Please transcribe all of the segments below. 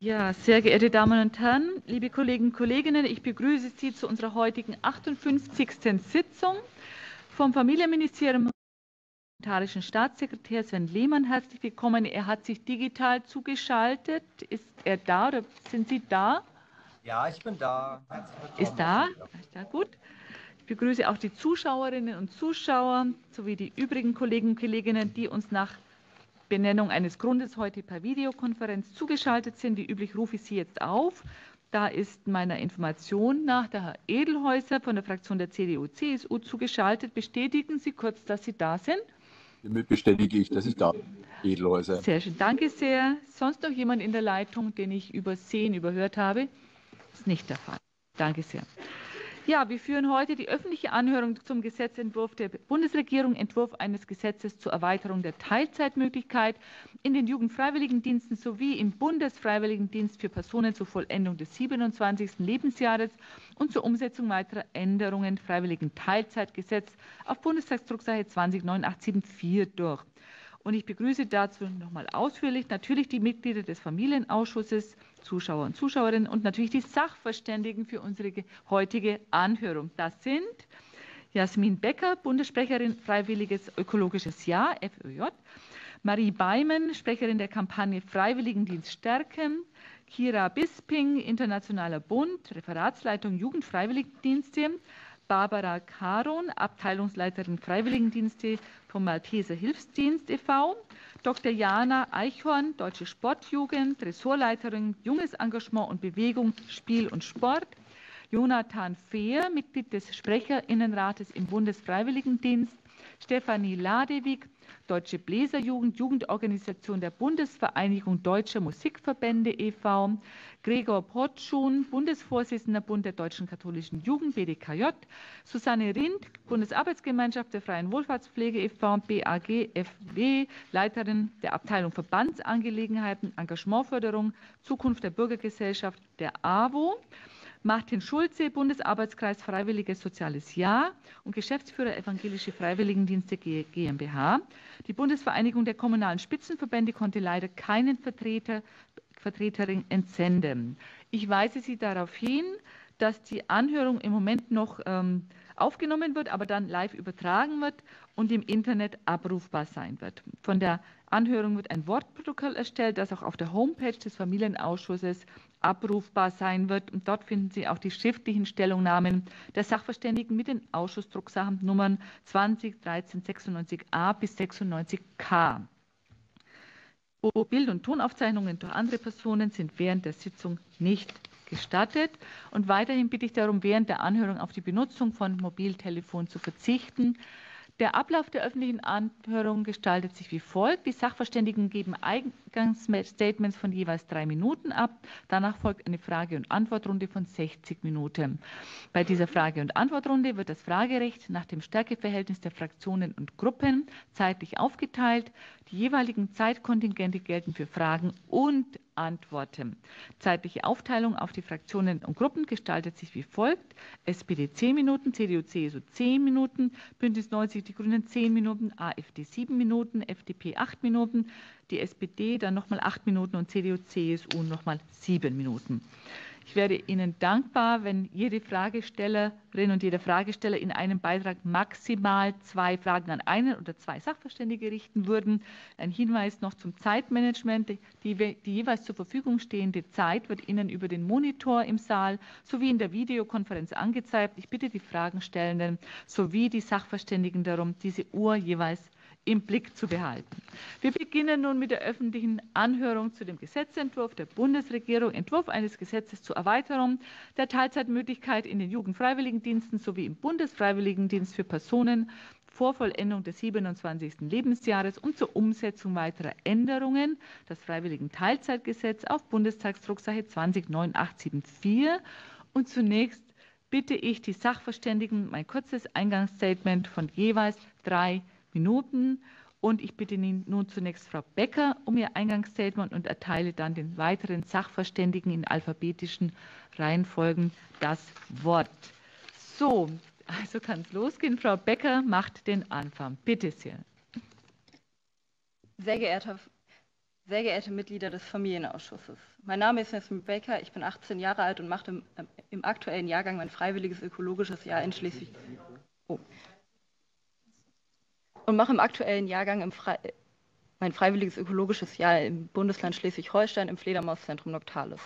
Ja, sehr geehrte Damen und Herren, liebe Kolleginnen und Kollegen, ich begrüße Sie zu unserer heutigen 58. Sitzung vom Familienministerium parlamentarischen Staatssekretär Sven Lehmann herzlich willkommen. Er hat sich digital zugeschaltet. Ist er da oder sind Sie da? Ja, ich bin da. Ist da? Ist da gut. Ich begrüße auch die Zuschauerinnen und Zuschauer sowie die übrigen Kolleginnen und Kollegen, die uns nach Benennung eines Grundes heute per Videokonferenz zugeschaltet sind. Wie üblich rufe ich Sie jetzt auf. Da ist meiner Information nach der Herr Edelhäuser von der Fraktion der CDU-CSU zugeschaltet. Bestätigen Sie kurz, dass Sie da sind? Damit bestätige ich, dass ich da bin. Edelhäuser. Sehr schön, danke sehr. Sonst noch jemand in der Leitung, den ich übersehen, überhört habe? Das ist nicht der Fall. Danke sehr. Ja, wir führen heute die öffentliche Anhörung zum Gesetzentwurf der Bundesregierung, Entwurf eines Gesetzes zur Erweiterung der Teilzeitmöglichkeit in den Jugendfreiwilligendiensten sowie im Bundesfreiwilligendienst für Personen zur Vollendung des 27. Lebensjahres und zur Umsetzung weiterer Änderungen Freiwilligen Teilzeitgesetz auf Bundestagsdrucksache 209874 durch. Und ich begrüße dazu nochmal ausführlich natürlich die Mitglieder des Familienausschusses, Zuschauer und Zuschauerinnen und natürlich die Sachverständigen für unsere heutige Anhörung. Das sind Jasmin Becker, Bundessprecherin Freiwilliges Ökologisches Jahr, FÖJ, Marie Beimen, Sprecherin der Kampagne Freiwilligendienst stärken, Kira Bisping, Internationaler Bund, Referatsleitung Jugendfreiwilligendienste, Barbara Karon, Abteilungsleiterin Freiwilligendienste vom Malteser Hilfsdienst e.V., Dr. Jana Eichhorn, Deutsche Sportjugend, Ressortleiterin Junges Engagement und Bewegung, Spiel und Sport, Jonathan Fehr, Mitglied des Sprecherinnenrates im Bundesfreiwilligendienst, Stefanie Ladewig, Deutsche Bläserjugend, Jugendorganisation der Bundesvereinigung Deutscher Musikverbände e.V., Gregor Potschun, Bundesvorsitzender Bund der Deutschen Katholischen Jugend, BDKJ, Susanne Rindt, Bundesarbeitsgemeinschaft der Freien Wohlfahrtspflege e.V., BAG, FW, Leiterin der Abteilung Verbandsangelegenheiten, Engagementförderung, Zukunft der Bürgergesellschaft der AWO, Martin Schulze, Bundesarbeitskreis Freiwilliges Soziales Jahr und Geschäftsführer Evangelische Freiwilligendienste GmbH. Die Bundesvereinigung der kommunalen Spitzenverbände konnte leider keinen Vertreter, Vertreterin entsenden. Ich weise Sie darauf hin, dass die Anhörung im Moment noch ähm, aufgenommen wird, aber dann live übertragen wird und im Internet abrufbar sein wird. Von der Anhörung wird ein Wortprotokoll erstellt, das auch auf der Homepage des Familienausschusses abrufbar sein wird. Und dort finden Sie auch die schriftlichen Stellungnahmen der Sachverständigen mit den Ausschussdrucksachen Nummern 20 13 96a bis 96k. Bild- und Tonaufzeichnungen durch andere Personen sind während der Sitzung nicht gestattet. Und weiterhin bitte ich darum, während der Anhörung auf die Benutzung von Mobiltelefon zu verzichten. Der Ablauf der öffentlichen Anhörung gestaltet sich wie folgt. Die Sachverständigen geben Eingangsstatements von jeweils drei Minuten ab. Danach folgt eine Frage- und Antwortrunde von 60 Minuten. Bei dieser Frage- und Antwortrunde wird das Fragerecht nach dem Stärkeverhältnis der Fraktionen und Gruppen zeitlich aufgeteilt. Die jeweiligen Zeitkontingente gelten für Fragen und Antworten. Zeitliche Aufteilung auf die Fraktionen und Gruppen gestaltet sich wie folgt. SPD 10 Minuten, CDU, CSU 10 Minuten, Bündnis 90, die Grünen 10 Minuten, AfD 7 Minuten, FDP 8 Minuten, die SPD dann nochmal 8 Minuten und CDU, CSU nochmal 7 Minuten. Ich wäre Ihnen dankbar, wenn jede Fragestellerin und jeder Fragesteller in einem Beitrag maximal zwei Fragen an einen oder zwei Sachverständige richten würden. Ein Hinweis noch zum Zeitmanagement. Die, die jeweils zur Verfügung stehende Zeit wird Ihnen über den Monitor im Saal sowie in der Videokonferenz angezeigt. Ich bitte die Fragenstellenden sowie die Sachverständigen darum, diese Uhr jeweils im Blick zu behalten. Wir beginnen nun mit der öffentlichen Anhörung zu dem Gesetzentwurf der Bundesregierung, Entwurf eines Gesetzes zur Erweiterung der Teilzeitmöglichkeit in den Jugendfreiwilligendiensten sowie im Bundesfreiwilligendienst für Personen vor Vollendung des 27. Lebensjahres und zur Umsetzung weiterer Änderungen, das Freiwilligen Teilzeitgesetz auf Bundestagsdrucksache 209874. Und zunächst bitte ich die Sachverständigen, mein kurzes Eingangsstatement von jeweils drei Minuten. Und ich bitte nun zunächst Frau Becker um ihr Eingangsstatement und erteile dann den weiteren Sachverständigen in alphabetischen Reihenfolgen das Wort. So, also kann es losgehen. Frau Becker macht den Anfang. Bitte sehr. Sehr geehrter, Sehr geehrte Mitglieder des Familienausschusses, mein Name ist Nesmin Becker, ich bin 18 Jahre alt und mache im, äh, im aktuellen Jahrgang mein freiwilliges ökologisches Jahr in Schleswig oh. Und mache im aktuellen Jahrgang Fre mein freiwilliges ökologisches Jahr im Bundesland Schleswig-Holstein im Fledermauszentrum Noctalis.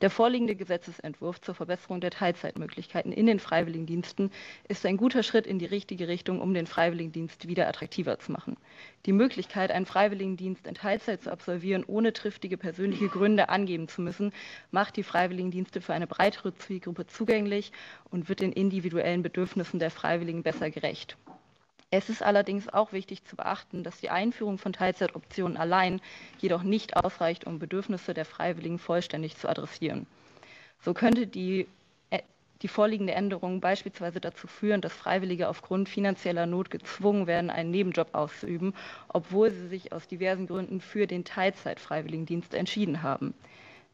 Der vorliegende Gesetzesentwurf zur Verbesserung der Teilzeitmöglichkeiten in den Freiwilligendiensten ist ein guter Schritt in die richtige Richtung, um den Freiwilligendienst wieder attraktiver zu machen. Die Möglichkeit, einen Freiwilligendienst in Teilzeit zu absolvieren, ohne triftige persönliche Gründe angeben zu müssen, macht die Freiwilligendienste für eine breitere Zielgruppe zugänglich und wird den individuellen Bedürfnissen der Freiwilligen besser gerecht. Es ist allerdings auch wichtig zu beachten, dass die Einführung von Teilzeitoptionen allein jedoch nicht ausreicht, um Bedürfnisse der Freiwilligen vollständig zu adressieren. So könnte die, äh, die vorliegende Änderung beispielsweise dazu führen, dass Freiwillige aufgrund finanzieller Not gezwungen werden, einen Nebenjob auszuüben, obwohl sie sich aus diversen Gründen für den Teilzeitfreiwilligendienst entschieden haben.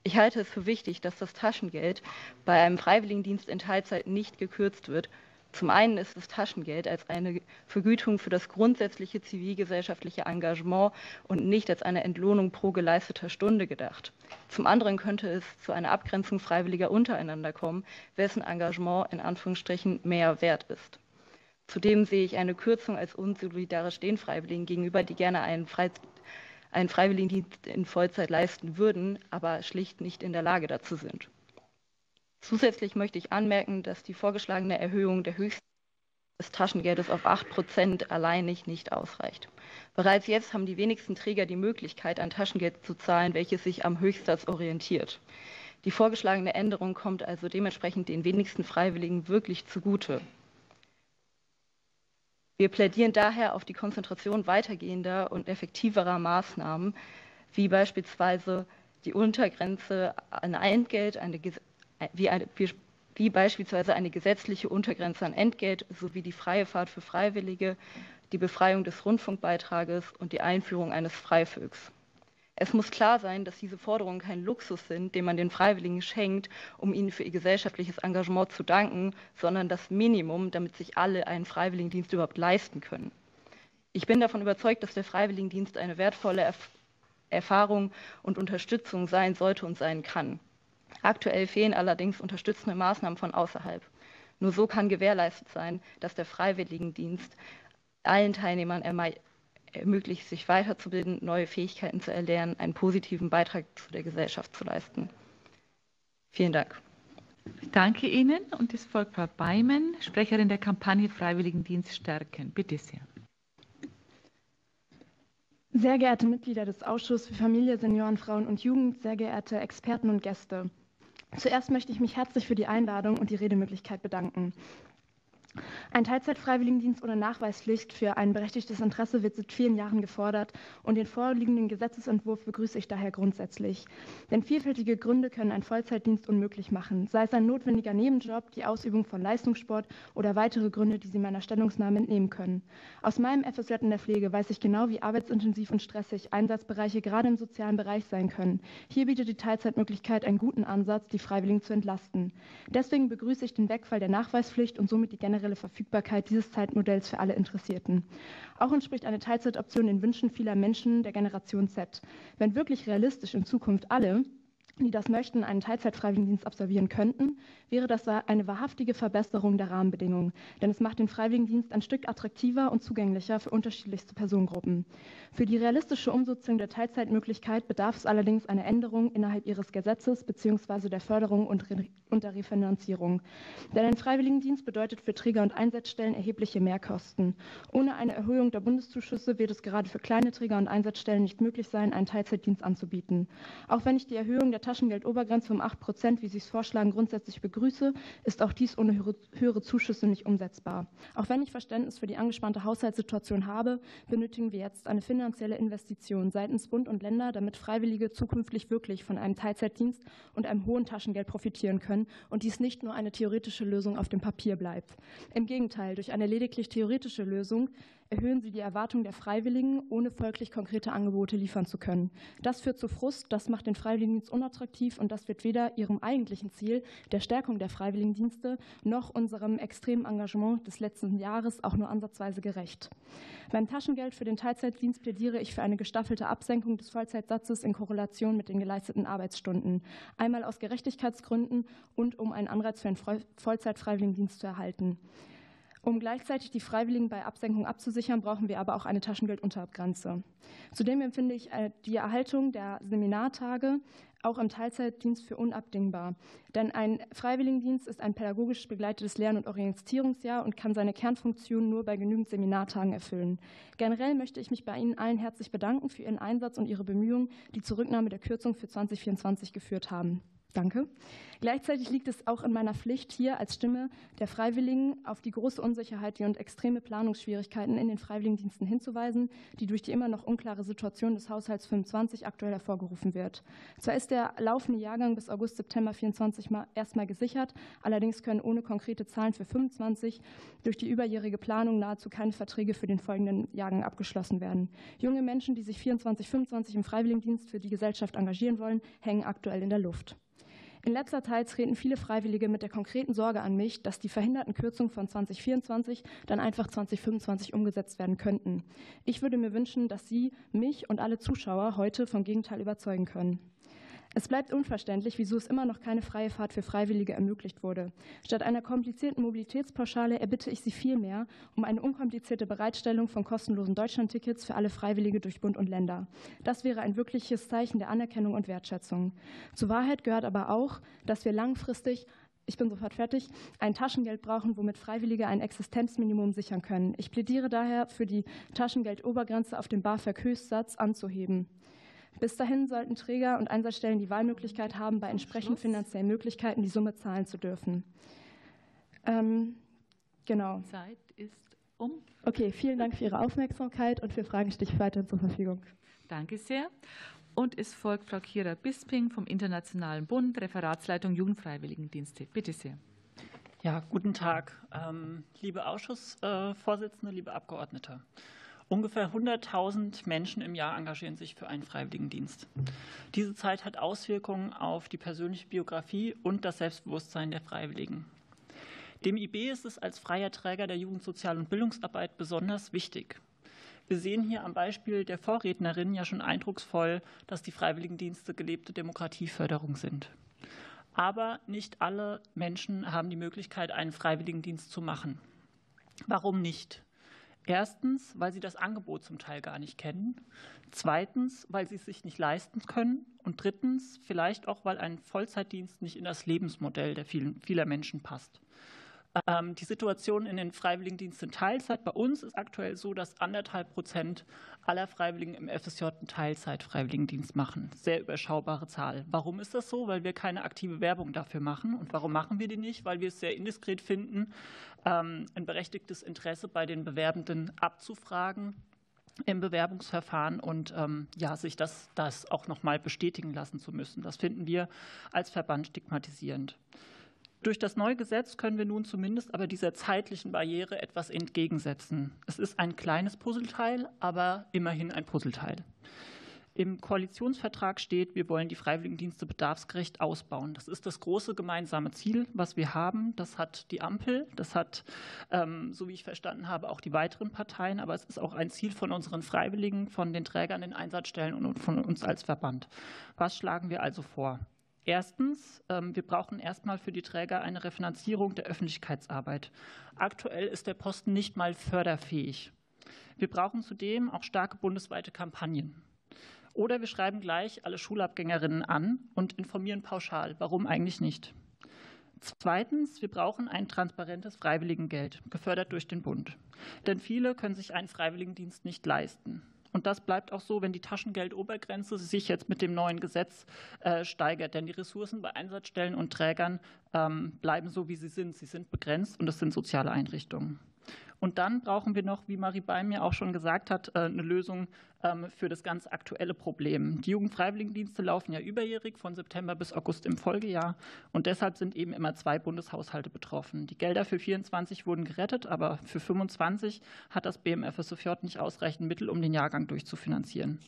Ich halte es für wichtig, dass das Taschengeld bei einem Freiwilligendienst in Teilzeit nicht gekürzt wird, zum einen ist das Taschengeld als eine Vergütung für das grundsätzliche zivilgesellschaftliche Engagement und nicht als eine Entlohnung pro geleisteter Stunde gedacht. Zum anderen könnte es zu einer Abgrenzung Freiwilliger untereinander kommen, wessen Engagement in Anführungsstrichen mehr wert ist. Zudem sehe ich eine Kürzung als unsolidarisch den Freiwilligen gegenüber, die gerne einen, Freiz einen Freiwilligendienst in Vollzeit leisten würden, aber schlicht nicht in der Lage dazu sind. Zusätzlich möchte ich anmerken, dass die vorgeschlagene Erhöhung der Höchst des Taschengeldes auf 8 Prozent alleinig nicht ausreicht. Bereits jetzt haben die wenigsten Träger die Möglichkeit, ein Taschengeld zu zahlen, welches sich am Höchstsatz orientiert. Die vorgeschlagene Änderung kommt also dementsprechend den wenigsten Freiwilligen wirklich zugute. Wir plädieren daher auf die Konzentration weitergehender und effektiverer Maßnahmen, wie beispielsweise die Untergrenze an Entgelt, eine wie, eine, wie, beispielsweise eine gesetzliche Untergrenze an Entgelt sowie die freie Fahrt für Freiwillige, die Befreiung des Rundfunkbeitrages und die Einführung eines Freifögs. Es muss klar sein, dass diese Forderungen kein Luxus sind, den man den Freiwilligen schenkt, um ihnen für ihr gesellschaftliches Engagement zu danken, sondern das Minimum, damit sich alle einen Freiwilligendienst überhaupt leisten können. Ich bin davon überzeugt, dass der Freiwilligendienst eine wertvolle Erf Erfahrung und Unterstützung sein sollte und sein kann. Aktuell fehlen allerdings unterstützende Maßnahmen von außerhalb. Nur so kann gewährleistet sein, dass der Freiwilligendienst allen Teilnehmern ermöglicht, sich weiterzubilden, neue Fähigkeiten zu erlernen, einen positiven Beitrag zu der Gesellschaft zu leisten. Vielen Dank. Ich danke Ihnen und es folgt Frau Beimann, Sprecherin der Kampagne Freiwilligendienst stärken. Bitte sehr. Sehr geehrte Mitglieder des Ausschusses für Familie, Senioren, Frauen und Jugend, sehr geehrte Experten und Gäste. Zuerst möchte ich mich herzlich für die Einladung und die Redemöglichkeit bedanken. Ein Teilzeitfreiwilligendienst ohne Nachweispflicht für ein berechtigtes Interesse wird seit vielen Jahren gefordert und den vorliegenden Gesetzesentwurf begrüße ich daher grundsätzlich. Denn vielfältige Gründe können einen Vollzeitdienst unmöglich machen, sei es ein notwendiger Nebenjob, die Ausübung von Leistungssport oder weitere Gründe, die Sie meiner Stellungnahme entnehmen können. Aus meinem FSJ in der Pflege weiß ich genau, wie arbeitsintensiv und stressig Einsatzbereiche gerade im sozialen Bereich sein können. Hier bietet die Teilzeitmöglichkeit einen guten Ansatz, die Freiwilligen zu entlasten. Deswegen begrüße ich den Wegfall der Nachweispflicht und somit die generelle generelle Verfügbarkeit dieses Zeitmodells für alle Interessierten. Auch entspricht eine Teilzeitoption den Wünschen vieler Menschen der Generation Z. Wenn wirklich realistisch in Zukunft alle die das möchten, einen Teilzeitfreiwilligendienst absolvieren könnten, wäre das eine wahrhaftige Verbesserung der Rahmenbedingungen, denn es macht den Freiwilligendienst ein Stück attraktiver und zugänglicher für unterschiedlichste Personengruppen. Für die realistische Umsetzung der Teilzeitmöglichkeit bedarf es allerdings einer Änderung innerhalb ihres Gesetzes bzw. der Förderung und, und der Refinanzierung. Denn ein Freiwilligendienst bedeutet für Träger und Einsatzstellen erhebliche Mehrkosten. Ohne eine Erhöhung der Bundeszuschüsse wird es gerade für kleine Träger und Einsatzstellen nicht möglich sein, einen Teilzeitdienst anzubieten. Auch wenn ich die Erhöhung der Taschengeldobergrenze um 8 Prozent, wie Sie es vorschlagen, grundsätzlich begrüße, ist auch dies ohne höhere Zuschüsse nicht umsetzbar. Auch wenn ich Verständnis für die angespannte Haushaltssituation habe, benötigen wir jetzt eine finanzielle Investition seitens Bund und Länder, damit Freiwillige zukünftig wirklich von einem Teilzeitdienst und einem hohen Taschengeld profitieren können und dies nicht nur eine theoretische Lösung auf dem Papier bleibt. Im Gegenteil, durch eine lediglich theoretische Lösung erhöhen sie die Erwartung der Freiwilligen, ohne folglich konkrete Angebote liefern zu können. Das führt zu Frust, das macht den Freiwilligendienst unattraktiv und das wird weder ihrem eigentlichen Ziel der Stärkung der Freiwilligendienste noch unserem extremen Engagement des letzten Jahres auch nur ansatzweise gerecht. Beim Taschengeld für den Teilzeitdienst plädiere ich für eine gestaffelte Absenkung des Vollzeitsatzes in Korrelation mit den geleisteten Arbeitsstunden. Einmal aus Gerechtigkeitsgründen und um einen Anreiz für einen Vollzeitfreiwilligendienst zu erhalten. Um gleichzeitig die Freiwilligen bei Absenkung abzusichern, brauchen wir aber auch eine Taschengelduntergrenze. Zudem empfinde ich äh, die Erhaltung der Seminartage auch im Teilzeitdienst für unabdingbar. Denn ein Freiwilligendienst ist ein pädagogisch begleitetes Lern- und Orientierungsjahr und kann seine Kernfunktion nur bei genügend Seminartagen erfüllen. Generell möchte ich mich bei Ihnen allen herzlich bedanken für Ihren Einsatz und Ihre Bemühungen, die zur Rücknahme der Kürzung für 2024 geführt haben. Danke. Gleichzeitig liegt es auch in meiner Pflicht, hier als Stimme der Freiwilligen auf die große Unsicherheit und extreme Planungsschwierigkeiten in den Freiwilligendiensten hinzuweisen, die durch die immer noch unklare Situation des Haushalts 25 aktuell hervorgerufen wird. Zwar ist der laufende Jahrgang bis August, September 24 erstmal gesichert, allerdings können ohne konkrete Zahlen für 25 durch die überjährige Planung nahezu keine Verträge für den folgenden Jahrgang abgeschlossen werden. Junge Menschen, die sich 24, 25 im Freiwilligendienst für die Gesellschaft engagieren wollen, hängen aktuell in der Luft. In letzter Zeit treten viele Freiwillige mit der konkreten Sorge an mich, dass die verhinderten Kürzungen von 2024 dann einfach 2025 umgesetzt werden könnten. Ich würde mir wünschen, dass Sie mich und alle Zuschauer heute vom Gegenteil überzeugen können. Es bleibt unverständlich, wieso es immer noch keine freie Fahrt für Freiwillige ermöglicht wurde. Statt einer komplizierten Mobilitätspauschale erbitte ich Sie vielmehr um eine unkomplizierte Bereitstellung von kostenlosen Deutschlandtickets für alle Freiwillige durch Bund und Länder. Das wäre ein wirkliches Zeichen der Anerkennung und Wertschätzung. Zur Wahrheit gehört aber auch, dass wir langfristig ich bin sofort fertig, ein Taschengeld brauchen, womit Freiwillige ein Existenzminimum sichern können. Ich plädiere daher für die Taschengeldobergrenze auf dem BAföG-Höchstsatz anzuheben. Bis dahin sollten Träger und Einsatzstellen die Wahlmöglichkeit haben, bei entsprechenden finanziellen Möglichkeiten die Summe zahlen zu dürfen. Ähm, genau. Zeit ist um. Okay, vielen Dank für Ihre Aufmerksamkeit und für Fragen stehe ich weiterhin zur Verfügung. Danke sehr. Und es folgt Frau Kira Bisping vom Internationalen Bund, Referatsleitung Jugendfreiwilligendienste. Bitte sehr. Ja, guten Tag, ähm, liebe Ausschussvorsitzende, liebe Abgeordnete. Ungefähr 100.000 Menschen im Jahr engagieren sich für einen Freiwilligendienst. Diese Zeit hat Auswirkungen auf die persönliche Biografie und das Selbstbewusstsein der Freiwilligen. Dem IB ist es als freier Träger der Jugendsozial- und Bildungsarbeit besonders wichtig. Wir sehen hier am Beispiel der Vorrednerin ja schon eindrucksvoll, dass die Freiwilligendienste gelebte Demokratieförderung sind. Aber nicht alle Menschen haben die Möglichkeit, einen Freiwilligendienst zu machen. Warum nicht? Erstens, weil sie das Angebot zum Teil gar nicht kennen. Zweitens, weil sie es sich nicht leisten können. Und drittens, vielleicht auch, weil ein Vollzeitdienst nicht in das Lebensmodell der vielen, vieler Menschen passt. Ähm, die Situation in den Freiwilligendiensten Teilzeit bei uns ist aktuell so, dass anderthalb Prozent aller Freiwilligen im FSJ einen Teilzeit-Freiwilligendienst machen. Sehr überschaubare Zahl. Warum ist das so? Weil wir keine aktive Werbung dafür machen. Und warum machen wir die nicht? Weil wir es sehr indiskret finden, ähm, ein berechtigtes Interesse bei den Bewerbenden abzufragen im Bewerbungsverfahren und ähm, ja, sich das, das auch noch mal bestätigen lassen zu müssen. Das finden wir als Verband stigmatisierend. Durch das neue Gesetz können wir nun zumindest aber dieser zeitlichen Barriere etwas entgegensetzen. Es ist ein kleines Puzzleteil, aber immerhin ein Puzzleteil. Im Koalitionsvertrag steht, wir wollen die Freiwilligendienste bedarfsgerecht ausbauen. Das ist das große gemeinsame Ziel, was wir haben. Das hat die Ampel, das hat, ähm, so wie ich verstanden habe, auch die weiteren Parteien. Aber es ist auch ein Ziel von unseren Freiwilligen, von den Trägern in Einsatzstellen und von uns als Verband. Was schlagen wir also vor? Erstens, ähm, wir brauchen erstmal für die Träger eine Refinanzierung der Öffentlichkeitsarbeit. Aktuell ist der Posten nicht mal förderfähig. Wir brauchen zudem auch starke bundesweite Kampagnen. Oder wir schreiben gleich alle Schulabgängerinnen an und informieren pauschal. Warum eigentlich nicht? Zweitens, wir brauchen ein transparentes Freiwilligengeld, gefördert durch den Bund. Denn viele können sich einen Freiwilligendienst nicht leisten. Und das bleibt auch so, wenn die Taschengeldobergrenze sich jetzt mit dem neuen Gesetz äh, steigert. Denn die Ressourcen bei Einsatzstellen und Trägern ähm, bleiben so, wie sie sind. Sie sind begrenzt und das sind soziale Einrichtungen. Und dann brauchen wir noch, wie Marie Beim ja auch schon gesagt hat, äh, eine Lösung ähm, für das ganz aktuelle Problem. Die Jugendfreiwilligendienste laufen ja überjährig von September bis August im Folgejahr. Und deshalb sind eben immer zwei Bundeshaushalte betroffen. Die Gelder für 24 wurden gerettet, aber für 25 hat das BMFSFJ nicht ausreichend Mittel, um den Jahrgang durchzufinanzieren.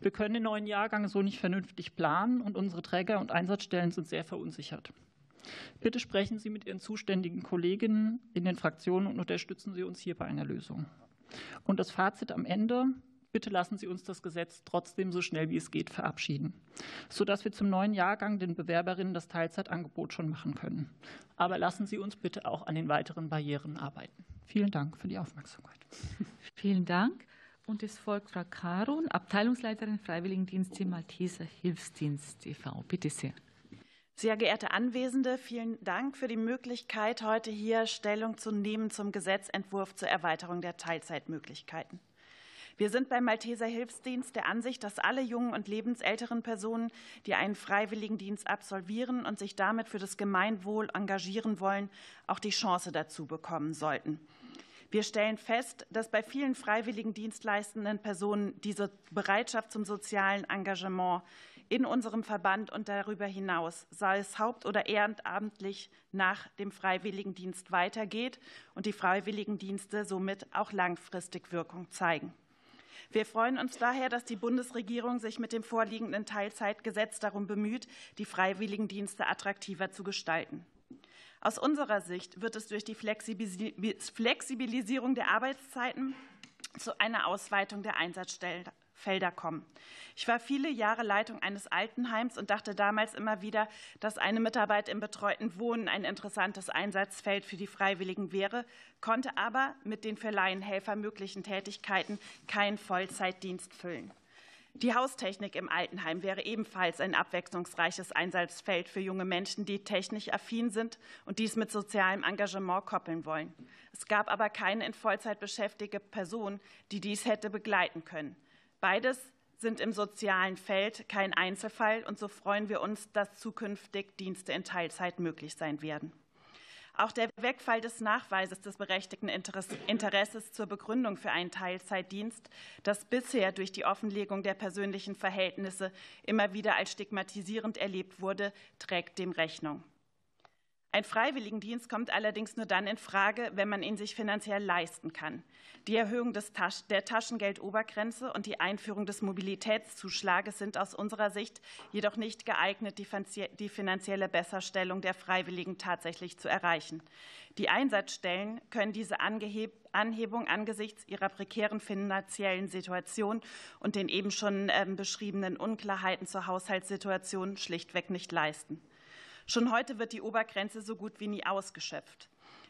Wir können den neuen Jahrgang so nicht vernünftig planen und unsere Träger und Einsatzstellen sind sehr verunsichert. Bitte sprechen Sie mit Ihren zuständigen Kolleginnen in den Fraktionen und unterstützen Sie uns hier bei einer Lösung. Und das Fazit am Ende. Bitte lassen Sie uns das Gesetz trotzdem so schnell wie es geht verabschieden, sodass wir zum neuen Jahrgang den Bewerberinnen das Teilzeitangebot schon machen können. Aber lassen Sie uns bitte auch an den weiteren Barrieren arbeiten. Vielen Dank für die Aufmerksamkeit. Vielen Dank. Und es folgt Frau Karun, Abteilungsleiterin Freiwilligendienst im Malteser Hilfsdienst e.V. Bitte sehr. Sehr geehrte Anwesende, vielen Dank für die Möglichkeit, heute hier Stellung zu nehmen zum Gesetzentwurf zur Erweiterung der Teilzeitmöglichkeiten. Wir sind beim Malteser Hilfsdienst der Ansicht, dass alle jungen und lebensälteren Personen, die einen Freiwilligendienst absolvieren und sich damit für das Gemeinwohl engagieren wollen, auch die Chance dazu bekommen sollten. Wir stellen fest, dass bei vielen freiwilligen dienstleistenden Personen diese Bereitschaft zum sozialen Engagement in unserem Verband und darüber hinaus, sei es haupt- oder ehrenamtlich, nach dem Freiwilligendienst weitergeht und die Freiwilligendienste somit auch langfristig Wirkung zeigen. Wir freuen uns daher, dass die Bundesregierung sich mit dem vorliegenden Teilzeitgesetz darum bemüht, die Freiwilligendienste attraktiver zu gestalten. Aus unserer Sicht wird es durch die Flexibilisierung der Arbeitszeiten zu einer Ausweitung der Einsatzstellen Felder kommen. Ich war viele Jahre Leitung eines Altenheims und dachte damals immer wieder, dass eine Mitarbeit im betreuten Wohnen ein interessantes Einsatzfeld für die Freiwilligen wäre, konnte aber mit den für Laienhelfer möglichen Tätigkeiten keinen Vollzeitdienst füllen. Die Haustechnik im Altenheim wäre ebenfalls ein abwechslungsreiches Einsatzfeld für junge Menschen, die technisch affin sind und dies mit sozialem Engagement koppeln wollen. Es gab aber keine in Vollzeit beschäftigte Person, die dies hätte begleiten können. Beides sind im sozialen Feld kein Einzelfall und so freuen wir uns, dass zukünftig Dienste in Teilzeit möglich sein werden. Auch der Wegfall des Nachweises des berechtigten Interesses zur Begründung für einen Teilzeitdienst, das bisher durch die Offenlegung der persönlichen Verhältnisse immer wieder als stigmatisierend erlebt wurde, trägt dem Rechnung. Ein Freiwilligendienst kommt allerdings nur dann in Frage, wenn man ihn sich finanziell leisten kann. Die Erhöhung des Tasch der Taschengeldobergrenze und die Einführung des Mobilitätszuschlages sind aus unserer Sicht jedoch nicht geeignet, die finanzielle Besserstellung der Freiwilligen tatsächlich zu erreichen. Die Einsatzstellen können diese Anhebung angesichts ihrer prekären finanziellen Situation und den eben schon ähm, beschriebenen Unklarheiten zur Haushaltssituation schlichtweg nicht leisten. Schon heute wird die Obergrenze so gut wie nie ausgeschöpft.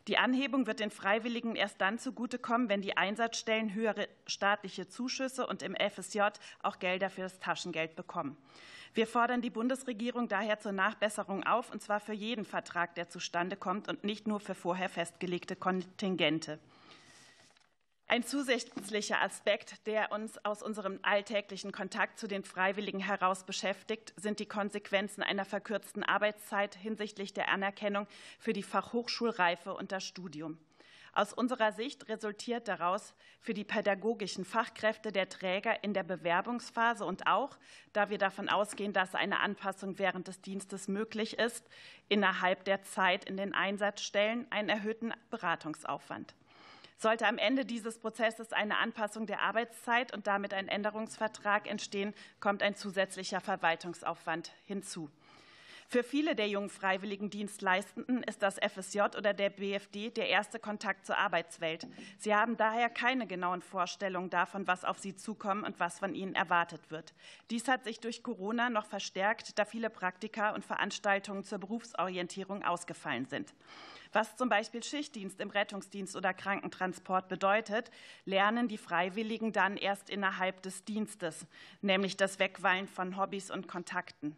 Die Anhebung wird den Freiwilligen erst dann zugutekommen, wenn die Einsatzstellen höhere staatliche Zuschüsse und im FSJ auch Gelder für das Taschengeld bekommen. Wir fordern die Bundesregierung daher zur Nachbesserung auf, und zwar für jeden Vertrag, der zustande kommt und nicht nur für vorher festgelegte Kontingente. Ein zusätzlicher Aspekt, der uns aus unserem alltäglichen Kontakt zu den Freiwilligen heraus beschäftigt, sind die Konsequenzen einer verkürzten Arbeitszeit hinsichtlich der Anerkennung für die Fachhochschulreife und das Studium. Aus unserer Sicht resultiert daraus für die pädagogischen Fachkräfte der Träger in der Bewerbungsphase und auch, da wir davon ausgehen, dass eine Anpassung während des Dienstes möglich ist, innerhalb der Zeit in den Einsatzstellen einen erhöhten Beratungsaufwand. Sollte am Ende dieses Prozesses eine Anpassung der Arbeitszeit und damit ein Änderungsvertrag entstehen, kommt ein zusätzlicher Verwaltungsaufwand hinzu. Für viele der jungen freiwilligen Dienstleistenden ist das FSJ oder der BFD der erste Kontakt zur Arbeitswelt. Sie haben daher keine genauen Vorstellungen davon, was auf sie zukommt und was von ihnen erwartet wird. Dies hat sich durch Corona noch verstärkt, da viele Praktika und Veranstaltungen zur Berufsorientierung ausgefallen sind. Was zum Beispiel Schichtdienst im Rettungsdienst oder Krankentransport bedeutet, lernen die Freiwilligen dann erst innerhalb des Dienstes, nämlich das Wegweilen von Hobbys und Kontakten.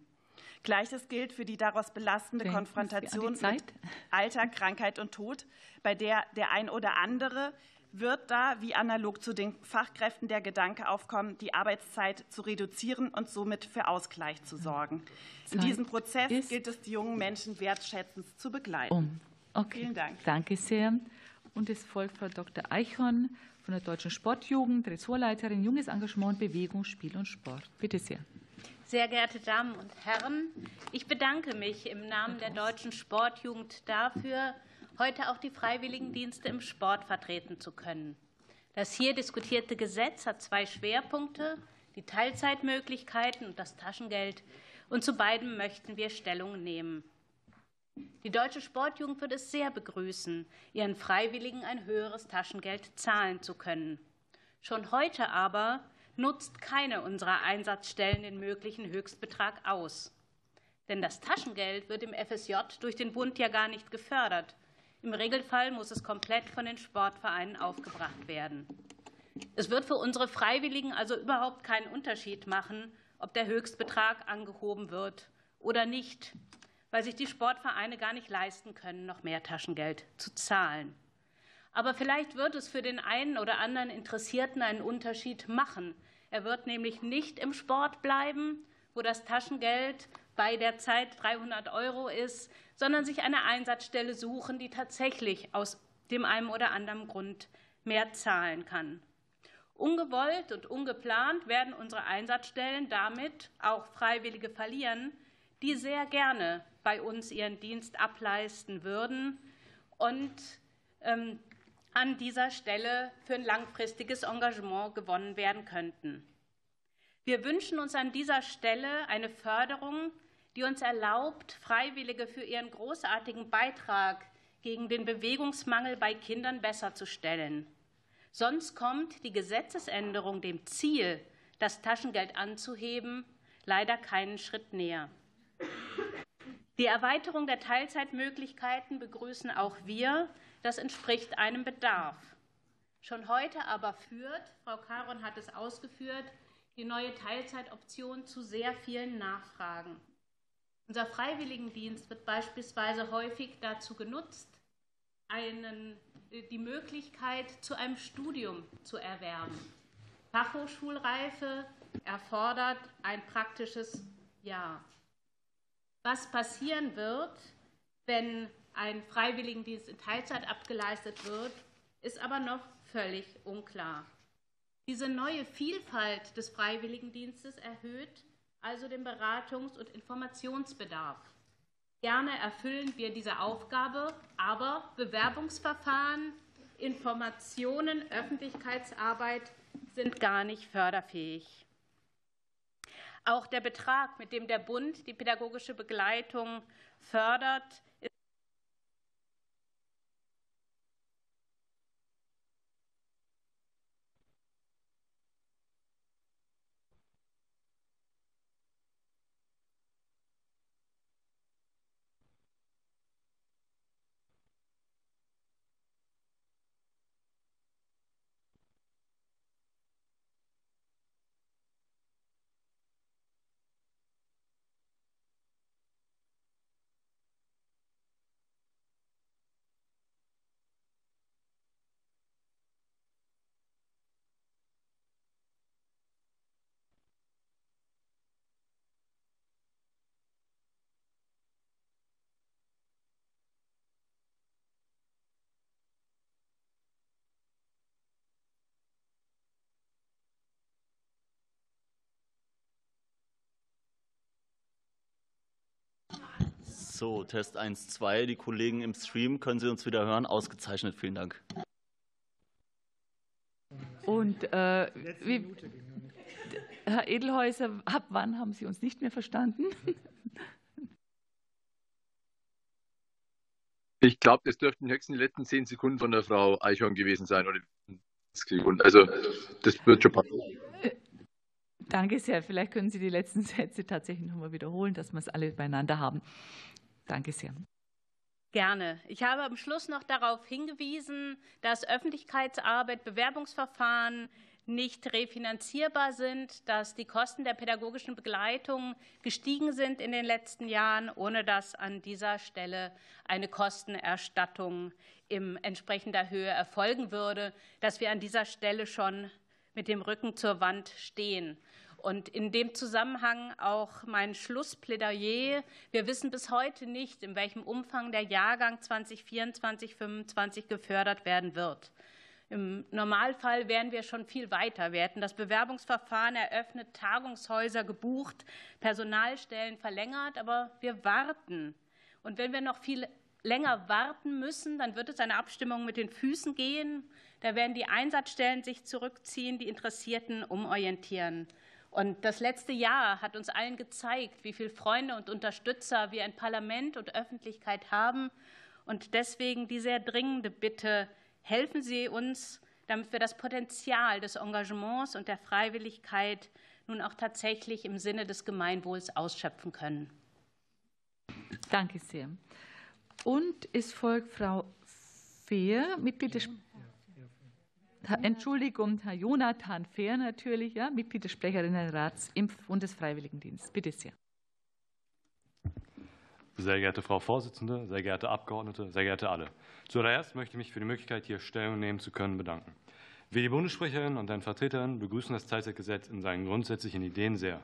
Gleiches gilt für die daraus belastende Wenn Konfrontation mit Alter, Krankheit und Tod, bei der der ein oder andere wird da, wie analog zu den Fachkräften, der Gedanke aufkommen, die Arbeitszeit zu reduzieren und somit für Ausgleich zu sorgen. In diesem Prozess gilt es, die jungen Menschen wertschätzend zu begleiten. Okay. Vielen Dank. Danke sehr. Und es folgt Frau Dr. Eichhorn von der Deutschen Sportjugend, Ressortleiterin Junges Engagement, Bewegung, Spiel und Sport. Bitte sehr. Sehr geehrte Damen und Herren, ich bedanke mich im Namen der Deutschen Sportjugend dafür, heute auch die Freiwilligendienste im Sport vertreten zu können. Das hier diskutierte Gesetz hat zwei Schwerpunkte, die Teilzeitmöglichkeiten und das Taschengeld. Und zu beiden möchten wir Stellung nehmen. Die Deutsche Sportjugend wird es sehr begrüßen, ihren Freiwilligen ein höheres Taschengeld zahlen zu können. Schon heute aber nutzt keine unserer Einsatzstellen den möglichen Höchstbetrag aus. Denn das Taschengeld wird im FSJ durch den Bund ja gar nicht gefördert. Im Regelfall muss es komplett von den Sportvereinen aufgebracht werden. Es wird für unsere Freiwilligen also überhaupt keinen Unterschied machen, ob der Höchstbetrag angehoben wird oder nicht weil sich die Sportvereine gar nicht leisten können, noch mehr Taschengeld zu zahlen. Aber vielleicht wird es für den einen oder anderen Interessierten einen Unterschied machen. Er wird nämlich nicht im Sport bleiben, wo das Taschengeld bei der Zeit 300 Euro ist, sondern sich eine Einsatzstelle suchen, die tatsächlich aus dem einen oder anderen Grund mehr zahlen kann. Ungewollt und ungeplant werden unsere Einsatzstellen damit auch Freiwillige verlieren, die sehr gerne bei uns ihren Dienst ableisten würden und ähm, an dieser Stelle für ein langfristiges Engagement gewonnen werden könnten. Wir wünschen uns an dieser Stelle eine Förderung, die uns erlaubt, Freiwillige für ihren großartigen Beitrag gegen den Bewegungsmangel bei Kindern besser zu stellen. Sonst kommt die Gesetzesänderung dem Ziel, das Taschengeld anzuheben, leider keinen Schritt näher. Die Erweiterung der Teilzeitmöglichkeiten begrüßen auch wir. Das entspricht einem Bedarf. Schon heute aber führt, Frau Caron hat es ausgeführt, die neue Teilzeitoption zu sehr vielen Nachfragen. Unser Freiwilligendienst wird beispielsweise häufig dazu genutzt, einen, die Möglichkeit zu einem Studium zu erwerben. Fachhochschulreife erfordert ein praktisches Jahr. Was passieren wird, wenn ein Freiwilligendienst in Teilzeit abgeleistet wird, ist aber noch völlig unklar. Diese neue Vielfalt des Freiwilligendienstes erhöht also den Beratungs- und Informationsbedarf. Gerne erfüllen wir diese Aufgabe, aber Bewerbungsverfahren, Informationen, Öffentlichkeitsarbeit sind gar nicht förderfähig. Auch der Betrag, mit dem der Bund die pädagogische Begleitung fördert, So, Test 1, 2. Die Kollegen im Stream, können Sie uns wieder hören? Ausgezeichnet, vielen Dank. Und äh, wie, Herr Edelhäuser, ab wann haben Sie uns nicht mehr verstanden? Ich glaube, das dürften höchstens die letzten zehn Sekunden von der Frau Eichhorn gewesen sein. Also, das wird schon passen. Äh, danke sehr. Vielleicht können Sie die letzten Sätze tatsächlich nochmal wiederholen, dass wir es alle beieinander haben. Danke sehr. Gerne. Ich habe am Schluss noch darauf hingewiesen, dass Öffentlichkeitsarbeit, Bewerbungsverfahren nicht refinanzierbar sind, dass die Kosten der pädagogischen Begleitung gestiegen sind in den letzten Jahren, ohne dass an dieser Stelle eine Kostenerstattung in entsprechender Höhe erfolgen würde, dass wir an dieser Stelle schon mit dem Rücken zur Wand stehen. Und in dem Zusammenhang auch mein Schlussplädoyer. Wir wissen bis heute nicht, in welchem Umfang der Jahrgang 2024, 2025 gefördert werden wird. Im Normalfall wären wir schon viel weiter. Wir hätten das Bewerbungsverfahren eröffnet, Tagungshäuser gebucht, Personalstellen verlängert, aber wir warten. Und wenn wir noch viel länger warten müssen, dann wird es eine Abstimmung mit den Füßen gehen. Da werden die Einsatzstellen sich zurückziehen, die Interessierten umorientieren. Und das letzte Jahr hat uns allen gezeigt, wie viele Freunde und Unterstützer wir in Parlament und Öffentlichkeit haben. Und deswegen die sehr dringende Bitte, helfen Sie uns, damit wir das Potenzial des Engagements und der Freiwilligkeit nun auch tatsächlich im Sinne des Gemeinwohls ausschöpfen können. Danke sehr. Und es folgt Frau Fehr, Mitglied des Entschuldigung, Herr Jonathan Fehr natürlich, ja, Mitglied des Sprecherinnenrats im Bundesfreiwilligendienst. Bitte sehr. Sehr geehrte Frau Vorsitzende, sehr geehrte Abgeordnete, sehr geehrte alle. Zuallererst möchte ich mich für die Möglichkeit, hier Stellung nehmen zu können, bedanken. Wir, die Bundessprecherin und deren Vertreterin, begrüßen das Teilzeitgesetz in seinen grundsätzlichen Ideen sehr.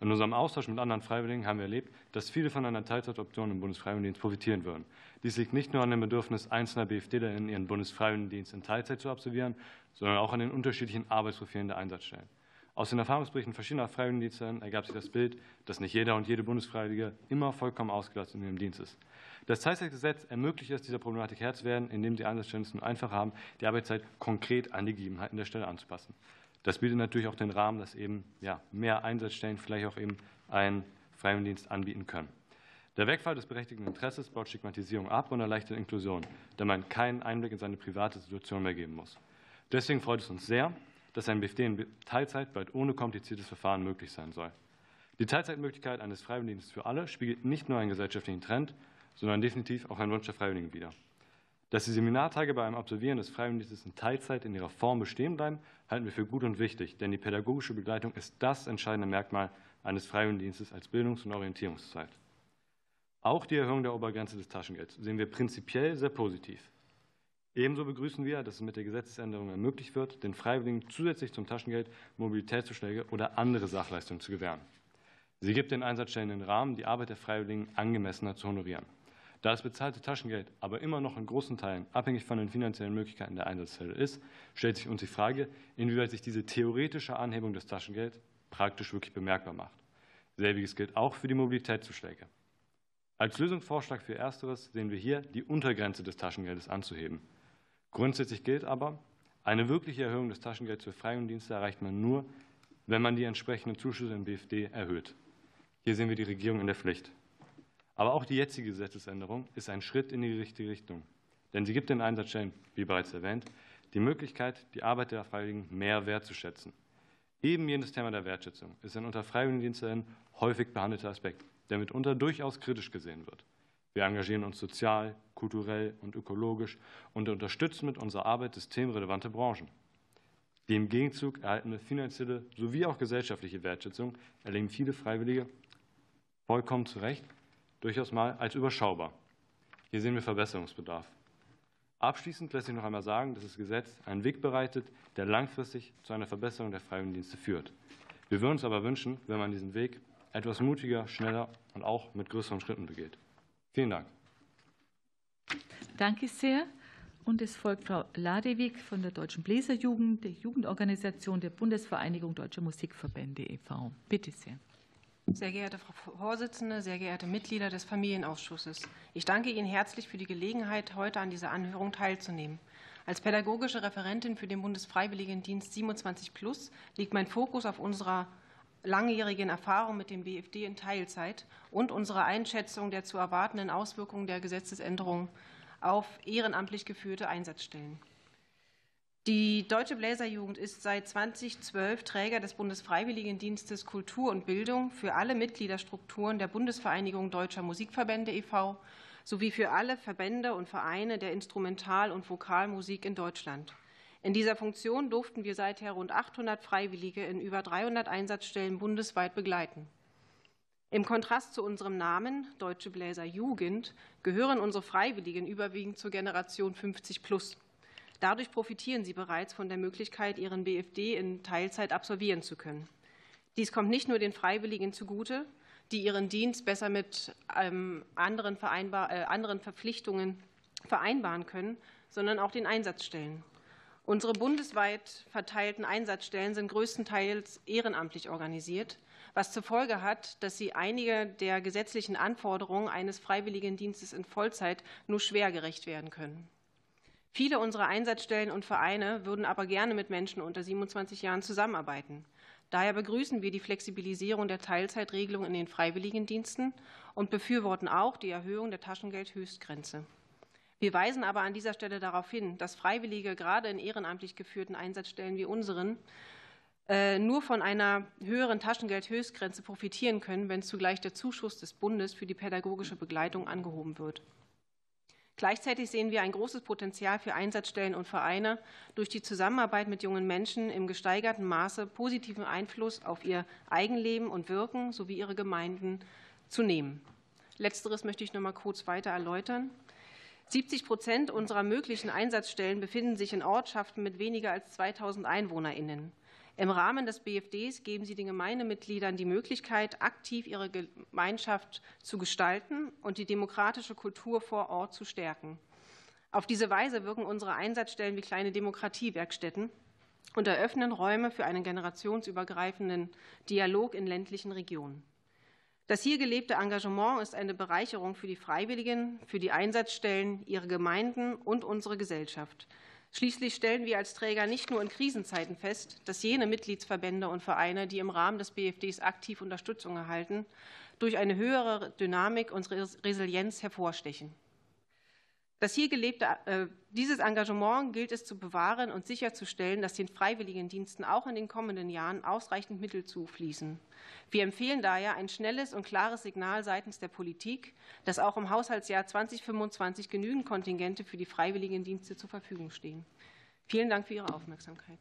In unserem Austausch mit anderen Freiwilligen haben wir erlebt, dass viele von einer Teilzeitoption im Bundesfreiwilligendienst profitieren würden. Dies liegt nicht nur an dem Bedürfnis einzelner BFDlerinnen, ihren Bundesfreiwilligendienst in Teilzeit zu absolvieren, sondern auch an den unterschiedlichen Arbeitsprofilen der Einsatzstellen. Aus den Erfahrungsberichten verschiedener Freiwilligendienste ergab sich das Bild, dass nicht jeder und jede Bundesfreiwillige immer vollkommen ausgelastet in ihrem Dienst ist. Das Teilzeitgesetz ermöglicht es, dieser Problematik Herr zu werden, indem die Einsatzstellen es nun einfach haben, die Arbeitszeit konkret an die Gegebenheiten der Stelle anzupassen. Das bietet natürlich auch den Rahmen, dass eben ja, mehr Einsatzstellen vielleicht auch eben einen Freiwilligendienst anbieten können. Der Wegfall des berechtigten Interesses baut Stigmatisierung ab und erleichtert Inklusion, da man keinen Einblick in seine private Situation mehr geben muss. Deswegen freut es uns sehr, dass ein BFD in Teilzeit bald ohne kompliziertes Verfahren möglich sein soll. Die Teilzeitmöglichkeit eines Freiwilligendienstes für alle spiegelt nicht nur einen gesellschaftlichen Trend, sondern definitiv auch einen Wunsch der Freiwilligen wider. Dass die Seminartage bei einem Absolvieren des Freiwilligendienstes in Teilzeit in ihrer Form bestehen bleiben, halten wir für gut und wichtig, denn die pädagogische Begleitung ist das entscheidende Merkmal eines Freiwilligendienstes als Bildungs- und Orientierungszeit. Auch die Erhöhung der Obergrenze des Taschengelds sehen wir prinzipiell sehr positiv. Ebenso begrüßen wir, dass es mit der Gesetzesänderung ermöglicht wird, den Freiwilligen zusätzlich zum Taschengeld Mobilitätszuschläge oder andere Sachleistungen zu gewähren. Sie gibt den Einsatzstellen den Rahmen, die Arbeit der Freiwilligen angemessener zu honorieren. Da das bezahlte Taschengeld aber immer noch in großen Teilen abhängig von den finanziellen Möglichkeiten der Einsatzstelle ist, stellt sich uns die Frage, inwieweit sich diese theoretische Anhebung des Taschengelds praktisch wirklich bemerkbar macht. Selbiges gilt auch für die Mobilitätszuschläge. Als Lösungsvorschlag für Ersteres sehen wir hier, die Untergrenze des Taschengeldes anzuheben. Grundsätzlich gilt aber, eine wirkliche Erhöhung des Taschengelds für Freiwilligendienste erreicht man nur, wenn man die entsprechenden Zuschüsse im BFD erhöht. Hier sehen wir die Regierung in der Pflicht. Aber auch die jetzige Gesetzesänderung ist ein Schritt in die richtige Richtung. Denn sie gibt den Einsatzstellen, wie bereits erwähnt, die Möglichkeit, die Arbeit der Freiwilligen mehr wertzuschätzen. Eben jenes Thema der Wertschätzung ist ein unter Freiwilligendiensten häufig behandelter Aspekt, der mitunter durchaus kritisch gesehen wird. Wir engagieren uns sozial, kulturell und ökologisch und unterstützen mit unserer Arbeit systemrelevante Branchen. Die im Gegenzug erhaltene finanzielle sowie auch gesellschaftliche Wertschätzung erleben viele Freiwillige vollkommen zu Recht durchaus mal als überschaubar. Hier sehen wir Verbesserungsbedarf. Abschließend lässt sich noch einmal sagen, dass das Gesetz einen Weg bereitet, der langfristig zu einer Verbesserung der Freiwilligendienste führt. Wir würden uns aber wünschen, wenn man diesen Weg etwas mutiger, schneller und auch mit größeren Schritten begeht. Vielen Dank. Danke sehr. Und es folgt Frau Ladewig von der Deutschen Bläserjugend, der Jugendorganisation der Bundesvereinigung Deutscher Musikverbände e.V. Bitte sehr. Sehr geehrte Frau Vorsitzende, sehr geehrte Mitglieder des Familienausschusses, ich danke Ihnen herzlich für die Gelegenheit, heute an dieser Anhörung teilzunehmen. Als pädagogische Referentin für den Bundesfreiwilligendienst 27 Plus liegt mein Fokus auf unserer langjährigen Erfahrung mit dem BFD in Teilzeit und unserer Einschätzung der zu erwartenden Auswirkungen der Gesetzesänderung auf ehrenamtlich geführte Einsatzstellen. Die Deutsche Bläserjugend ist seit 2012 Träger des Bundesfreiwilligendienstes Kultur und Bildung für alle Mitgliederstrukturen der Bundesvereinigung Deutscher Musikverbände e.V. sowie für alle Verbände und Vereine der Instrumental- und Vokalmusik in Deutschland. In dieser Funktion durften wir seither rund 800 Freiwillige in über 300 Einsatzstellen bundesweit begleiten. Im Kontrast zu unserem Namen Deutsche Bläser Jugend gehören unsere Freiwilligen überwiegend zur Generation 50 plus. Dadurch profitieren sie bereits von der Möglichkeit, ihren BFD in Teilzeit absolvieren zu können. Dies kommt nicht nur den Freiwilligen zugute, die ihren Dienst besser mit ähm, anderen, Vereinbar äh, anderen Verpflichtungen vereinbaren können, sondern auch den Einsatzstellen. Unsere bundesweit verteilten Einsatzstellen sind größtenteils ehrenamtlich organisiert, was zur Folge hat, dass sie einige der gesetzlichen Anforderungen eines Freiwilligendienstes in Vollzeit nur schwer gerecht werden können. Viele unserer Einsatzstellen und Vereine würden aber gerne mit Menschen unter 27 Jahren zusammenarbeiten. Daher begrüßen wir die Flexibilisierung der Teilzeitregelung in den Freiwilligendiensten und befürworten auch die Erhöhung der Taschengeldhöchstgrenze. Wir weisen aber an dieser Stelle darauf hin, dass Freiwillige gerade in ehrenamtlich geführten Einsatzstellen wie unseren äh, nur von einer höheren Taschengeldhöchstgrenze profitieren können, wenn zugleich der Zuschuss des Bundes für die pädagogische Begleitung angehoben wird. Gleichzeitig sehen wir ein großes Potenzial für Einsatzstellen und Vereine, durch die Zusammenarbeit mit jungen Menschen im gesteigerten Maße positiven Einfluss auf ihr Eigenleben und Wirken sowie ihre Gemeinden zu nehmen. Letzteres möchte ich noch mal kurz weiter erläutern. 70 Prozent unserer möglichen Einsatzstellen befinden sich in Ortschaften mit weniger als 2000 EinwohnerInnen. Im Rahmen des BFDs geben sie den Gemeindemitgliedern die Möglichkeit, aktiv ihre Gemeinschaft zu gestalten und die demokratische Kultur vor Ort zu stärken. Auf diese Weise wirken unsere Einsatzstellen wie kleine Demokratiewerkstätten und eröffnen Räume für einen generationsübergreifenden Dialog in ländlichen Regionen. Das hier gelebte Engagement ist eine Bereicherung für die Freiwilligen, für die Einsatzstellen, ihre Gemeinden und unsere Gesellschaft. Schließlich stellen wir als Träger nicht nur in Krisenzeiten fest, dass jene Mitgliedsverbände und Vereine, die im Rahmen des BFDs aktiv Unterstützung erhalten, durch eine höhere Dynamik und Resilienz hervorstechen. Das hier gelebte, äh, dieses Engagement gilt es zu bewahren und sicherzustellen, dass den Freiwilligendiensten auch in den kommenden Jahren ausreichend Mittel zufließen. Wir empfehlen daher ein schnelles und klares Signal seitens der Politik, dass auch im Haushaltsjahr 2025 genügend Kontingente für die Freiwilligendienste zur Verfügung stehen. Vielen Dank für Ihre Aufmerksamkeit.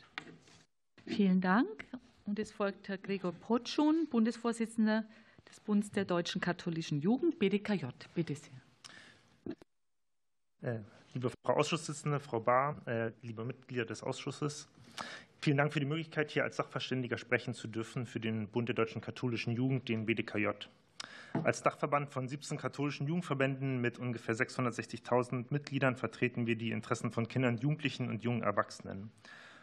Vielen Dank. Und es folgt Herr Gregor Potschun, Bundesvorsitzender des Bundes der Deutschen Katholischen Jugend, BDKJ. Bitte sehr. Äh, liebe Frau Ausschussvorsitzende, Frau Bahr, äh, liebe Mitglieder des Ausschusses, vielen Dank für die Möglichkeit, hier als Sachverständiger sprechen zu dürfen für den Bund der deutschen katholischen Jugend, den BDKJ. Als Dachverband von 17 katholischen Jugendverbänden mit ungefähr 660.000 Mitgliedern vertreten wir die Interessen von Kindern, Jugendlichen und jungen Erwachsenen.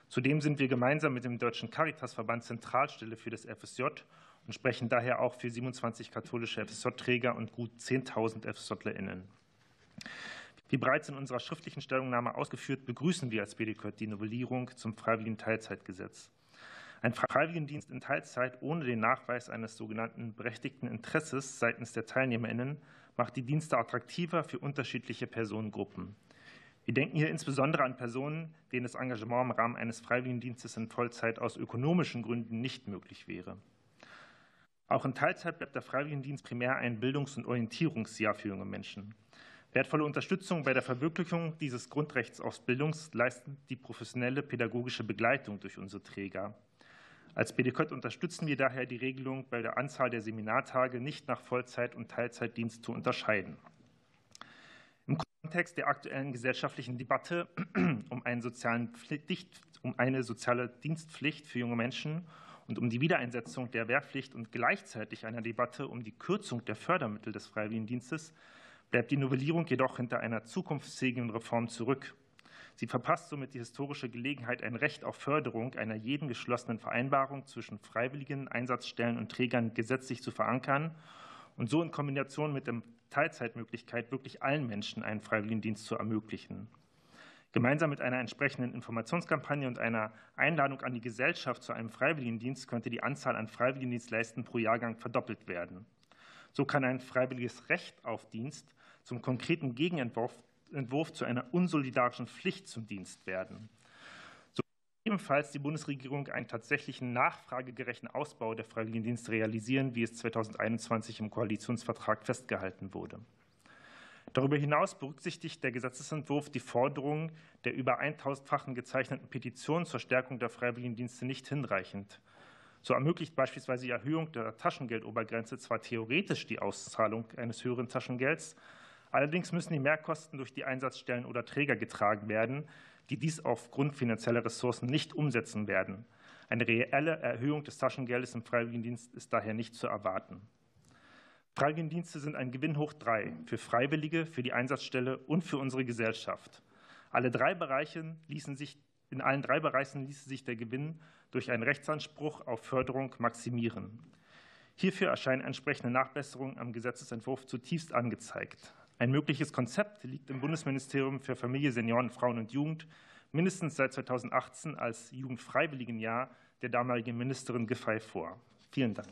Zudem sind wir gemeinsam mit dem Deutschen Caritasverband Zentralstelle für das FSJ und sprechen daher auch für 27 katholische FSJ-Träger und gut 10.000 FSJlerInnen. Wie bereits in unserer schriftlichen Stellungnahme ausgeführt, begrüßen wir als BDK die Novellierung zum Freiwilligen Teilzeitgesetz. Ein Freiwilligendienst in Teilzeit ohne den Nachweis eines sogenannten berechtigten Interesses seitens der TeilnehmerInnen macht die Dienste attraktiver für unterschiedliche Personengruppen. Wir denken hier insbesondere an Personen, denen das Engagement im Rahmen eines Freiwilligendienstes in Vollzeit aus ökonomischen Gründen nicht möglich wäre. Auch in Teilzeit bleibt der Freiwilligendienst primär ein Bildungs- und Orientierungsjahr für junge Menschen. Wertvolle Unterstützung bei der Verwirklichung dieses Grundrechts auf Bildung leistet die professionelle pädagogische Begleitung durch unsere Träger. Als BDK unterstützen wir daher die Regelung, bei der Anzahl der Seminartage nicht nach Vollzeit- und Teilzeitdienst zu unterscheiden. Im Kontext der aktuellen gesellschaftlichen Debatte um, um eine soziale Dienstpflicht für junge Menschen und um die Wiedereinsetzung der Wehrpflicht und gleichzeitig einer Debatte um die Kürzung der Fördermittel des Freiwilligendienstes bleibt die Novellierung jedoch hinter einer zukunftsfähigen Reform zurück. Sie verpasst somit die historische Gelegenheit, ein Recht auf Förderung einer jeden geschlossenen Vereinbarung zwischen Freiwilligen, Einsatzstellen und Trägern gesetzlich zu verankern und so in Kombination mit der Teilzeitmöglichkeit wirklich allen Menschen einen Freiwilligendienst zu ermöglichen. Gemeinsam mit einer entsprechenden Informationskampagne und einer Einladung an die Gesellschaft zu einem Freiwilligendienst könnte die Anzahl an Freiwilligendienstleisten pro Jahrgang verdoppelt werden. So kann ein freiwilliges Recht auf Dienst zum konkreten Gegenentwurf Entwurf zu einer unsolidarischen Pflicht zum Dienst werden. So ebenfalls die Bundesregierung einen tatsächlichen nachfragegerechten Ausbau der Freiwilligendienste realisieren, wie es 2021 im Koalitionsvertrag festgehalten wurde. Darüber hinaus berücksichtigt der Gesetzentwurf die Forderungen der über 1000-fachen gezeichneten Petition zur Stärkung der Freiwilligendienste nicht hinreichend. So ermöglicht beispielsweise die Erhöhung der Taschengeldobergrenze zwar theoretisch die Auszahlung eines höheren Taschengelds, Allerdings müssen die Mehrkosten durch die Einsatzstellen oder Träger getragen werden, die dies aufgrund finanzieller Ressourcen nicht umsetzen werden. Eine reelle Erhöhung des Taschengeldes im Freiwilligendienst ist daher nicht zu erwarten. Freiwilligendienste sind ein Gewinn hoch drei für Freiwillige, für die Einsatzstelle und für unsere Gesellschaft. Alle drei Bereiche ließen sich, in allen drei Bereichen ließe sich der Gewinn durch einen Rechtsanspruch auf Förderung maximieren. Hierfür erscheinen entsprechende Nachbesserungen am Gesetzentwurf zutiefst angezeigt. Ein mögliches Konzept liegt im Bundesministerium für Familie, Senioren, Frauen und Jugend mindestens seit 2018 als Jugendfreiwilligenjahr der damaligen Ministerin Giffey vor. Vielen Dank.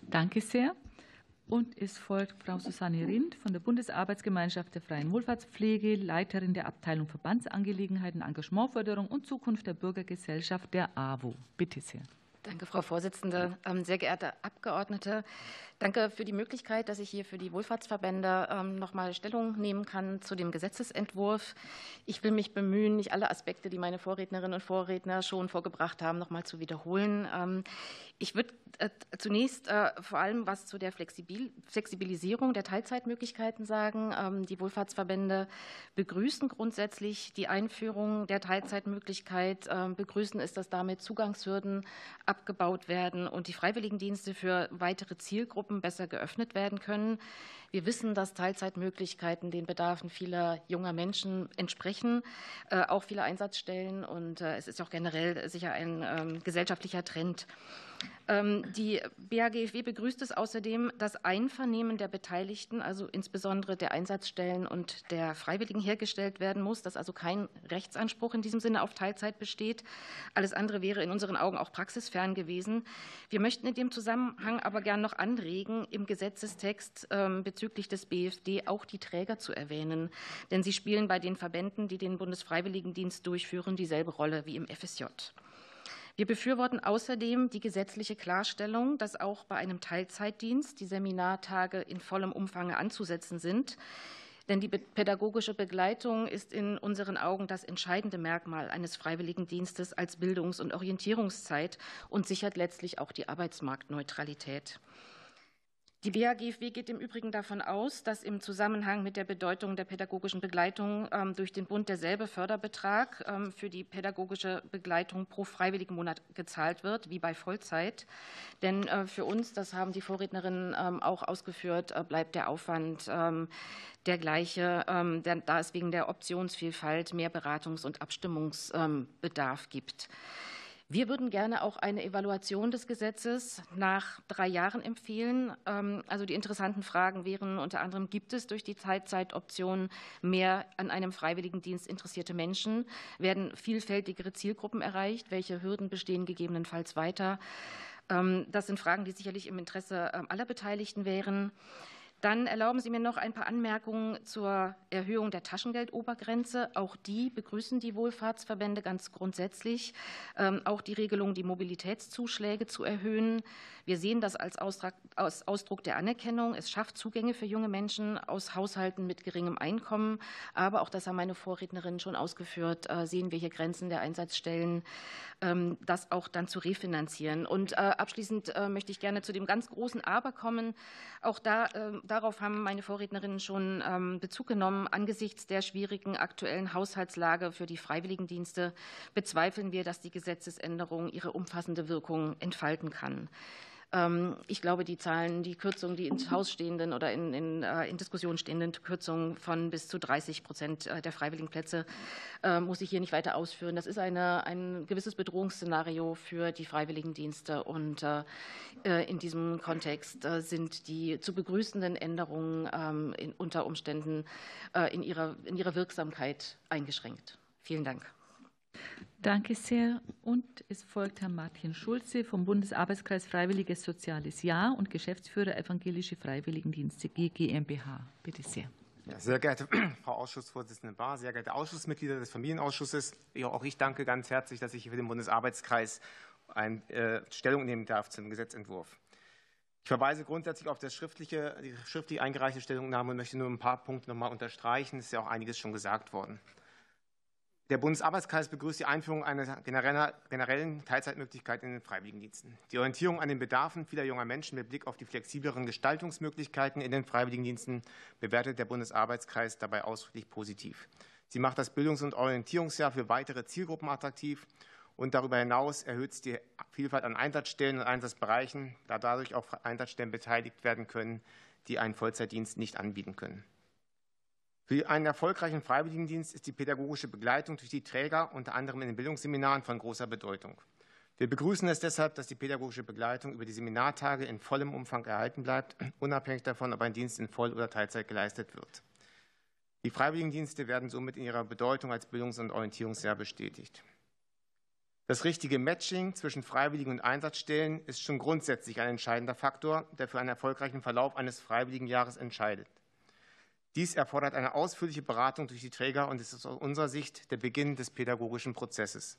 Danke sehr. Und es folgt Frau Susanne Rindt von der Bundesarbeitsgemeinschaft der Freien Wohlfahrtspflege, Leiterin der Abteilung Verbandsangelegenheiten, Engagementförderung und Zukunft der Bürgergesellschaft der AWO. Bitte sehr. Danke, Frau Vorsitzende. Ähm, sehr geehrte Abgeordnete, Danke für die Möglichkeit, dass ich hier für die Wohlfahrtsverbände ähm, noch mal Stellung nehmen kann zu dem Gesetzesentwurf. Ich will mich bemühen, nicht alle Aspekte, die meine Vorrednerinnen und Vorredner schon vorgebracht haben, noch mal zu wiederholen. Ähm, ich würde äh, zunächst äh, vor allem was zu der Flexibilisierung der Teilzeitmöglichkeiten sagen. Die Wohlfahrtsverbände begrüßen grundsätzlich die Einführung der Teilzeitmöglichkeit, begrüßen es, dass damit Zugangshürden abgebaut werden und die Freiwilligendienste für weitere Zielgruppen Gruppen besser geöffnet werden können. Wir wissen, dass Teilzeitmöglichkeiten den Bedarfen vieler junger Menschen entsprechen, äh, auch viele Einsatzstellen. Und äh, es ist auch generell sicher ein ähm, gesellschaftlicher Trend. Ähm, die BAGFW begrüßt es außerdem, dass Einvernehmen der Beteiligten, also insbesondere der Einsatzstellen und der Freiwilligen, hergestellt werden muss, dass also kein Rechtsanspruch in diesem Sinne auf Teilzeit besteht. Alles andere wäre in unseren Augen auch praxisfern gewesen. Wir möchten in dem Zusammenhang aber gern noch anregen, im Gesetzestext ähm, bezüglich des BFD auch die Träger zu erwähnen, denn sie spielen bei den Verbänden, die den Bundesfreiwilligendienst durchführen, dieselbe Rolle wie im FSJ. Wir befürworten außerdem die gesetzliche Klarstellung, dass auch bei einem Teilzeitdienst die Seminartage in vollem Umfang anzusetzen sind. Denn die pädagogische Begleitung ist in unseren Augen das entscheidende Merkmal eines Freiwilligendienstes als Bildungs- und Orientierungszeit und sichert letztlich auch die Arbeitsmarktneutralität. Die BAGFW geht im Übrigen davon aus, dass im Zusammenhang mit der Bedeutung der pädagogischen Begleitung ähm, durch den Bund derselbe Förderbetrag ähm, für die pädagogische Begleitung pro freiwilligen Monat gezahlt wird, wie bei Vollzeit. Denn äh, für uns, das haben die Vorrednerinnen ähm, auch ausgeführt, äh, bleibt der Aufwand der gleiche, da es wegen der Optionsvielfalt mehr Beratungs- und Abstimmungsbedarf gibt. Wir würden gerne auch eine Evaluation des Gesetzes nach drei Jahren empfehlen. Ähm, also die interessanten Fragen wären unter anderem, gibt es durch die Teilzeitoption mehr an einem Freiwilligendienst interessierte Menschen? Werden vielfältigere Zielgruppen erreicht? Welche Hürden bestehen gegebenenfalls weiter? Ähm, das sind Fragen, die sicherlich im Interesse ähm, aller Beteiligten wären. Dann erlauben Sie mir noch ein paar Anmerkungen zur Erhöhung der Taschengeldobergrenze. Auch die begrüßen die Wohlfahrtsverbände ganz grundsätzlich. Ähm, auch die Regelung, die Mobilitätszuschläge zu erhöhen. Wir sehen das als Ausdruck der Anerkennung. Es schafft Zugänge für junge Menschen aus Haushalten mit geringem Einkommen. Aber auch das haben meine Vorrednerinnen schon ausgeführt, äh, sehen wir hier Grenzen der Einsatzstellen, ähm, das auch dann zu refinanzieren. Und äh, abschließend äh, möchte ich gerne zu dem ganz großen Aber kommen. Auch da darauf haben meine Vorrednerinnen schon ähm, Bezug genommen. Angesichts der schwierigen aktuellen Haushaltslage für die Freiwilligendienste bezweifeln wir, dass die Gesetzesänderung ihre umfassende Wirkung entfalten kann. Ähm, ich glaube, die Zahlen, die Kürzungen, die ins Haus stehenden oder in, in, äh, in Diskussion stehenden Kürzungen von bis zu 30 Prozent äh, der Freiwilligenplätze äh, muss ich hier nicht weiter ausführen. Das ist eine, ein gewisses Bedrohungsszenario für die Freiwilligendienste. Und in diesem Kontext sind die zu begrüßenden Änderungen ähm, in, unter Umständen in ihrer, in ihrer Wirksamkeit eingeschränkt. Vielen Dank. Danke sehr. Und es folgt Herr Martin Schulze vom Bundesarbeitskreis Freiwilliges Soziales Jahr und Geschäftsführer Evangelische Freiwilligendienste GmbH. Bitte sehr. Ja, sehr geehrte Frau Ausschussvorsitzende Bahr, sehr geehrte Ausschussmitglieder des Familienausschusses, ja, auch ich danke ganz herzlich, dass ich hier für den Bundesarbeitskreis ein, äh, Stellung nehmen darf zum Gesetzentwurf. Ich verweise grundsätzlich auf das schriftliche, die schriftlich eingereichte Stellungnahme und möchte nur ein paar Punkte noch mal unterstreichen. Es ist ja auch einiges schon gesagt worden. Der Bundesarbeitskreis begrüßt die Einführung einer generellen Teilzeitmöglichkeit in den Freiwilligendiensten. Die Orientierung an den Bedarfen vieler junger Menschen mit Blick auf die flexibleren Gestaltungsmöglichkeiten in den Freiwilligendiensten bewertet der Bundesarbeitskreis dabei ausdrücklich positiv. Sie macht das Bildungs- und Orientierungsjahr für weitere Zielgruppen attraktiv Und darüber hinaus erhöht es die Vielfalt an Einsatzstellen und Einsatzbereichen, da dadurch auch Einsatzstellen beteiligt werden können, die einen Vollzeitdienst nicht anbieten können. Für einen erfolgreichen Freiwilligendienst ist die pädagogische Begleitung durch die Träger unter anderem in den Bildungsseminaren von großer Bedeutung. Wir begrüßen es deshalb, dass die pädagogische Begleitung über die Seminartage in vollem Umfang erhalten bleibt, unabhängig davon, ob ein Dienst in Voll- oder Teilzeit geleistet wird. Die Freiwilligendienste werden somit in ihrer Bedeutung als Bildungs- und Orientierungsjahr bestätigt. Das richtige Matching zwischen Freiwilligen und Einsatzstellen ist schon grundsätzlich ein entscheidender Faktor, der für einen erfolgreichen Verlauf eines Freiwilligenjahres entscheidet. Dies erfordert eine ausführliche Beratung durch die Träger und ist aus unserer Sicht der Beginn des pädagogischen Prozesses.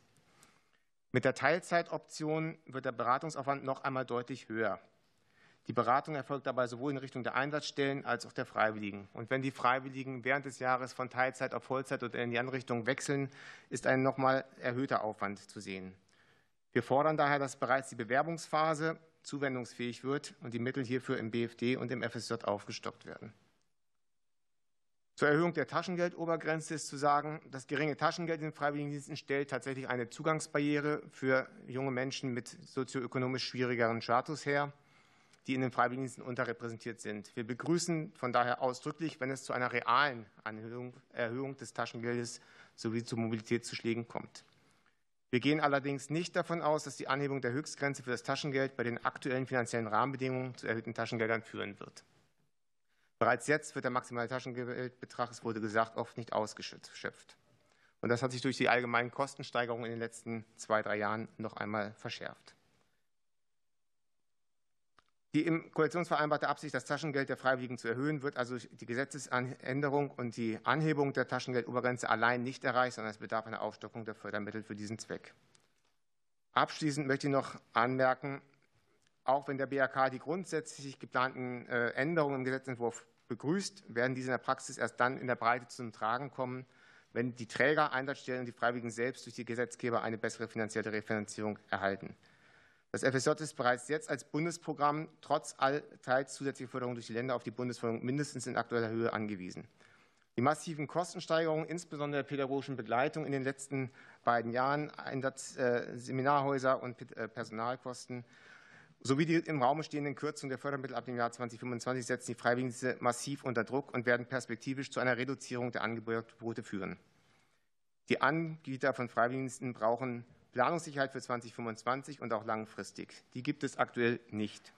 Mit der Teilzeitoption wird der Beratungsaufwand noch einmal deutlich höher. Die Beratung erfolgt dabei sowohl in Richtung der Einsatzstellen als auch der Freiwilligen. Und wenn die Freiwilligen während des Jahres von Teilzeit auf Vollzeit oder in die andere Richtung wechseln, ist ein nochmal erhöhter Aufwand zu sehen. Wir fordern daher, dass bereits die Bewerbungsphase zuwendungsfähig wird und die Mittel hierfür im BFD und im FSJ aufgestockt werden. Zur Erhöhung der Taschengeldobergrenze ist zu sagen, das geringe Taschengeld in den Freiwilligendiensten stellt tatsächlich eine Zugangsbarriere für junge Menschen mit sozioökonomisch schwierigeren Status her, die in den Freiwilligendiensten unterrepräsentiert sind. Wir begrüßen von daher ausdrücklich, wenn es zu einer realen Anhöhung, Erhöhung des Taschengeldes sowie zu Mobilitätszuschlägen kommt. Wir gehen allerdings nicht davon aus, dass die Anhebung der Höchstgrenze für das Taschengeld bei den aktuellen finanziellen Rahmenbedingungen zu erhöhten Taschengeldern führen wird. Bereits jetzt wird der maximale Taschengeldbetrag, es wurde gesagt, oft nicht ausgeschöpft. Und das hat sich durch die allgemeinen Kostensteigerungen in den letzten zwei, drei Jahren noch einmal verschärft. Die im Koalition vereinbarte Absicht, das Taschengeld der Freiwilligen zu erhöhen, wird also die Gesetzesänderung und die Anhebung der Taschengeldobergrenze allein nicht erreicht, sondern es bedarf einer Aufstockung der Fördermittel für diesen Zweck. Abschließend möchte ich noch anmerken, auch wenn der BAK die grundsätzlich geplanten äh, Änderungen im Gesetzentwurf begrüßt, werden diese in der Praxis erst dann in der Breite zum Tragen kommen, wenn die Träger, Einsatzstellen und die Freiwilligen selbst durch die Gesetzgeber eine bessere finanzielle Refinanzierung erhalten. Das FSJ ist bereits jetzt als Bundesprogramm trotz teils zusätzlicher Förderung durch die Länder auf die Bundesförderung mindestens in aktueller Höhe angewiesen. Die massiven Kostensteigerungen, insbesondere der pädagogischen Begleitung in den letzten beiden Jahren, Einsatz, äh, Seminarhäuser und äh, Personalkosten sowie die im Raum stehenden Kürzungen der Fördermittel ab dem Jahr 2025 setzen die Freiwilligendienste massiv unter Druck und werden perspektivisch zu einer Reduzierung der Angebote führen. Die Anbieter von Freiwilligendiensten brauchen Planungssicherheit für 2025 und auch langfristig. Die gibt es aktuell nicht.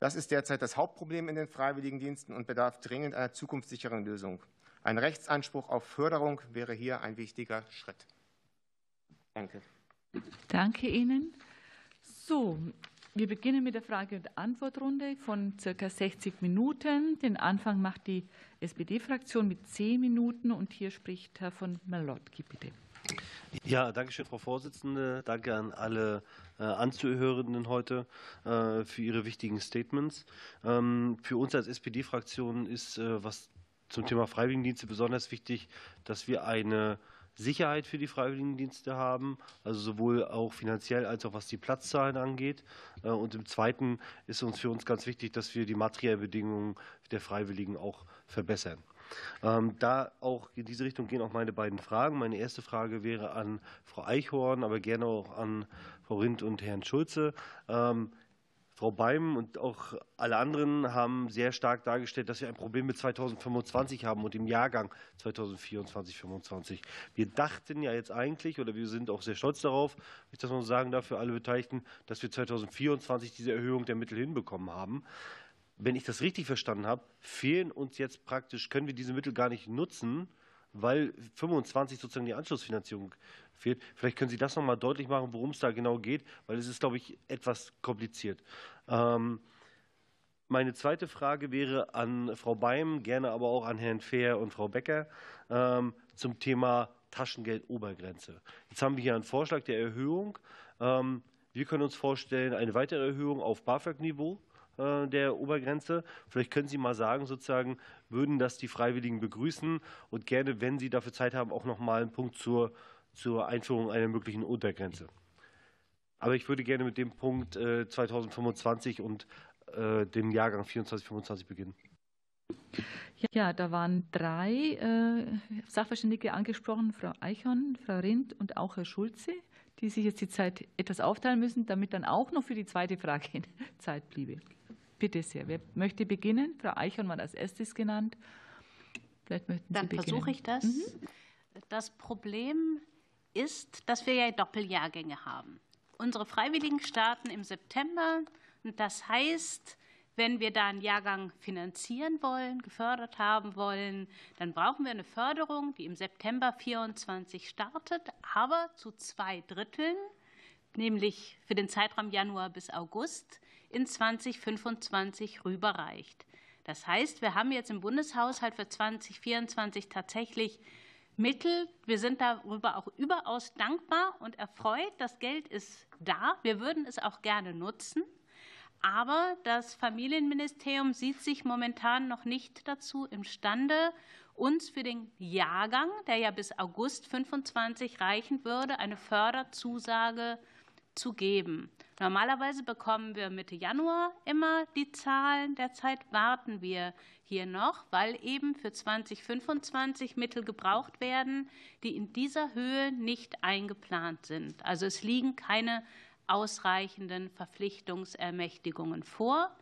Das ist derzeit das Hauptproblem in den Freiwilligendiensten und bedarf dringend einer zukunftssicheren Lösung. Ein Rechtsanspruch auf Förderung wäre hier ein wichtiger Schritt. Danke. Danke Ihnen. So, wir beginnen mit der Frage- und Antwortrunde von circa 60 Minuten. Den Anfang macht die SPD-Fraktion mit zehn Minuten und hier spricht Herr von Malotki, bitte. Ja, danke schön, Frau Vorsitzende. Danke an alle äh, Anzuhörenden heute äh, für ihre wichtigen Statements. Ähm, für uns als SPD-Fraktion ist äh, was zum Thema Freiwilligendienste besonders wichtig, dass wir eine Sicherheit für die Freiwilligendienste haben, also sowohl auch finanziell als auch was die Platzzahlen angeht. Äh, und im Zweiten ist uns für uns ganz wichtig, dass wir die materiellen Bedingungen der Freiwilligen auch verbessern. Ähm, da auch in diese Richtung gehen auch meine beiden Fragen. Meine erste Frage wäre an Frau Eichhorn, aber gerne auch an Frau Rindt und Herrn Schulze. Frau Beim und auch alle anderen haben sehr stark dargestellt, dass wir ein Problem mit 2025 haben und dem Jahrgang 2024, 2025. Wir dachten ja jetzt eigentlich, oder wir sind auch sehr stolz darauf, ich das mal sagen darf, alle Beteiligten, dass wir 2024 diese Erhöhung der Mittel hinbekommen haben. Wenn ich das richtig verstanden habe, fehlen uns jetzt praktisch, können wir diese Mittel gar nicht nutzen, weil 25 sozusagen die Anschlussfinanzierung fehlt. Vielleicht können Sie das noch mal deutlich machen, worum es da genau geht, weil es ist, glaube ich, etwas kompliziert. Ähm, meine zweite Frage wäre an Frau Beim, gerne aber auch an Herrn Fehr und Frau Becker ähm, zum Thema Taschengeldobergrenze. Jetzt haben wir hier einen Vorschlag der Erhöhung. Ähm, wir können uns vorstellen, eine weitere Erhöhung auf BAföG-Niveau äh, der Obergrenze. Vielleicht können Sie mal sagen, sozusagen, würden das die Freiwilligen begrüßen und gerne, wenn Sie dafür Zeit haben, auch noch mal einen Punkt zur zur Einführung einer möglichen Untergrenze. Aber ich würde gerne mit dem Punkt 2025 äh, und äh, dem Jahrgang 24, 25 beginnen. Ja, da waren drei äh, Sachverständige angesprochen, Frau Eichhorn, Frau Rindt und auch Herr Schulze. die sich jetzt die Zeit etwas aufteilen müssen, damit dann auch noch für die zweite Frage Zeit bliebe. Bitte sehr. Wer möchte beginnen? Frau Eichhorn war als erstes genannt. Vielleicht möchten Sie Dann beginnen. versuche ich das. Mhm. Das Problem ist, dass wir ja Doppeljahrgänge haben. Unsere Freiwilligen starten im September. Und das heißt, wenn wir da einen Jahrgang finanzieren wollen, gefördert haben wollen, dann brauchen wir eine Förderung, die im September 24 startet, aber zu zwei Dritteln, nämlich für den Zeitraum Januar bis August, in 2025 rüberreicht. Das heißt, wir haben jetzt im Bundeshaushalt für 2024 tatsächlich Mittel. Wir sind darüber auch überaus dankbar und erfreut. Das Geld ist da. Wir würden es auch gerne nutzen. Aber das Familienministerium sieht sich momentan noch nicht dazu imstande, uns für den Jahrgang, der ja bis August 25 reichen würde, eine Förderzusage zu geben. Normalerweise bekommen wir Mitte Januar immer die Zahlen. Derzeit warten wir hier noch, weil eben für 2025 Mittel gebraucht werden, die in dieser Höhe nicht eingeplant sind. Also es liegen keine ausreichenden Verpflichtungsermächtigungen vor.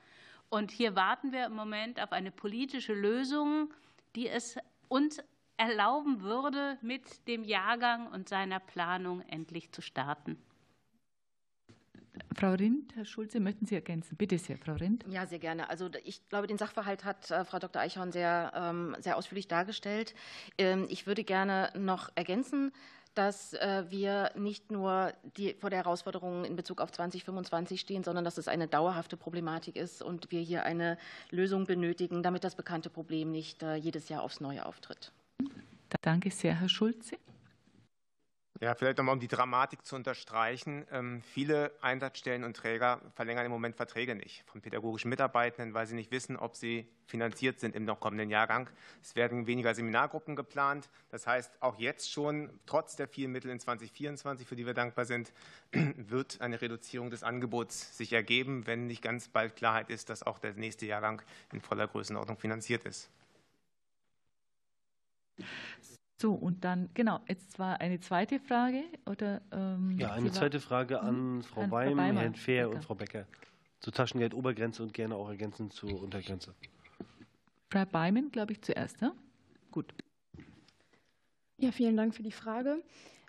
Und hier warten wir im Moment auf eine politische Lösung, die es uns erlauben würde, mit dem Jahrgang und seiner Planung endlich zu starten. Frau Rindt, Herr Schulze, möchten Sie ergänzen? Bitte sehr, Frau Rindt. Ja, sehr gerne. Also ich glaube, den Sachverhalt hat äh, Frau Dr. Eichhorn sehr, ähm, sehr ausführlich dargestellt. Ähm, ich würde gerne noch ergänzen, dass äh, wir nicht nur die, vor der Herausforderung in Bezug auf 2025 stehen, sondern dass es eine dauerhafte Problematik ist und wir hier eine Lösung benötigen, damit das bekannte Problem nicht äh, jedes Jahr aufs Neue auftritt. Danke sehr, Herr Schulze. Ja, vielleicht nochmal, um die Dramatik zu unterstreichen. Ähm, viele Einsatzstellen und Träger verlängern im Moment Verträge nicht von pädagogischen Mitarbeitenden, weil sie nicht wissen, ob sie finanziert sind im noch kommenden Jahrgang. Es werden weniger Seminargruppen geplant. Das heißt, auch jetzt schon, trotz der vielen Mittel in 2024, für die wir dankbar sind, wird eine Reduzierung des Angebots sich ergeben, wenn nicht ganz bald Klarheit ist, dass auch der nächste Jahrgang in voller Größenordnung finanziert ist. So, und dann, genau, jetzt war eine zweite Frage. Oder, ähm, ja, eine zweite Frage an hm? Frau Beim, Herrn Fehr und Frau Becker. Zur Taschengeldobergrenze und gerne auch ergänzend zur Untergrenze. Frau Beimann, glaube ich, zuerst. Ja? Gut. Ja, vielen Dank für die Frage.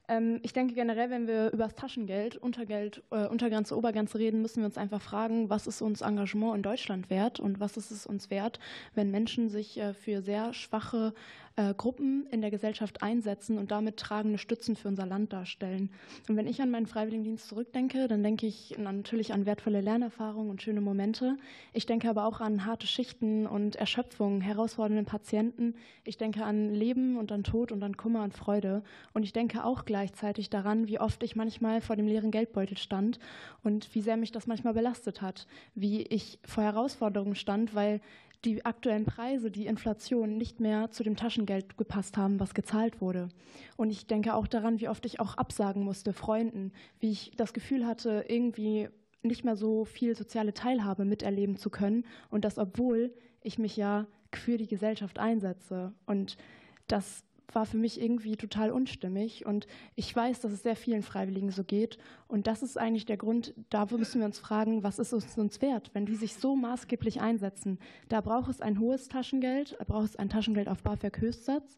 Ähm, ich denke generell, wenn wir über das Taschengeld, Untergeld, äh, Untergrenze, Obergrenze reden, müssen wir uns einfach fragen, was ist uns Engagement in Deutschland wert und was ist es uns wert, wenn Menschen sich äh, für sehr schwache äh, Gruppen in der Gesellschaft einsetzen und damit tragende Stützen für unser Land darstellen. Und wenn ich an meinen Freiwilligendienst zurückdenke, dann denke ich natürlich an wertvolle Lernerfahrungen und schöne Momente. Ich denke aber auch an harte Schichten und Erschöpfung, herausfordernde Patienten. Ich denke an Leben und an Tod und an Kummer und Freude. Und ich denke auch gleichzeitig daran, wie oft ich manchmal vor dem leeren Geldbeutel stand und wie sehr mich das manchmal belastet hat, wie ich vor Herausforderungen stand, weil die aktuellen Preise, die Inflation nicht mehr zu dem Taschengeld gepasst haben, was gezahlt wurde. Und ich denke auch daran, wie oft ich auch absagen musste, Freunden, wie ich das Gefühl hatte, irgendwie nicht mehr so viel soziale Teilhabe miterleben zu können. Und das, obwohl ich mich ja für die Gesellschaft einsetze. Und das war für mich irgendwie total unstimmig. Und ich weiß, dass es sehr vielen Freiwilligen so geht. Und das ist eigentlich der Grund, da müssen wir uns fragen, was ist es uns wert, wenn die sich so maßgeblich einsetzen. Da braucht es ein hohes Taschengeld, da braucht es ein Taschengeld auf BAföG-Höchstsatz.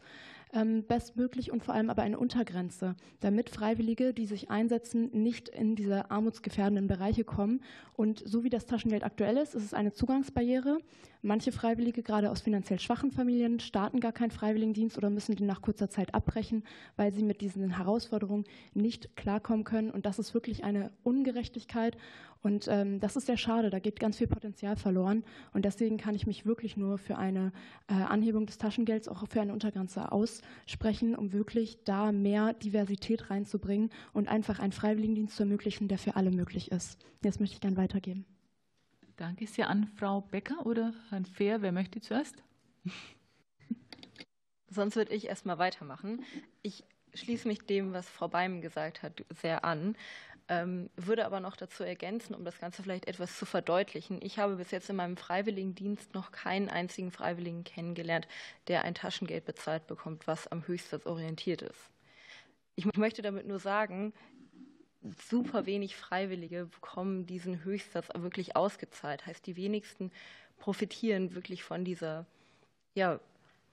Ähm, bestmöglich und vor allem aber eine Untergrenze, damit Freiwillige, die sich einsetzen, nicht in diese armutsgefährdenden Bereiche kommen. Und so wie das Taschengeld aktuell ist, ist es eine Zugangsbarriere. Manche Freiwillige, gerade aus finanziell schwachen Familien, starten gar keinen Freiwilligendienst oder müssen den nach kurzer Zeit abbrechen, weil sie mit diesen Herausforderungen nicht klarkommen können. Und das ist wirklich eine Ungerechtigkeit. Und ähm, das ist sehr schade, da geht ganz viel Potenzial verloren. Und deswegen kann ich mich wirklich nur für eine äh, Anhebung des Taschengelds, auch für eine Untergrenze aussprechen, um wirklich da mehr Diversität reinzubringen und einfach einen Freiwilligendienst zu ermöglichen, der für alle möglich ist. Jetzt möchte ich gerne weitergeben. Danke sehr an Frau Becker oder Herrn Fehr. Wer möchte zuerst? Sonst würde ich erst mal weitermachen. Ich schließe mich dem, was Frau Beim gesagt hat, sehr an. Ähm, würde aber noch dazu ergänzen, um das Ganze vielleicht etwas zu verdeutlichen. Ich habe bis jetzt in meinem Freiwilligendienst noch keinen einzigen Freiwilligen kennengelernt, der ein Taschengeld bezahlt bekommt, was am Höchstsatz orientiert ist. Ich möchte damit nur sagen, super wenig Freiwillige bekommen diesen Höchstsatz wirklich ausgezahlt. Heißt, die wenigsten profitieren wirklich von dieser, ja,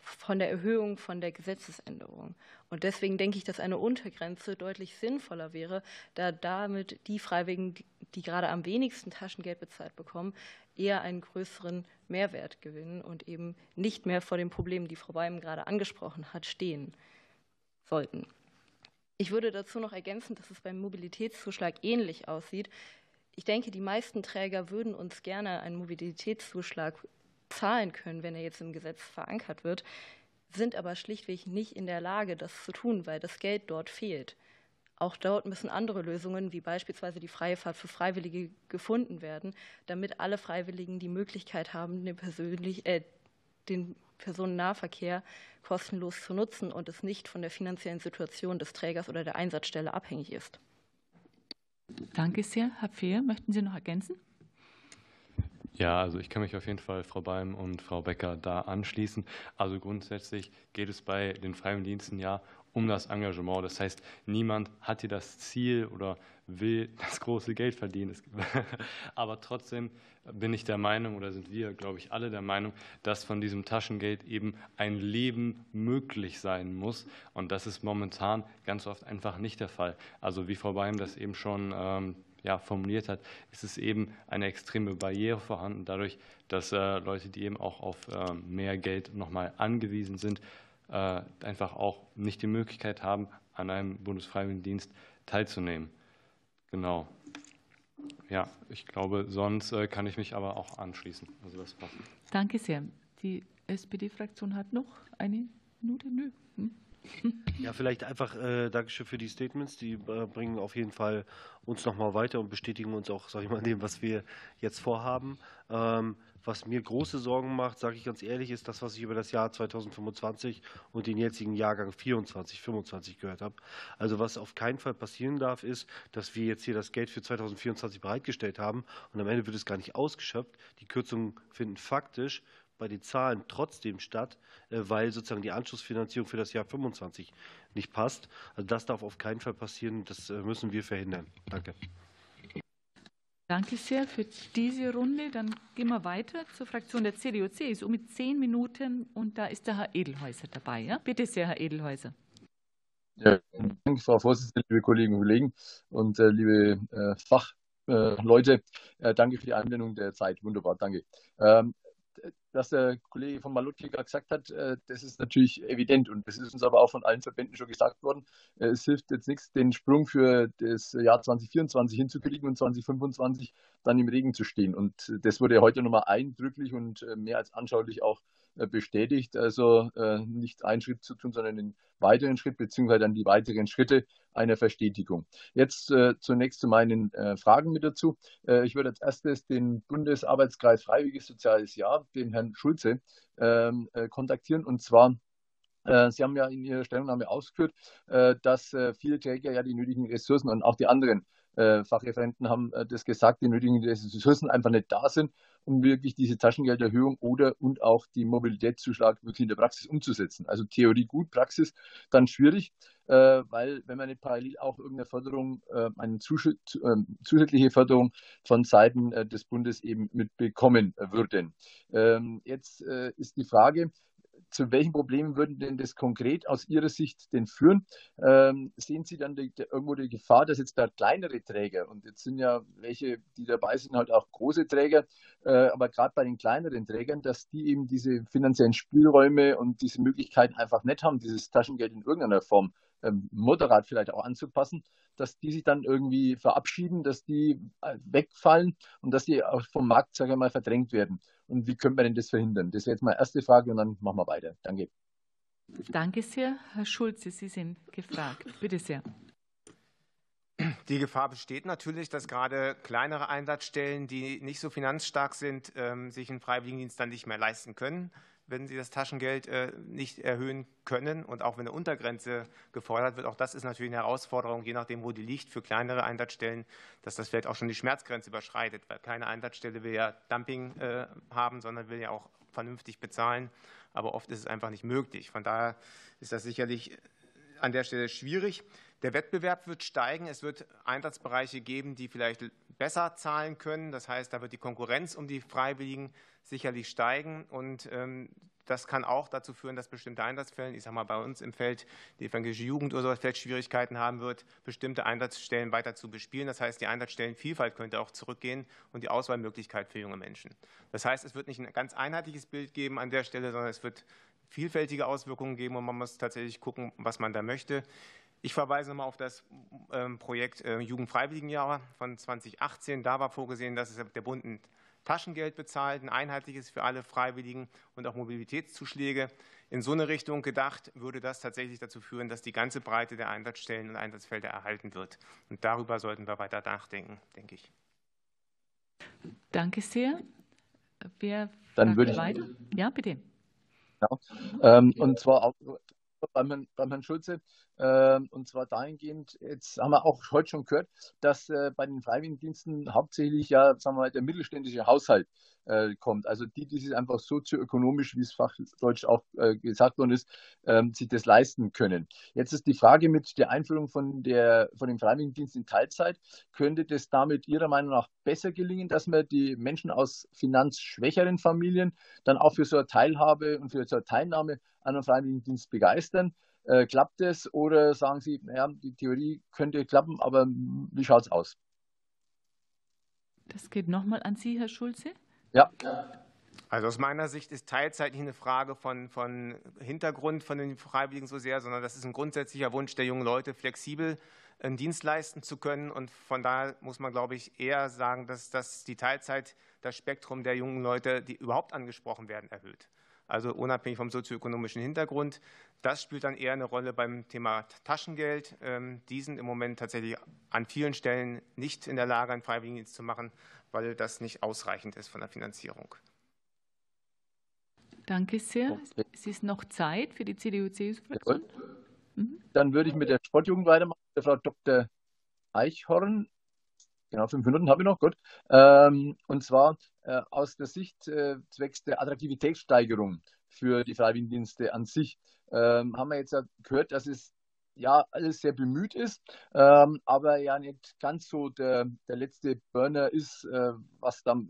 von der Erhöhung, von der Gesetzesänderung. Und deswegen denke ich, dass eine Untergrenze deutlich sinnvoller wäre, da damit die Freiwilligen, die gerade am wenigsten Taschengeld bezahlt bekommen, eher einen größeren Mehrwert gewinnen und eben nicht mehr vor den Problemen, die Frau Beim gerade angesprochen hat, stehen sollten. Ich würde dazu noch ergänzen, dass es beim Mobilitätszuschlag ähnlich aussieht. Ich denke, die meisten Träger würden uns gerne einen Mobilitätszuschlag zahlen können, wenn er jetzt im Gesetz verankert wird, sind aber schlichtweg nicht in der Lage, das zu tun, weil das Geld dort fehlt. Auch dort müssen andere Lösungen, wie beispielsweise die freie Fahrt für Freiwillige, gefunden werden, damit alle Freiwilligen die Möglichkeit haben, den, persönlich, äh, den Personennahverkehr kostenlos zu nutzen und es nicht von der finanziellen Situation des Trägers oder der Einsatzstelle abhängig ist. Danke sehr. Herr Fehr, möchten Sie noch ergänzen? Ja, also ich kann mich auf jeden Fall Frau Beim und Frau Becker da anschließen. Also grundsätzlich geht es bei den Freiwilligendiensten ja um das Engagement. Das heißt, niemand hat hier das Ziel oder will das große Geld verdienen. Aber trotzdem bin ich der Meinung oder sind wir, glaube ich, alle der Meinung, dass von diesem Taschengeld eben ein Leben möglich sein muss. Und das ist momentan ganz oft einfach nicht der Fall. Also wie Frau Beim das eben schon ähm, ja, formuliert hat, ist es eben eine extreme Barriere vorhanden, dadurch, dass äh, Leute, die eben auch auf äh, mehr Geld nochmal angewiesen sind, einfach auch nicht die Möglichkeit haben, an einem Bundesfreiwilligendienst teilzunehmen. Genau. Ja, ich glaube, sonst äh, kann ich mich aber auch anschließen. Also das passt. Danke sehr. Die SPD-Fraktion hat noch eine Minute. Nö. Hm? Ja, vielleicht einfach äh, Dankeschön für die Statements. Die äh, bringen auf jeden Fall uns nochmal weiter und bestätigen uns auch, sage ich mal, in dem, was wir jetzt vorhaben. Ähm, was mir große Sorgen macht, sage ich ganz ehrlich, ist das, was ich über das Jahr 2025 und den jetzigen Jahrgang 24, 25 gehört habe. Also was auf keinen Fall passieren darf, ist, dass wir jetzt hier das Geld für 2024 bereitgestellt haben und am Ende wird es gar nicht ausgeschöpft. Die Kürzungen finden faktisch bei den Zahlen trotzdem statt, äh, weil sozusagen die Anschlussfinanzierung für das Jahr 25 nicht passt. Also das darf auf keinen Fall passieren. Das äh, müssen wir verhindern. Danke. Danke sehr für diese Runde. Dann gehen wir weiter zur Fraktion der CDU-CSU mit zehn Minuten und da ist der Herr Edelhäuser dabei. Ja? Bitte sehr, Herr Edelhäuser. Ja, danke, Frau Vorsitzende, liebe Kolleginnen und Kollegen und äh, liebe äh, Fachleute. Äh, danke für die Anwendung der Zeit. Wunderbar, danke. Ähm, dass der Kollege von Malutki gerade gesagt hat, äh, das ist natürlich evident und das ist uns aber auch von allen Verbänden schon gesagt worden. Äh, es hilft jetzt nichts, den Sprung für das Jahr 2024 hinzukriegen und 2025 dann im Regen zu stehen. Und das wurde heute nochmal eindrücklich und äh, mehr als anschaulich auch bestätigt. Also nicht einen Schritt zu tun, sondern den weiteren Schritt beziehungsweise dann die weiteren Schritte einer Verstetigung. Jetzt äh, zunächst zu meinen äh, Fragen mit dazu. Äh, ich würde als erstes den Bundesarbeitskreis Freiwilliges Soziales Jahr, den Herrn Schulze, ähm, äh, kontaktieren und zwar äh, Sie haben ja in Ihrer Stellungnahme ausgeführt, äh, dass viele Träger ja die nötigen Ressourcen und auch die anderen Fachreferenten haben das gesagt, die nötigen Ressourcen einfach nicht da sind, um wirklich diese Taschengelderhöhung oder und auch die Mobilitätszuschlag wirklich in der Praxis umzusetzen. Also Theorie gut, Praxis dann schwierig. Äh, weil wenn man nicht parallel auch irgendeine Förderung, äh, eine ähm, zusätzliche Förderung von Seiten äh, des Bundes eben mitbekommen würden. Ähm, jetzt ist die Frage, zu welchen Problemen würden denn das konkret aus Ihrer Sicht denn führen? Ähm, sehen Sie dann die, die, irgendwo die Gefahr, dass jetzt da kleinere Träger, und jetzt sind ja welche, die dabei sind, halt auch große Träger, äh, aber gerade bei den kleineren Trägern, dass die eben diese finanziellen Spielräume und diese Möglichkeit einfach nicht haben, dieses Taschengeld in irgendeiner Form ähm, moderat vielleicht auch anzupassen, dass die sich dann irgendwie verabschieden, dass die äh, wegfallen und dass die auch vom Markt, sage ich mal, verdrängt werden. Und wie können wir denn das verhindern? Das wäre jetzt meine erste Frage und dann machen wir weiter. Danke. Danke sehr. Herr Schulze, Sie sind gefragt. Bitte sehr. Die Gefahr besteht natürlich, dass gerade kleinere Einsatzstellen, die nicht so finanzstark sind, ähm, sich einen Freiwilligendienst dann nicht mehr leisten können wenn sie das Taschengeld äh, nicht erhöhen können und auch wenn eine Untergrenze gefordert wird. Auch das ist natürlich eine Herausforderung, je nachdem, wo die liegt, für kleinere Einsatzstellen, dass das vielleicht auch schon die Schmerzgrenze überschreitet, weil keine Einsatzstelle will ja Dumping äh, haben, sondern will ja auch vernünftig bezahlen. Aber oft ist es einfach nicht möglich. Von daher ist das sicherlich an der Stelle schwierig. Der Wettbewerb wird steigen. Es wird Einsatzbereiche geben, die vielleicht besser zahlen können. Das heißt, da wird die Konkurrenz um die Freiwilligen sicherlich steigen. Und ähm, das kann auch dazu führen, dass bestimmte Einsatzstellen, ich sage mal bei uns im Feld, die evangelische Jugend oder so, vielleicht Schwierigkeiten haben wird, bestimmte Einsatzstellen weiter zu bespielen. Das heißt, die Einsatzstellenvielfalt könnte auch zurückgehen und die Auswahlmöglichkeit für junge Menschen. Das heißt, es wird nicht ein ganz einheitliches Bild geben an der Stelle, sondern es wird vielfältige Auswirkungen geben und man muss tatsächlich gucken, was man da möchte. Ich verweise nochmal auf das ähm, Projekt äh, Jugendfreiwilligenjahre von 2018. Da war vorgesehen, dass der Bund ein Taschengeld bezahlt, ein einheitliches für alle Freiwilligen und auch Mobilitätszuschläge. In so eine Richtung gedacht, würde das tatsächlich dazu führen, dass die ganze Breite der Einsatzstellen und Einsatzfelder erhalten wird. Und darüber sollten wir weiter nachdenken, denke ich. Danke sehr. Wer Dann würde ich weiter? Ja, bitte. Ja. Ähm, und zwar auch beim Herrn Schulze. Ähm, und zwar dahingehend, jetzt haben wir auch heute schon gehört, dass äh, bei den Freiwilligendiensten hauptsächlich ja, sagen wir mal, der mittelständische Haushalt äh, kommt. Also die, die sich einfach sozioökonomisch, wie es fachdeutsch auch äh, gesagt worden ist, ähm, sich das leisten können. Jetzt ist die Frage mit der Einführung von, der, von dem Freiwilligendienst in Teilzeit, könnte das damit Ihrer Meinung nach besser gelingen, dass man die Menschen aus finanzschwächeren Familien dann auch für so eine Teilhabe und für so eine Teilnahme an einem Freiwilligendienst begeistern? Äh, klappt es oder sagen Sie, naja, die Theorie könnte klappen, aber wie schaut es aus? Das geht nochmal an Sie, Herr Schulze. Ja. Also aus meiner Sicht ist Teilzeit nicht eine Frage von, von Hintergrund von den Freiwilligen so sehr, sondern das ist ein grundsätzlicher Wunsch der jungen Leute, flexibel einen Dienst leisten zu können. Und von daher muss man, glaube ich, eher sagen, dass, dass die Teilzeit das Spektrum der jungen Leute, die überhaupt angesprochen werden, erhöht. Also unabhängig vom sozioökonomischen Hintergrund. Das spielt dann eher eine Rolle beim Thema Taschengeld. Ähm, die sind im Moment tatsächlich an vielen Stellen nicht in der Lage, einen Freiwilligendienst zu machen, weil das nicht ausreichend ist von der Finanzierung. Danke sehr. Es ist noch Zeit für die CDU-CSU-Fraktion. Mhm. Dann würde ich mit der Sportjugend weitermachen. Der Frau Dr. Eichhorn. Genau, fünf Minuten habe ich noch, gut. Ähm, und zwar äh, aus der Sicht äh, zwecks der Attraktivitätssteigerung für die Freiwilligendienste an sich. Ähm, haben wir jetzt gehört, dass es ja alles sehr bemüht ist, ähm, aber ja nicht ganz so der, der letzte Burner ist, äh, was dann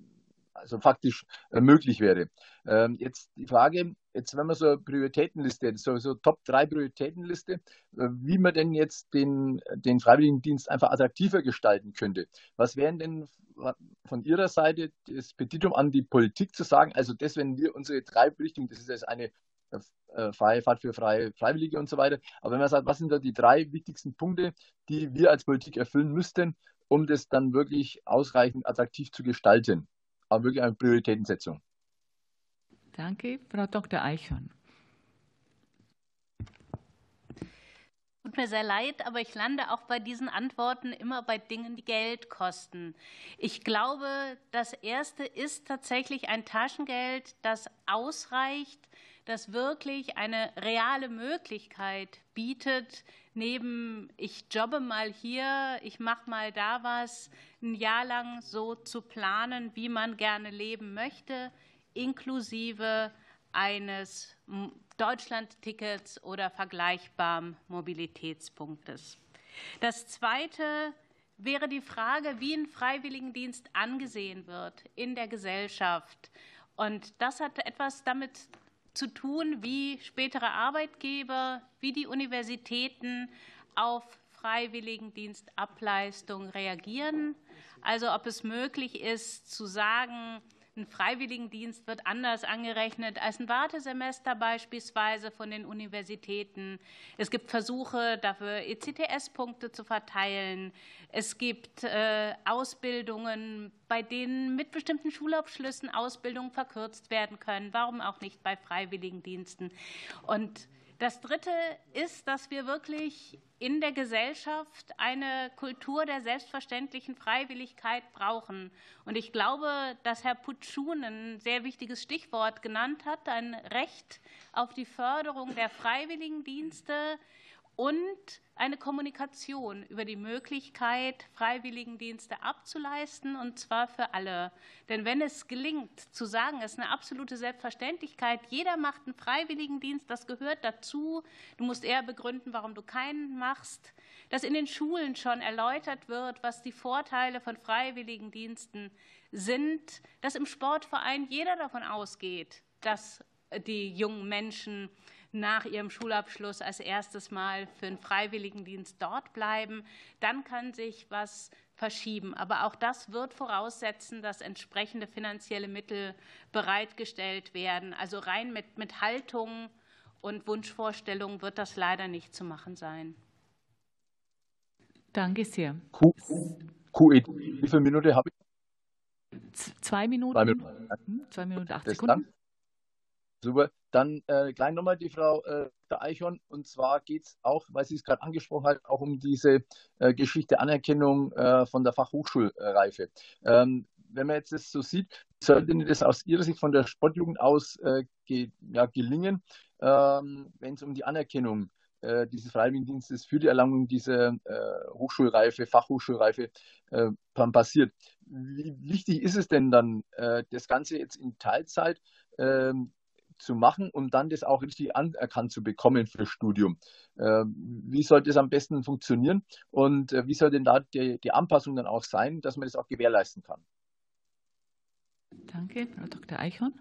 also faktisch äh, möglich wäre. Ähm, jetzt die Frage, jetzt wenn man so eine Prioritätenliste, so, so Top 3 Prioritätenliste, äh, wie man denn jetzt den, den Freiwilligendienst einfach attraktiver gestalten könnte. Was wären denn von Ihrer Seite das Petitum an die Politik zu sagen, also das, wenn wir unsere drei Richtungen, das ist jetzt eine äh, freie Fahrt für freie Freiwillige und so weiter. Aber wenn man sagt, was sind da die drei wichtigsten Punkte, die wir als Politik erfüllen müssten, um das dann wirklich ausreichend attraktiv zu gestalten? Aber wirklich eine Prioritätensetzung. Danke, Frau Dr. Eichhorn. Tut mir sehr leid, aber ich lande auch bei diesen Antworten immer bei Dingen, die Geld kosten. Ich glaube, das Erste ist tatsächlich ein Taschengeld, das ausreicht, das wirklich eine reale Möglichkeit bietet, neben ich jobbe mal hier, ich mache mal da was, ein Jahr lang so zu planen, wie man gerne leben möchte, inklusive eines Deutschlandtickets oder vergleichbaren Mobilitätspunktes. Das Zweite wäre die Frage, wie ein Freiwilligendienst angesehen wird in der Gesellschaft. Und das hat etwas damit zu tun, wie spätere Arbeitgeber, wie die Universitäten auf Freiwilligendienstableistung reagieren. Also ob es möglich ist zu sagen, ein Freiwilligendienst wird anders angerechnet als ein Wartesemester beispielsweise von den Universitäten. Es gibt Versuche, dafür ECTS-Punkte zu verteilen. Es gibt äh, Ausbildungen, bei denen mit bestimmten Schulabschlüssen Ausbildungen verkürzt werden können. Warum auch nicht bei Freiwilligendiensten? Und das Dritte ist, dass wir wirklich in der Gesellschaft eine Kultur der selbstverständlichen Freiwilligkeit brauchen. Und ich glaube, dass Herr Putschun ein sehr wichtiges Stichwort genannt hat, ein Recht auf die Förderung der Freiwilligendienste und eine Kommunikation über die Möglichkeit, Freiwilligendienste abzuleisten, und zwar für alle. Denn wenn es gelingt, zu sagen, es ist eine absolute Selbstverständlichkeit, jeder macht einen Freiwilligendienst, das gehört dazu, du musst eher begründen, warum du keinen machst, dass in den Schulen schon erläutert wird, was die Vorteile von Freiwilligendiensten sind, dass im Sportverein jeder davon ausgeht, dass die jungen Menschen nach ihrem Schulabschluss als erstes Mal für einen Freiwilligendienst dort bleiben. Dann kann sich was verschieben. Aber auch das wird voraussetzen, dass entsprechende finanzielle Mittel bereitgestellt werden. Also rein mit, mit Haltung und Wunschvorstellungen wird das leider nicht zu machen sein. Danke sehr. QE, wie viele Minuten habe ich? Zwei Minuten. Zwei Minuten, hm, Zwei Minuten acht Sekunden. Super. Dann äh, gleich nochmal die Frau äh, Dr. Eichhorn. Und zwar geht es auch, weil sie es gerade angesprochen hat, auch um diese äh, Geschichte Anerkennung äh, von der Fachhochschulreife. Ähm, wenn man jetzt das so sieht, sollte das aus Ihrer Sicht von der Sportjugend aus äh, ge, ja, gelingen, ähm, wenn es um die Anerkennung äh, dieses Freiwilligendienstes für die Erlangung dieser äh, Hochschulreife, Fachhochschulreife passiert. Wie wichtig ist es denn dann, das Ganze jetzt in Teilzeit ähm, zu machen, um dann das auch richtig anerkannt zu bekommen für das Studium. Ähm, wie sollte es am besten funktionieren und äh, wie soll denn da die, die Anpassung dann auch sein, dass man das auch gewährleisten kann? Danke, Frau Dr. Eichhorn.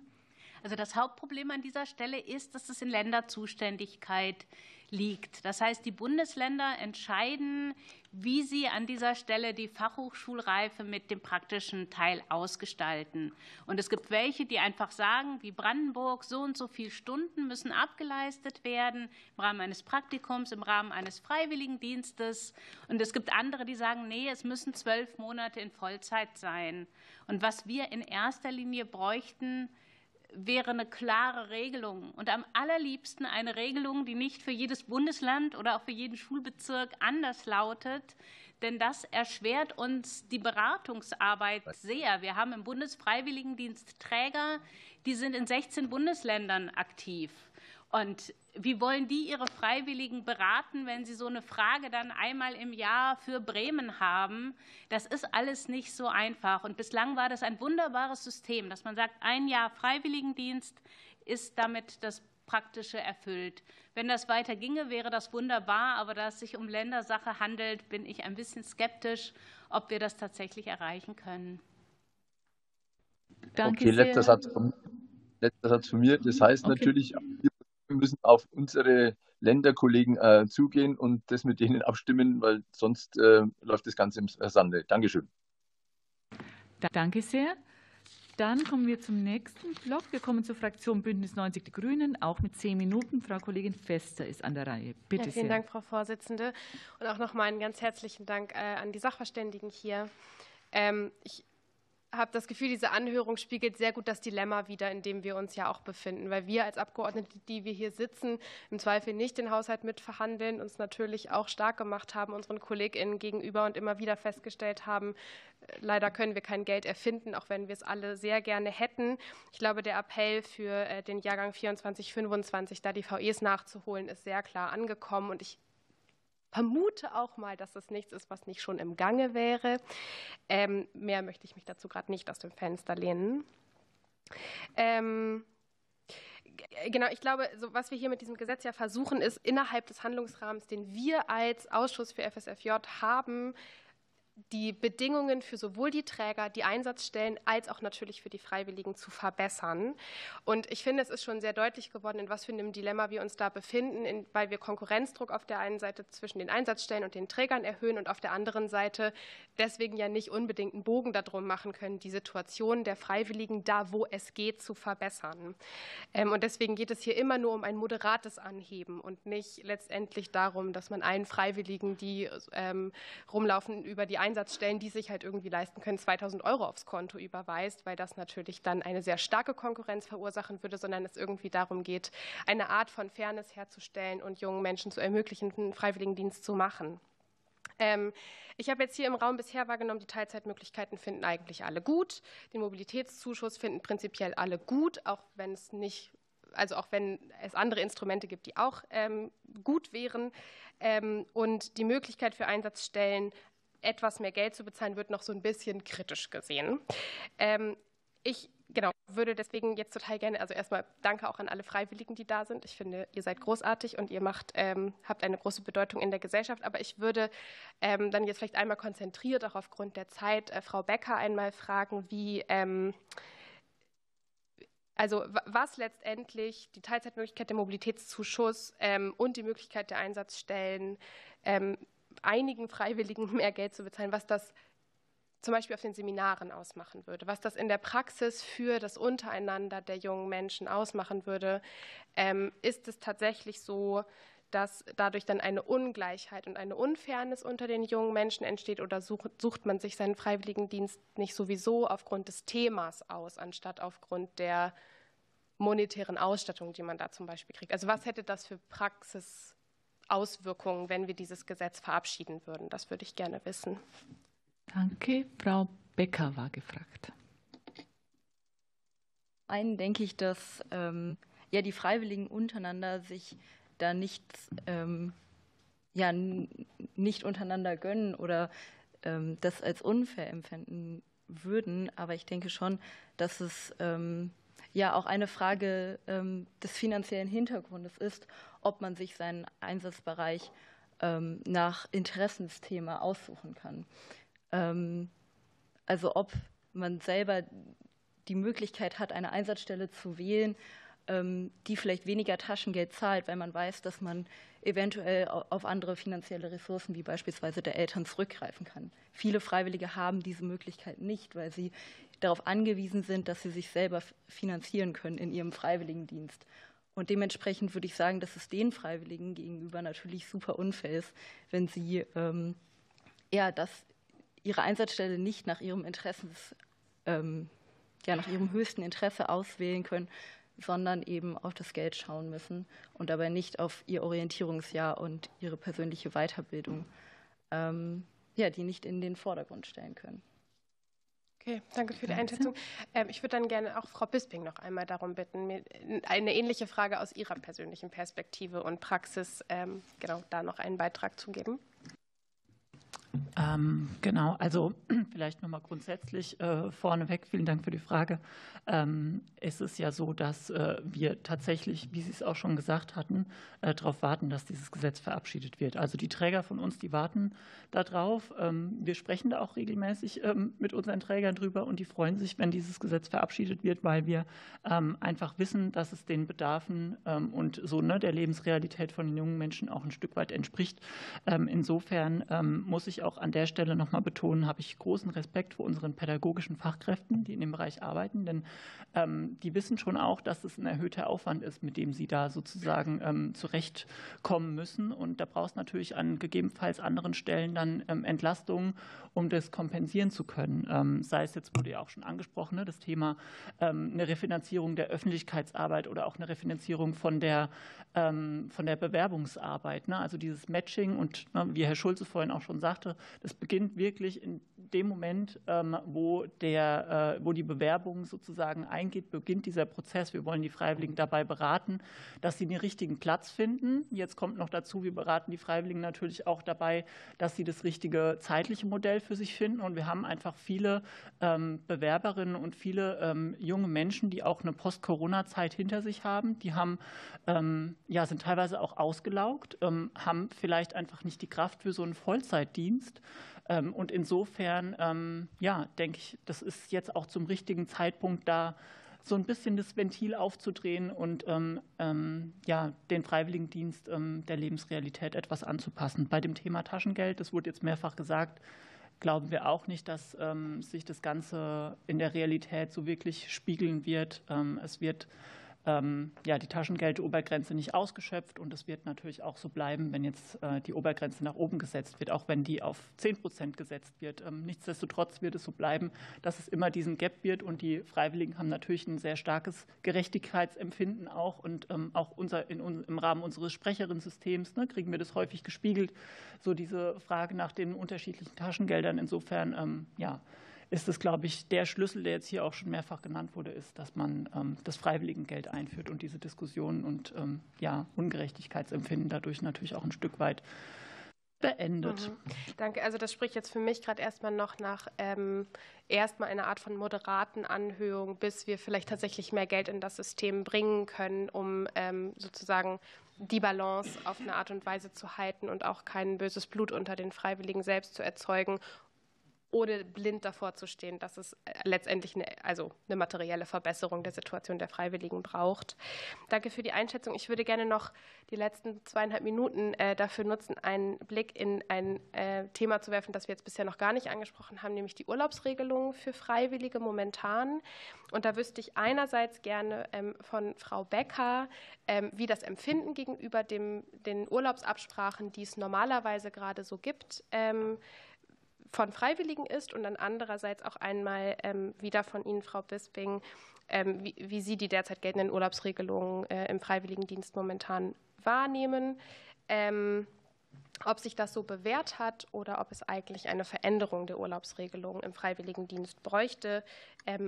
Also das Hauptproblem an dieser Stelle ist, dass es in Länderzuständigkeit liegt. Das heißt, die Bundesländer entscheiden, wie sie an dieser Stelle die Fachhochschulreife mit dem praktischen Teil ausgestalten. Und es gibt welche, die einfach sagen, wie Brandenburg, so und so viele Stunden müssen abgeleistet werden im Rahmen eines Praktikums, im Rahmen eines Freiwilligendienstes. Und es gibt andere, die sagen, nee, es müssen zwölf Monate in Vollzeit sein. Und was wir in erster Linie bräuchten, wäre eine klare Regelung und am allerliebsten eine Regelung, die nicht für jedes Bundesland oder auch für jeden Schulbezirk anders lautet. Denn das erschwert uns die Beratungsarbeit sehr. Wir haben im Bundesfreiwilligendienst Träger, die sind in 16 Bundesländern aktiv. Und wie wollen die ihre Freiwilligen beraten, wenn sie so eine Frage dann einmal im Jahr für Bremen haben? Das ist alles nicht so einfach. Und bislang war das ein wunderbares System, dass man sagt, ein Jahr Freiwilligendienst ist damit das Praktische erfüllt. Wenn das weiter ginge, wäre das wunderbar. Aber da es sich um Ländersache handelt, bin ich ein bisschen skeptisch, ob wir das tatsächlich erreichen können. Danke okay, letzter Satz, von, letzter Satz von mir. Das heißt Okay. natürlich, wir müssen auf unsere Länderkollegen äh, zugehen und das mit denen abstimmen, weil sonst äh, läuft das Ganze im Sande. Dankeschön. Da- Danke sehr. Dann kommen wir zum nächsten Block. Wir kommen zur Fraktion Bündnis 90 Die Grünen, auch mit zehn Minuten. Frau Kollegin Fester ist an der Reihe. Bitte ja, vielen sehr. Dank, Frau Vorsitzende. Und auch nochmal einen ganz herzlichen Dank äh, an die Sachverständigen hier. Ähm, ich habe das Gefühl, diese Anhörung spiegelt sehr gut das Dilemma wider, in dem wir uns ja auch befinden, weil wir als Abgeordnete, die wir hier sitzen, im Zweifel nicht den Haushalt mitverhandeln, uns natürlich auch stark gemacht haben, unseren KollegInnen gegenüber und immer wieder festgestellt haben, äh, leider können wir kein Geld erfinden, auch wenn wir es alle sehr gerne hätten. Ich glaube, der Appell für äh, den Jahrgang 24, 25, da die VEs nachzuholen, ist sehr klar angekommen und ich vermute auch mal, dass es nichts ist, was nicht schon im Gange wäre. Ähm, mehr möchte ich mich dazu gerade nicht aus dem Fenster lehnen. Ähm, Genau, ich glaube, so, was wir hier mit diesem Gesetz ja versuchen, ist innerhalb des Handlungsrahmens, den wir als Ausschuss für FSFJ haben, die Bedingungen für sowohl die Träger, die Einsatzstellen als auch natürlich für die Freiwilligen zu verbessern. Und ich finde, es ist schon sehr deutlich geworden, in was für einem Dilemma wir uns da befinden, in, weil wir Konkurrenzdruck auf der einen Seite zwischen den Einsatzstellen und den Trägern erhöhen und auf der anderen Seite deswegen ja nicht unbedingt einen Bogen darum machen können, die Situation der Freiwilligen da, wo es geht, zu verbessern. Ähm, Und deswegen geht es hier immer nur um ein moderates Anheben und nicht letztendlich darum, dass man allen Freiwilligen, die ähm, rumlaufen über die Einsatzstellen, die sich halt irgendwie leisten können, 2000 Euro aufs Konto überweist, weil das natürlich dann eine sehr starke Konkurrenz verursachen würde, sondern es irgendwie darum geht, eine Art von Fairness herzustellen und jungen Menschen zu ermöglichen, einen Freiwilligendienst zu machen. Ähm, ich habe jetzt hier im Raum bisher wahrgenommen, die Teilzeitmöglichkeiten finden eigentlich alle gut. Den Mobilitätszuschuss finden prinzipiell alle gut, auch wenn es nicht also auch wenn es andere Instrumente gibt, die auch ähm, gut wären. Ähm, und die Möglichkeit für Einsatzstellen, etwas mehr Geld zu bezahlen, wird noch so ein bisschen kritisch gesehen. Ähm, ich genau, würde deswegen jetzt total gerne, also erstmal danke auch an alle Freiwilligen, die da sind. Ich finde, ihr seid großartig und ihr macht, ähm, habt eine große Bedeutung in der Gesellschaft. Aber ich würde ähm, dann jetzt vielleicht einmal konzentriert, auch aufgrund der Zeit, äh, Frau Becker einmal fragen, wie, ähm, also was letztendlich die Teilzeitmöglichkeit der Mobilitätszuschuss ähm, und die Möglichkeit der Einsatzstellen, ähm, einigen Freiwilligen mehr Geld zu bezahlen, was das zum Beispiel auf den Seminaren ausmachen würde, was das in der Praxis für das Untereinander der jungen Menschen ausmachen würde, ähm, ist es tatsächlich so, dass dadurch dann eine Ungleichheit und eine Unfairness unter den jungen Menschen entsteht oder sucht, man sich seinen Freiwilligendienst nicht sowieso aufgrund des Themas aus, anstatt aufgrund der monetären Ausstattung, die man da zum Beispiel kriegt. Also was hätte das für Praxisauswirkungen, wenn wir dieses Gesetz verabschieden würden? Das würde ich gerne wissen. Danke. Frau Becker war gefragt. Einen denke ich, dass ähm, ja, die Freiwilligen untereinander sich da nichts, ähm, ja, nicht untereinander gönnen oder ähm, das als unfair empfinden würden. Aber ich denke schon, dass es ähm, ja auch eine Frage ähm, des finanziellen Hintergrundes ist, ob man sich seinen Einsatzbereich ähm, nach Interessensthema aussuchen kann. Ähm, also ob man selber die Möglichkeit hat, eine Einsatzstelle zu wählen, ähm, die vielleicht weniger Taschengeld zahlt, weil man weiß, dass man eventuell auf andere finanzielle Ressourcen wie beispielsweise der Eltern zurückgreifen kann. Viele Freiwillige haben diese Möglichkeit nicht, weil sie darauf angewiesen sind, dass sie sich selber finanzieren können in ihrem Freiwilligendienst. Und dementsprechend würde ich sagen, dass es den Freiwilligen gegenüber natürlich super unfair ist, wenn sie ähm, ja, das ihre Einsatzstelle nicht nach ihrem Interessens, ähm, ja, nach ihrem höchsten Interesse auswählen können, sondern eben auf das Geld schauen müssen und dabei nicht auf ihr Orientierungsjahr und ihre persönliche Weiterbildung, ähm, ja, die nicht in den Vordergrund stellen können. Okay, danke für die Einschätzung. Ähm, ich würde dann gerne auch Frau Bisping noch einmal darum bitten, mir eine ähnliche Frage aus Ihrer persönlichen Perspektive und Praxis, ähm, genau, da noch einen Beitrag zu geben. Ähm, genau, also vielleicht nochmal grundsätzlich äh, vorneweg, vielen Dank für die Frage. Ähm, es ist ja so, dass äh, wir tatsächlich, wie Sie es auch schon gesagt hatten, äh, darauf warten, dass dieses Gesetz verabschiedet wird. Also die Träger von uns, die warten darauf. Ähm, wir sprechen da auch regelmäßig mit unseren Trägern drüber und die freuen sich, wenn dieses Gesetz verabschiedet wird, weil wir einfach wissen, dass es den Bedarfen und so ne, der Lebensrealität von den jungen Menschen auch ein Stück weit entspricht. insofern muss ich auch an der Stelle nochmal betonen, habe ich großen Respekt vor unseren pädagogischen Fachkräften, die in dem Bereich arbeiten, denn ähm, die wissen schon auch, dass es ein erhöhter Aufwand ist, mit dem sie da sozusagen ähm, zurechtkommen müssen. Und da braucht es natürlich an gegebenenfalls anderen Stellen dann ähm, Entlastungen, um das kompensieren zu können. Ähm, sei es jetzt, wurde ja auch schon angesprochen, ne, das Thema ähm, eine Refinanzierung der Öffentlichkeitsarbeit oder auch eine Refinanzierung von der, ähm, von der Bewerbungsarbeit. Ne? Also dieses Matching und ne, wie Herr Schulze vorhin auch schon sagte, das beginnt wirklich in dem Moment, ähm, wo, der, äh, wo die Bewerbung sozusagen eingeht, beginnt dieser Prozess. Wir wollen die Freiwilligen dabei beraten, dass sie den richtigen Platz finden. Jetzt kommt noch dazu, wir beraten die Freiwilligen natürlich auch dabei, dass sie das richtige zeitliche Modell für sich finden. Und wir haben einfach viele ähm, Bewerberinnen und viele ähm, junge Menschen, die auch eine Post-Corona-Zeit hinter sich haben. Die haben, ja, sind teilweise auch ausgelaugt, haben vielleicht einfach nicht die Kraft für so einen Vollzeitdienst. Ähm, und insofern, ähm, ja, denke ich, das ist jetzt auch zum richtigen Zeitpunkt da, so ein bisschen das Ventil aufzudrehen und ähm, ja, den Freiwilligendienst der Lebensrealität etwas anzupassen. Bei dem Thema Taschengeld, das wurde jetzt mehrfach gesagt, glauben wir auch nicht, dass sich das Ganze in der Realität so wirklich spiegeln wird. es wird ähm, ja, die Taschengeldobergrenze nicht ausgeschöpft. Und es wird natürlich auch so bleiben, wenn jetzt äh, die Obergrenze nach oben gesetzt wird, auch wenn die auf 10 Prozent gesetzt wird. Ähm, nichtsdestotrotz wird es so bleiben, dass es immer diesen Gap wird. Und die Freiwilligen haben natürlich ein sehr starkes Gerechtigkeitsempfinden auch. Und ähm, auch unser, in, im Rahmen unseres Sprecherinnensystems ne, kriegen wir das häufig gespiegelt, so diese Frage nach den unterschiedlichen Taschengeldern. Insofern, ja, ist es, glaube ich, der Schlüssel, der jetzt hier auch schon mehrfach genannt wurde, ist, dass man ähm, das Freiwilligengeld einführt und diese Diskussion und ähm, ja, Ungerechtigkeitsempfinden dadurch natürlich auch ein Stück weit beendet. Mhm. Danke. Also das spricht jetzt für mich gerade erstmal noch nach ähm, erstmal einer Art von moderaten Anhöhung, bis wir vielleicht tatsächlich mehr Geld in das System bringen können, um ähm, sozusagen die Balance auf eine Art und Weise zu halten und auch kein böses Blut unter den Freiwilligen selbst zu erzeugen ohne blind davor zu stehen, dass es äh, letztendlich eine, also eine materielle Verbesserung der Situation der Freiwilligen braucht. Danke für die Einschätzung. Ich würde gerne noch die letzten zweieinhalb Minuten äh, dafür nutzen, einen Blick in ein äh, Thema zu werfen, das wir jetzt bisher noch gar nicht angesprochen haben, nämlich die Urlaubsregelung für Freiwillige momentan. Und da wüsste ich einerseits gerne ähm, von Frau Becker, ähm, wie das Empfinden gegenüber dem, den Urlaubsabsprachen, die es normalerweise gerade so gibt, ähm, von Freiwilligen ist und dann andererseits auch einmal ähm, wieder von Ihnen, Frau Bisping, ähm, wie, wie, Sie die derzeit geltenden Urlaubsregelungen äh, im Freiwilligendienst momentan wahrnehmen. Ähm, ob sich das so bewährt hat oder ob es eigentlich eine Veränderung der Urlaubsregelungen im Freiwilligendienst bräuchte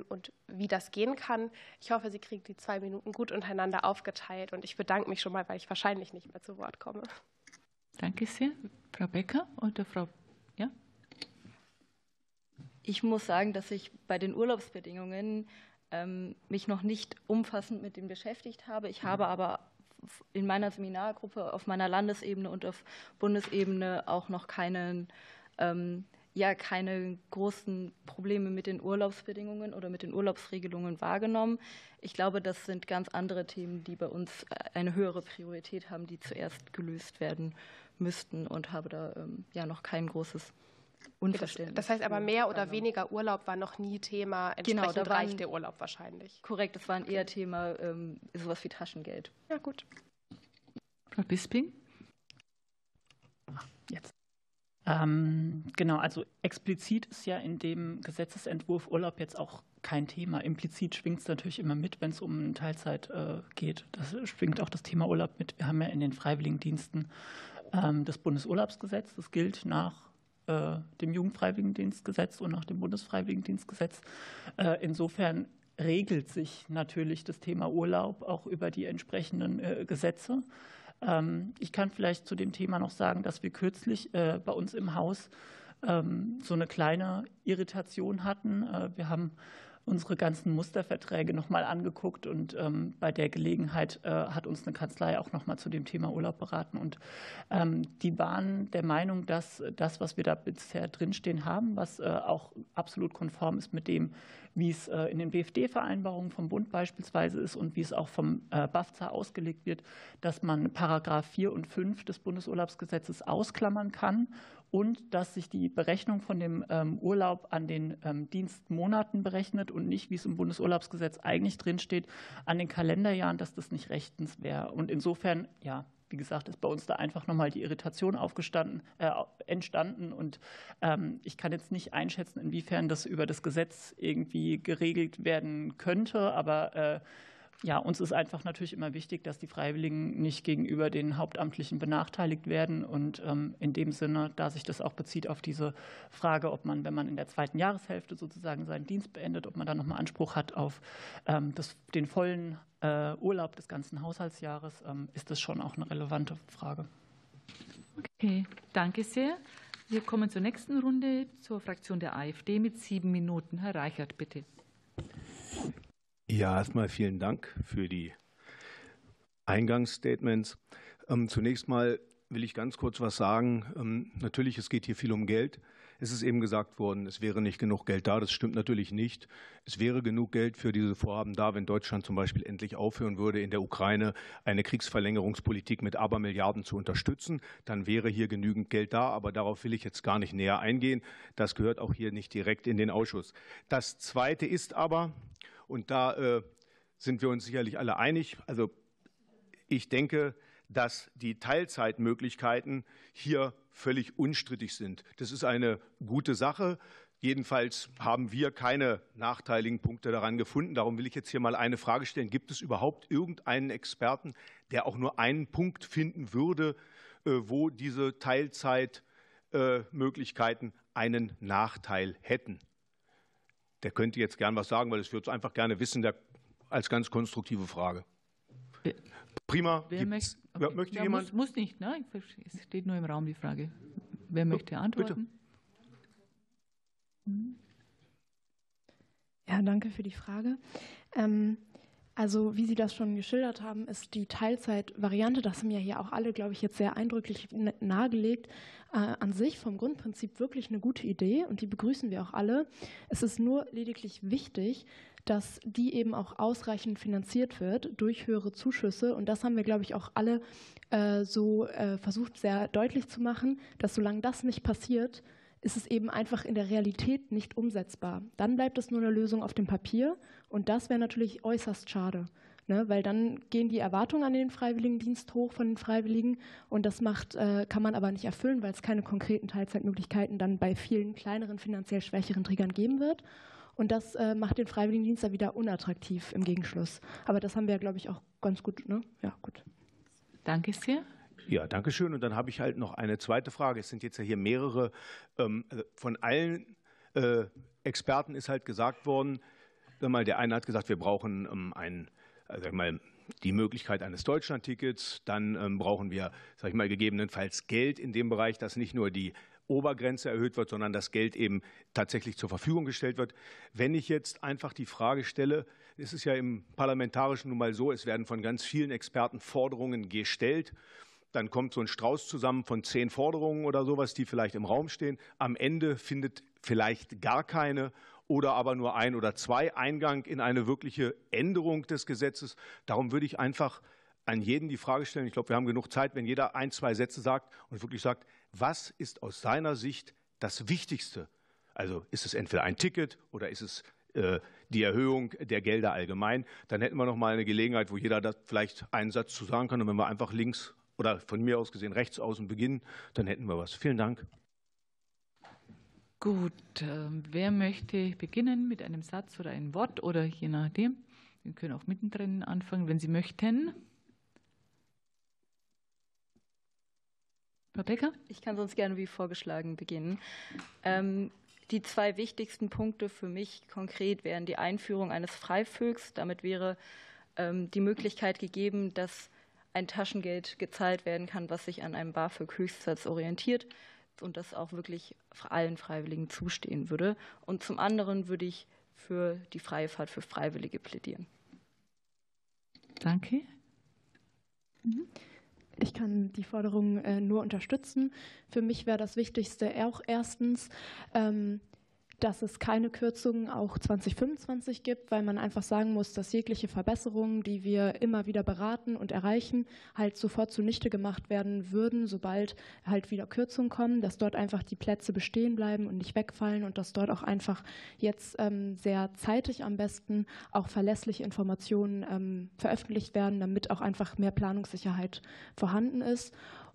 und wie das gehen kann. Ich hoffe, Sie kriegen die zwei Minuten gut untereinander aufgeteilt und ich bedanke mich schon mal, weil ich wahrscheinlich nicht mehr zu Wort komme. Danke sehr. Frau Becker oder Frau ich muss sagen, dass ich bei den Urlaubsbedingungen ähm, mich noch nicht umfassend mit dem beschäftigt habe. Ich habe aber in meiner Seminargruppe auf meiner Landesebene und auf Bundesebene auch noch keinen, ähm, ja, keine großen Probleme mit den Urlaubsbedingungen oder mit den Urlaubsregelungen wahrgenommen. Ich glaube, das sind ganz andere Themen, die bei uns eine höhere Priorität haben, die zuerst gelöst werden müssten und habe da ähm, ja noch kein großes Unverständlich. Das, heißt aber, mehr oder weniger Urlaub war noch nie Thema. Entsprechend genau, da reicht der Urlaub wahrscheinlich. Korrekt, das war ein eher Thema ähm, sowas wie Taschengeld. Ja, gut. Frau Bisping? Jetzt. Ähm, genau, also explizit ist ja in dem Gesetzesentwurf Urlaub jetzt auch kein Thema. Implizit schwingt es natürlich immer mit, wenn es um Teilzeit äh, geht. Das schwingt auch das Thema Urlaub mit. Wir haben ja in den Freiwilligendiensten ähm, das Bundesurlaubsgesetz. Das gilt nach äh, dem Jugendfreiwilligendienstgesetz und nach dem Bundesfreiwilligendienstgesetz. Äh, insofern regelt sich natürlich das Thema Urlaub auch über die entsprechenden äh, Gesetze. Ähm, ich kann vielleicht zu dem Thema noch sagen, dass wir kürzlich bei uns im Haus ähm, so eine kleine Irritation hatten. Wir haben unsere ganzen Musterverträge nochmal angeguckt und ähm, bei der Gelegenheit äh, hat uns eine Kanzlei auch nochmal zu dem Thema Urlaub beraten. Und ähm, die waren der Meinung, dass das, was wir da bisher drinstehen haben, was äh, auch absolut konform ist mit dem, wie es äh, in den BFD-Vereinbarungen vom Bund beispielsweise ist und wie es auch vom BAFZA ausgelegt wird, dass man Paragraph 4 und 5 des Bundesurlaubsgesetzes ausklammern kann und dass sich die Berechnung von dem ähm, Urlaub an den ähm, Dienstmonaten berechnet und nicht, wie es im Bundesurlaubsgesetz eigentlich drinsteht, an den Kalenderjahren, dass das nicht rechtens wäre. Und insofern, ja, wie gesagt, ist bei uns da einfach nochmal die Irritation aufgestanden, äh, entstanden. Und ähm, ich kann jetzt nicht einschätzen, inwiefern das über das Gesetz irgendwie geregelt werden könnte, aber äh, ja, uns ist einfach natürlich immer wichtig, dass die Freiwilligen nicht gegenüber den Hauptamtlichen benachteiligt werden. Und ähm, in dem Sinne, da sich das auch bezieht auf diese Frage, ob man, wenn man in der zweiten Jahreshälfte sozusagen seinen Dienst beendet, ob man dann nochmal Anspruch hat auf ähm, das, den vollen äh, Urlaub des ganzen Haushaltsjahres, ähm, ist das schon auch eine relevante Frage. Okay, danke sehr. Wir kommen zur nächsten Runde, zur Fraktion der AfD mit sieben Minuten. Herr Reichert, bitte. Ja, erstmal vielen Dank für die Eingangsstatements. Ähm, zunächst mal will ich ganz kurz was sagen. Ähm, natürlich, es geht hier viel um Geld. Es ist eben gesagt worden, es wäre nicht genug Geld da. Das stimmt natürlich nicht. Es wäre genug Geld für diese Vorhaben da, wenn Deutschland zum Beispiel endlich aufhören würde, in der Ukraine eine Kriegsverlängerungspolitik mit Abermilliarden zu unterstützen. Dann wäre hier genügend Geld da. Aber darauf will ich jetzt gar nicht näher eingehen. Das gehört auch hier nicht direkt in den Ausschuss. Das Zweite ist aber, und da äh, sind wir uns sicherlich alle einig. Also ich denke, dass die Teilzeitmöglichkeiten hier völlig unstrittig sind. Das ist eine gute Sache. Jedenfalls haben wir keine nachteiligen Punkte daran gefunden. Darum will ich jetzt hier mal eine Frage stellen. Gibt es überhaupt irgendeinen Experten, der auch nur einen Punkt finden würde, äh, wo diese Teilzeitmöglichkeiten einen Nachteil hätten? Der könnte jetzt gern was sagen, weil es würde es einfach gerne wissen, der, als ganz konstruktive Frage. Prima. Wer möchte, okay. möchte ja, jemand? Muss, muss, nicht, ne? Es steht nur im Raum die Frage. Wer möchte antworten? Bitte. Ja, danke für die Frage. Ähm, also wie Sie das schon geschildert haben, ist die Teilzeitvariante, das haben ja hier auch alle, glaube ich, jetzt sehr eindrücklich nahegelegt, äh, an sich vom Grundprinzip wirklich eine gute Idee und die begrüßen wir auch alle. Es ist nur lediglich wichtig, dass die eben auch ausreichend finanziert wird durch höhere Zuschüsse. Und das haben wir, glaube ich, auch alle äh, so äh, versucht sehr deutlich zu machen, dass solange das nicht passiert, ist es eben einfach in der Realität nicht umsetzbar. Dann bleibt es nur eine Lösung auf dem Papier und das wäre natürlich äußerst schade. Ne, weil dann gehen die Erwartungen an den Freiwilligendienst hoch von den Freiwilligen und das macht, äh, kann man aber nicht erfüllen, weil es keine konkreten Teilzeitmöglichkeiten dann bei vielen kleineren, finanziell schwächeren Trägern geben wird. Und das äh, macht den Freiwilligendienst dann wieder unattraktiv im Gegenschluss. Aber das haben wir, glaube ich, auch ganz gut. Ne? Ja, gut. Danke sehr. Ja, danke schön. Und dann habe ich halt noch eine zweite Frage. Es sind jetzt ja hier mehrere, ähm, äh, von allen äh, Experten ist halt gesagt worden, der eine hat gesagt, wir brauchen ähm, ein, äh, sag mal, die Möglichkeit eines Deutschlandtickets. Dann ähm, brauchen wir, sag ich mal, gegebenenfalls Geld in dem Bereich, dass nicht nur die Obergrenze erhöht wird, sondern das Geld eben tatsächlich zur Verfügung gestellt wird. Wenn ich jetzt einfach die Frage stelle, es ist ja im Parlamentarischen nun mal so, es werden von ganz vielen Experten Forderungen gestellt dann kommt so ein Strauß zusammen von zehn Forderungen oder sowas, die vielleicht im Raum stehen. Am Ende findet vielleicht gar keine oder aber nur ein oder zwei Eingang in eine wirkliche Änderung des Gesetzes. Darum würde ich einfach an jeden die Frage stellen, ich glaube, wir haben genug Zeit, wenn jeder ein, zwei Sätze sagt und wirklich sagt, was ist aus seiner Sicht das Wichtigste? Also ist es entweder ein Ticket oder ist es äh, die Erhöhung der Gelder allgemein? Dann hätten wir noch mal eine Gelegenheit, wo jeder da vielleicht einen Satz zu sagen kann. Und wenn wir einfach links oder von mir aus gesehen rechts außen beginnen, dann hätten wir was. Vielen Dank. Gut, ähm, wer möchte beginnen mit einem Satz oder einem Wort oder je nachdem? Wir können auch mittendrin anfangen, wenn Sie möchten. Frau Becker? Ich kann sonst gerne wie vorgeschlagen beginnen. Ähm, die zwei wichtigsten Punkte für mich konkret wären die Einführung eines Freivögs. Damit wäre ähm, die Möglichkeit gegeben, dass ein Taschengeld gezahlt werden kann, was sich an einem BAföG-Höchstsatz orientiert und das auch wirklich allen Freiwilligen zustehen würde. Und zum anderen würde ich für die freie Fahrt für Freiwillige plädieren. Danke. Mhm. Ich kann die Forderung äh, nur unterstützen. Für mich wäre das Wichtigste auch erstens, ähm, dass es keine Kürzungen auch 2025 gibt, weil man einfach sagen muss, dass jegliche Verbesserungen, die wir immer wieder beraten und erreichen, halt sofort zunichte gemacht werden würden, sobald halt wieder Kürzungen kommen, dass dort einfach die Plätze bestehen bleiben und nicht wegfallen und dass dort auch einfach jetzt ähm, sehr zeitig am besten auch verlässliche Informationen ähm, veröffentlicht werden, damit auch einfach mehr Planungssicherheit vorhanden ist.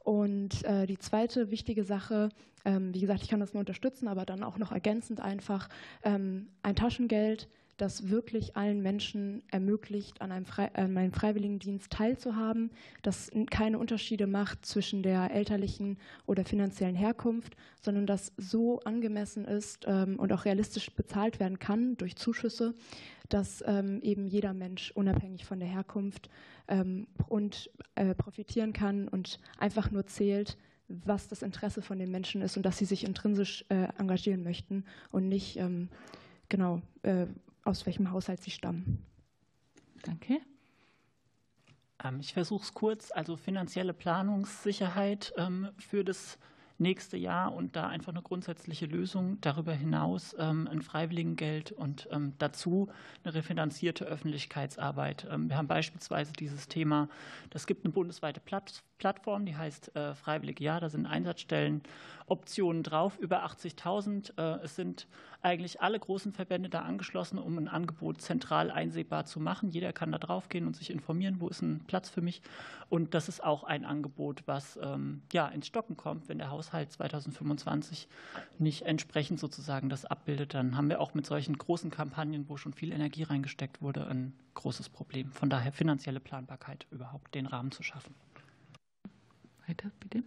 Und äh, die zweite wichtige Sache, ähm, wie gesagt, ich kann das nur unterstützen, aber dann auch noch ergänzend einfach ähm, ein Taschengeld, das wirklich allen Menschen ermöglicht, an einem, Frei an einem Freiwilligendienst teilzuhaben, das keine Unterschiede macht zwischen der elterlichen oder finanziellen Herkunft, sondern das so angemessen ist ähm, und auch realistisch bezahlt werden kann durch Zuschüsse, dass ähm, eben jeder Mensch unabhängig von der Herkunft ähm, und äh, profitieren kann und einfach nur zählt, was das Interesse von den Menschen ist und dass sie sich intrinsisch äh, engagieren möchten und nicht ähm, genau äh, aus welchem Haushalt sie stammen. Danke. Ich versuche es kurz. Also finanzielle Planungssicherheit für das nächste Jahr und da einfach eine grundsätzliche Lösung. Darüber hinaus ähm, ein Freiwilligengeld und ähm, dazu eine refinanzierte Öffentlichkeitsarbeit. Ähm, wir haben beispielsweise dieses Thema, das gibt eine bundesweite Plattform, die heißt äh, Freiwillig Ja, da sind Einsatzstellen Optionen drauf, über 80.000. Äh, es sind eigentlich alle großen Verbände da angeschlossen, um ein Angebot zentral einsehbar zu machen. Jeder kann da drauf gehen und sich informieren, wo ist ein Platz für mich. Und das ist auch ein Angebot, was ähm, ja, ins Stocken kommt, wenn der Haushalt 2025 nicht entsprechend sozusagen das abbildet. Dann haben wir auch mit solchen großen Kampagnen, wo schon viel Energie reingesteckt wurde, ein großes Problem. Von daher finanzielle Planbarkeit überhaupt den Rahmen zu schaffen. Weiter, bitte.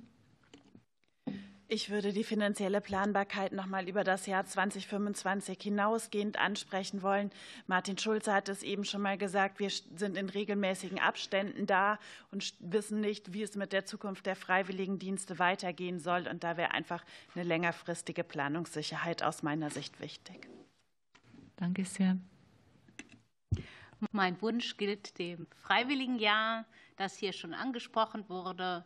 Ich würde die finanzielle Planbarkeit noch mal über das Jahr 2025 hinausgehend ansprechen wollen. Martin Schulze hat es eben schon mal gesagt, wir sind in regelmäßigen Abständen da und wissen nicht, wie es mit der Zukunft der Freiwilligendienste weitergehen soll. Und da wäre einfach eine längerfristige Planungssicherheit aus meiner Sicht wichtig. Danke sehr. Mein Wunsch gilt dem Freiwilligenjahr, das hier schon angesprochen wurde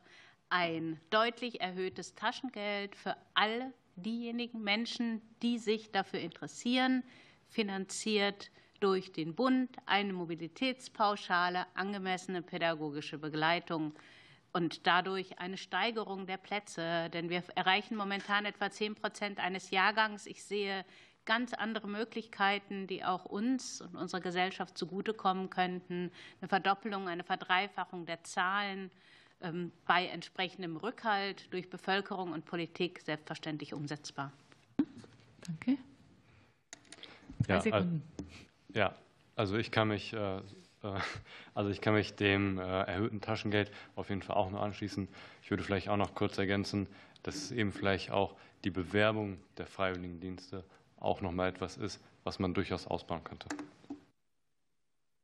ein deutlich erhöhtes Taschengeld für all diejenigen Menschen, die sich dafür interessieren, finanziert durch den Bund, eine Mobilitätspauschale, angemessene pädagogische Begleitung und dadurch eine Steigerung der Plätze. Denn wir erreichen momentan etwa 10 Prozent eines Jahrgangs. Ich sehe ganz andere Möglichkeiten, die auch uns und unserer Gesellschaft zugutekommen könnten. Eine Verdoppelung, eine Verdreifachung der Zahlen bei entsprechendem Rückhalt durch Bevölkerung und Politik selbstverständlich umsetzbar. Danke. Ja, also, ja, also ich kann mich, äh, äh, also ich kann mich dem äh, erhöhten Taschengeld auf jeden Fall auch nur anschließen. Ich würde vielleicht auch noch kurz ergänzen, dass eben vielleicht auch die Bewerbung der Freiwilligendienste auch noch mal etwas ist, was man durchaus ausbauen könnte.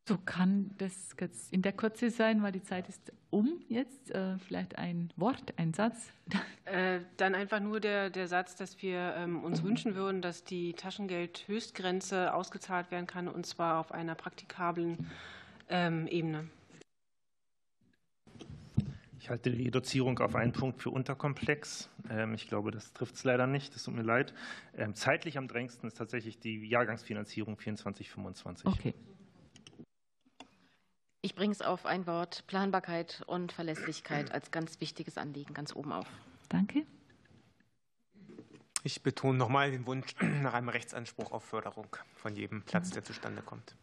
So kann das jetzt in der Kürze sein, weil die Zeit ist um jetzt. Äh, vielleicht ein Wort, ein Satz. Äh, dann einfach nur der, der Satz, dass wir ähm, uns wünschen würden, dass die Taschengeldhöchstgrenze ausgezahlt werden kann, und zwar auf einer praktikablen ähm, Ebene. Ich halte die Reduzierung auf einen Punkt für unterkomplex. Ähm, ich glaube, das trifft es leider nicht. Das tut mir leid. Zeitlich am drängendsten ist tatsächlich die Jahrgangsfinanzierung 24-25. Okay. Ich bringe es auf ein Wort Planbarkeit und Verlässlichkeit als ganz wichtiges Anliegen ganz oben auf. Danke. Ich betone nochmal den Wunsch nach einem Rechtsanspruch auf Förderung von jedem Platz, der zustande kommt.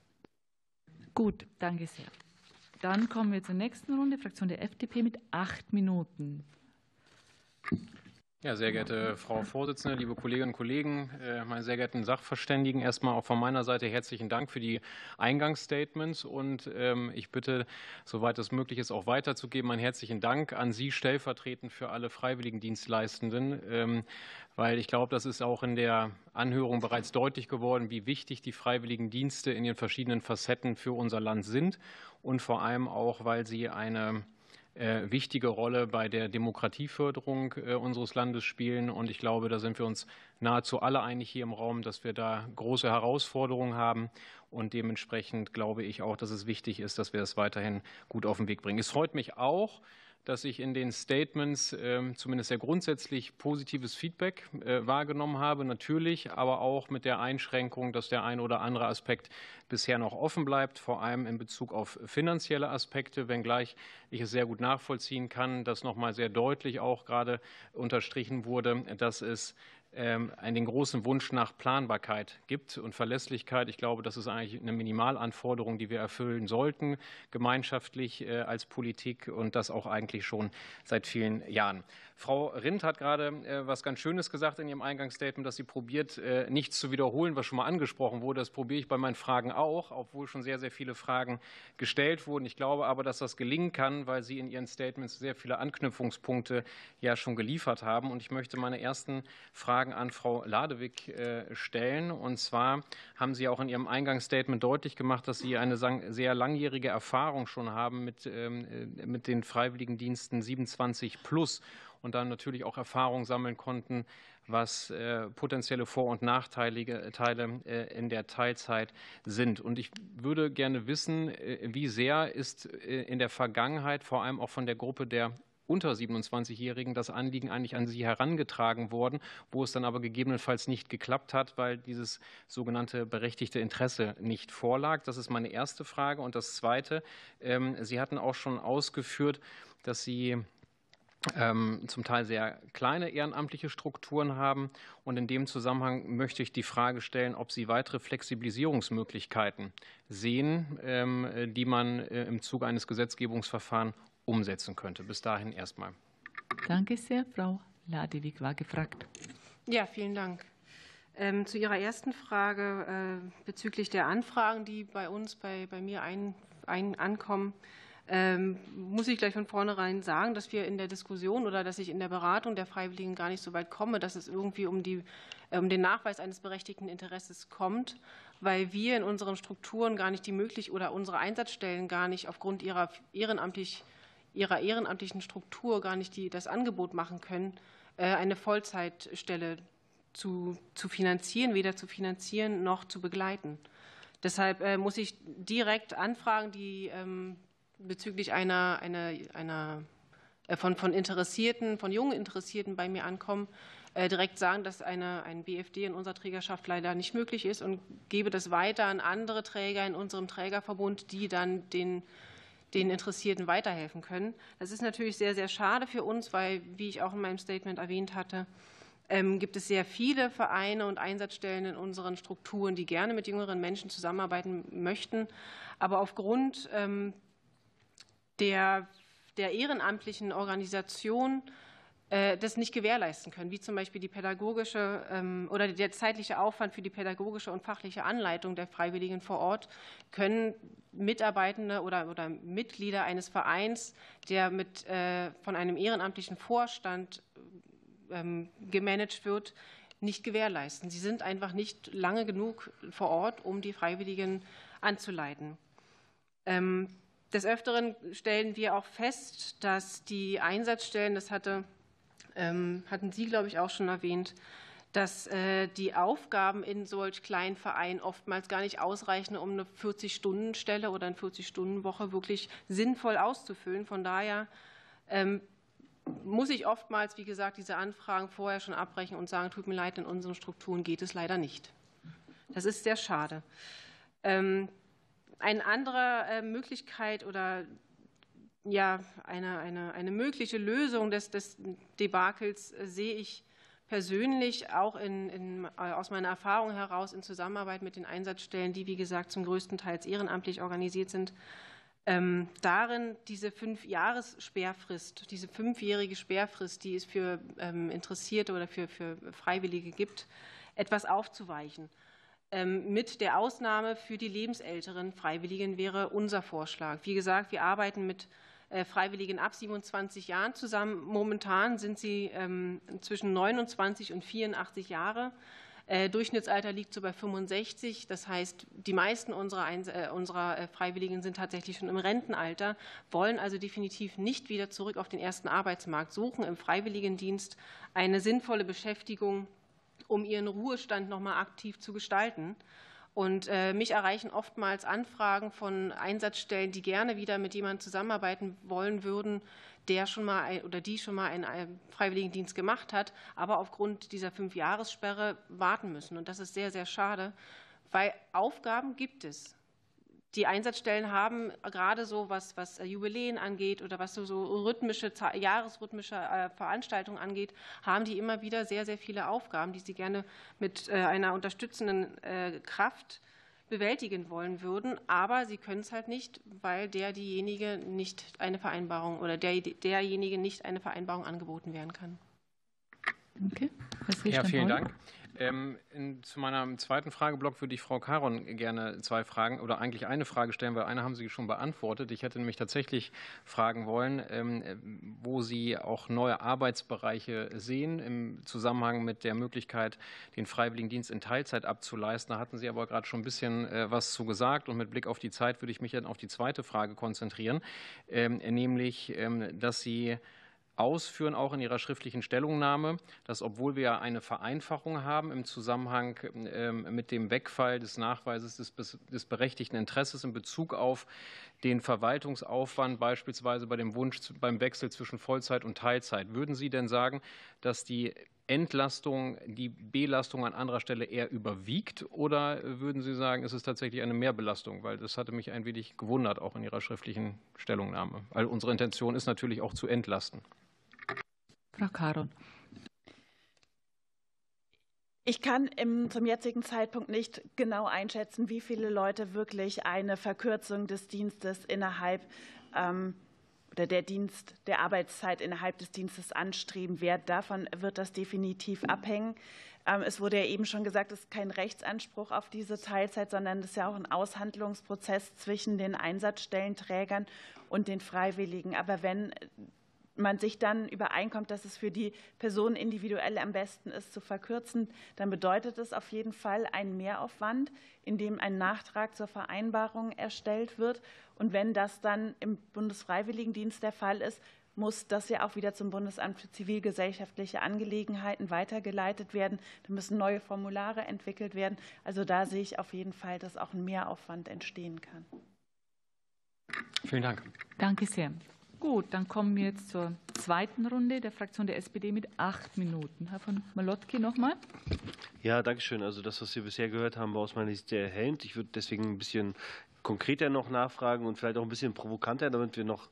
Gut, danke sehr. Dann kommen wir zur nächsten Runde, Fraktion der FDP mit acht Minuten. Ja, sehr geehrte Frau Vorsitzende, liebe Kolleginnen und Kollegen, äh, meine sehr geehrten Sachverständigen, erstmal auch von meiner Seite herzlichen Dank für die Eingangsstatements und ähm, ich bitte, soweit es möglich ist, auch weiterzugeben, einen herzlichen Dank an Sie stellvertretend für alle Freiwilligendienstleistenden, ähm, weil ich glaube, das ist auch in der Anhörung bereits deutlich geworden, wie wichtig die Freiwilligendienste in den verschiedenen Facetten für unser Land sind und vor allem auch, weil sie eine wichtige Rolle bei der Demokratieförderung äh, unseres Landes spielen. Und ich glaube, da sind wir uns nahezu alle einig hier im Raum, dass wir da große Herausforderungen haben. Und dementsprechend glaube ich auch, dass es wichtig ist, dass wir es weiterhin gut auf den Weg bringen. Es freut mich auch, dass ich in den Statements ähm, zumindest sehr grundsätzlich positives Feedback äh, wahrgenommen habe, natürlich, aber auch mit der Einschränkung, dass der ein oder andere Aspekt bisher noch offen bleibt, vor allem in Bezug auf finanzielle Aspekte, wenngleich ich es sehr gut nachvollziehen kann, dass noch mal sehr deutlich auch gerade unterstrichen wurde, dass es ähm, den großen Wunsch nach Planbarkeit gibt und Verlässlichkeit. Ich glaube, das ist eigentlich eine Minimalanforderung, die wir erfüllen sollten, gemeinschaftlich äh, als Politik und das auch eigentlich schon seit vielen Jahren. Frau Rindt hat gerade äh, was ganz Schönes gesagt in ihrem Eingangsstatement, dass sie probiert, äh, nichts zu wiederholen, was schon mal angesprochen wurde. Das probiere ich bei meinen Fragen auch, obwohl schon sehr, sehr viele Fragen gestellt wurden. Ich glaube aber, dass das gelingen kann, weil Sie in Ihren Statements sehr viele Anknüpfungspunkte ja schon geliefert haben. Und ich möchte meine ersten Fragen an Frau Ladewig äh, stellen. Und zwar haben Sie auch in Ihrem Eingangsstatement deutlich gemacht, dass Sie eine sehr langjährige Erfahrung schon haben mit, ähm, mit den Freiwilligendiensten 27 plus und dann natürlich auch Erfahrung sammeln konnten, was äh, potenzielle Vor- und Nachteile äh, in der Teilzeit sind. Und ich würde gerne wissen, äh, wie sehr ist in der Vergangenheit vor allem auch von der Gruppe der unter 27-Jährigen das Anliegen eigentlich an Sie herangetragen worden, wo es dann aber gegebenenfalls nicht geklappt hat, weil dieses sogenannte berechtigte Interesse nicht vorlag. Das ist meine erste Frage. Und das Zweite, ähm, Sie hatten auch schon ausgeführt, dass Sie ähm, zum Teil sehr kleine ehrenamtliche Strukturen haben. Und in dem Zusammenhang möchte ich die Frage stellen, ob Sie weitere Flexibilisierungsmöglichkeiten sehen, ähm, die man äh, im Zuge eines Gesetzgebungsverfahrens umsetzen könnte. Bis dahin erstmal. Danke sehr. Frau Ladewig war gefragt. Ja, vielen Dank. Ähm, zu Ihrer ersten Frage äh, bezüglich der Anfragen, die bei uns, bei, bei mir ein, ein, ankommen. ähm, muss ich gleich von vornherein sagen, dass wir in der Diskussion oder dass ich in der Beratung der Freiwilligen gar nicht so weit komme, dass es irgendwie um, die, äh, um den Nachweis eines berechtigten Interesses kommt, weil wir in unseren Strukturen gar nicht die Möglichkeit oder unsere Einsatzstellen gar nicht aufgrund ihrer, ehrenamtlich, ihrer ehrenamtlichen Struktur gar nicht die, das Angebot machen können, äh, eine Vollzeitstelle zu, zu finanzieren, weder zu finanzieren noch zu begleiten. Deshalb äh, muss ich direkt Anfragen, die ähm, bezüglich einer, einer, einer äh, von, von Interessierten, von jungen Interessierten bei mir ankommen, direkt sagen, dass eine, ein BFD in unserer Trägerschaft leider nicht möglich ist und gebe das weiter an andere Träger in unserem Trägerverbund, die dann den, den Interessierten weiterhelfen können. Das ist natürlich sehr, sehr schade für uns, weil, wie ich auch in meinem Statement erwähnt hatte, ähm, gibt es sehr viele Vereine und Einsatzstellen in unseren Strukturen, die gerne mit jüngeren Menschen zusammenarbeiten möchten. Aber aufgrund ähm, der, der ehrenamtlichen Organisation das nicht gewährleisten können, wie zum Beispiel die pädagogische ähm, oder der zeitliche Aufwand für die pädagogische und fachliche Anleitung der Freiwilligen vor Ort, können Mitarbeitende oder, oder Mitglieder eines Vereins, der mit, äh, von einem ehrenamtlichen Vorstand ähm, gemanagt wird, nicht gewährleisten. Sie sind einfach nicht lange genug vor Ort, um die Freiwilligen anzuleiten. Ähm, des Öfteren stellen wir auch fest, dass die Einsatzstellen, das hatte, hatten Sie, glaube ich, auch schon erwähnt, dass äh, die Aufgaben in solch kleinen Vereinen oftmals gar nicht ausreichen, um eine 40-Stunden-Stelle oder eine 40-Stunden-Woche wirklich sinnvoll auszufüllen. Von daher ähm, muss ich oftmals, wie gesagt, diese Anfragen vorher schon abbrechen und sagen, tut mir leid, in unseren Strukturen geht es leider nicht. Das ist sehr schade. Ähm, eine andere äh, Möglichkeit oder ja, eine, eine, eine mögliche Lösung des, des Debakels äh, sehe ich persönlich auch in, in, äh, aus meiner Erfahrung heraus in Zusammenarbeit mit den Einsatzstellen, die wie gesagt zum größten Teil ehrenamtlich organisiert sind, ähm, darin diese Fünf-Jahres-Sperrfrist, diese fünfjährige Sperrfrist, die es für ähm, Interessierte oder für, für Freiwillige gibt, etwas aufzuweichen. Ähm, mit der Ausnahme für die lebensälteren Freiwilligen wäre unser Vorschlag. Wie gesagt, wir arbeiten mit Freiwilligen ab 27 Jahren zusammen. Momentan sind sie ähm, zwischen 29 und 84 Jahre. Äh, Durchschnittsalter liegt so bei 65. Das heißt, die meisten unserer, äh, unserer Freiwilligen sind tatsächlich schon im Rentenalter, wollen also definitiv nicht wieder zurück auf den ersten Arbeitsmarkt, suchen im Freiwilligendienst eine sinnvolle Beschäftigung um ihren Ruhestand noch mal aktiv zu gestalten. Und äh, mich erreichen oftmals Anfragen von Einsatzstellen, die gerne wieder mit jemandem zusammenarbeiten wollen würden, der schon mal oder die schon mal einen Freiwilligendienst gemacht hat, aber aufgrund dieser Fünfjahressperre warten müssen. Und das ist sehr, sehr schade, weil Aufgaben gibt es die Einsatzstellen haben gerade so, was, was Jubiläen angeht oder was so, so rhythmische, jahresrhythmische äh, Veranstaltungen angeht, haben die immer wieder sehr, sehr viele Aufgaben, die sie gerne mit äh, einer unterstützenden äh, Kraft bewältigen wollen würden. Aber sie können es halt nicht, weil der, diejenige nicht eine Vereinbarung oder der, derjenige nicht eine Vereinbarung angeboten werden kann. Okay. Ja, vielen Dank. Ähm, in, zu meinem zweiten Frageblock würde ich Frau Caron gerne zwei Fragen oder eigentlich eine Frage stellen, weil eine haben Sie schon beantwortet. Ich hätte nämlich tatsächlich fragen wollen, ähm, wo Sie auch neue Arbeitsbereiche sehen im Zusammenhang mit der Möglichkeit, den Freiwilligendienst in Teilzeit abzuleisten. Da hatten Sie aber gerade schon ein bisschen äh, was zu gesagt und mit Blick auf die Zeit würde ich mich dann auf die zweite Frage konzentrieren, ähm, nämlich, ähm, dass Sie ausführen, auch in Ihrer schriftlichen Stellungnahme, dass obwohl wir eine Vereinfachung haben im Zusammenhang ähm, mit dem Wegfall des Nachweises des berechtigten Interesses in Bezug auf den Verwaltungsaufwand, beispielsweise bei dem Wunsch beim Wechsel zwischen Vollzeit und Teilzeit, würden Sie denn sagen, dass die Entlastung, die Belastung an anderer Stelle eher überwiegt oder würden Sie sagen, es ist tatsächlich eine Mehrbelastung? Weil das hatte mich ein wenig gewundert, auch in Ihrer schriftlichen Stellungnahme. Weil unsere Intention ist natürlich auch zu entlasten. Frau Karon. Ich kann im, zum jetzigen Zeitpunkt nicht genau einschätzen, wie viele Leute wirklich eine Verkürzung des Dienstes innerhalb ähm, oder der Dienst der Arbeitszeit innerhalb des Dienstes anstreben wird. Davon wird das definitiv abhängen. Ähm, es wurde ja eben schon gesagt, es ist kein Rechtsanspruch auf diese Teilzeit, sondern es ist ja auch ein Aushandlungsprozess zwischen den Einsatzstellenträgern und den Freiwilligen. Aber wenn man sich dann übereinkommt, dass es für die Person individuell am besten ist, zu verkürzen, dann bedeutet es auf jeden Fall einen Mehraufwand, indem ein Nachtrag zur Vereinbarung erstellt wird. Und wenn das dann im Bundesfreiwilligendienst der Fall ist, muss das ja auch wieder zum Bundesamt für zivilgesellschaftliche Angelegenheiten weitergeleitet werden. Da müssen neue Formulare entwickelt werden. Also da sehe ich auf jeden Fall, dass auch ein Mehraufwand entstehen kann. Vielen Dank. Danke sehr. Gut, dann kommen wir jetzt zur zweiten Runde der Fraktion der SPD mit acht Minuten. Herr von Malotki nochmal. Ja, danke schön. Also das, was wir bisher gehört haben, war aus meiner Sicht sehr erhellend. Ich würde deswegen ein bisschen konkreter noch nachfragen und vielleicht auch ein bisschen provokanter, damit wir noch,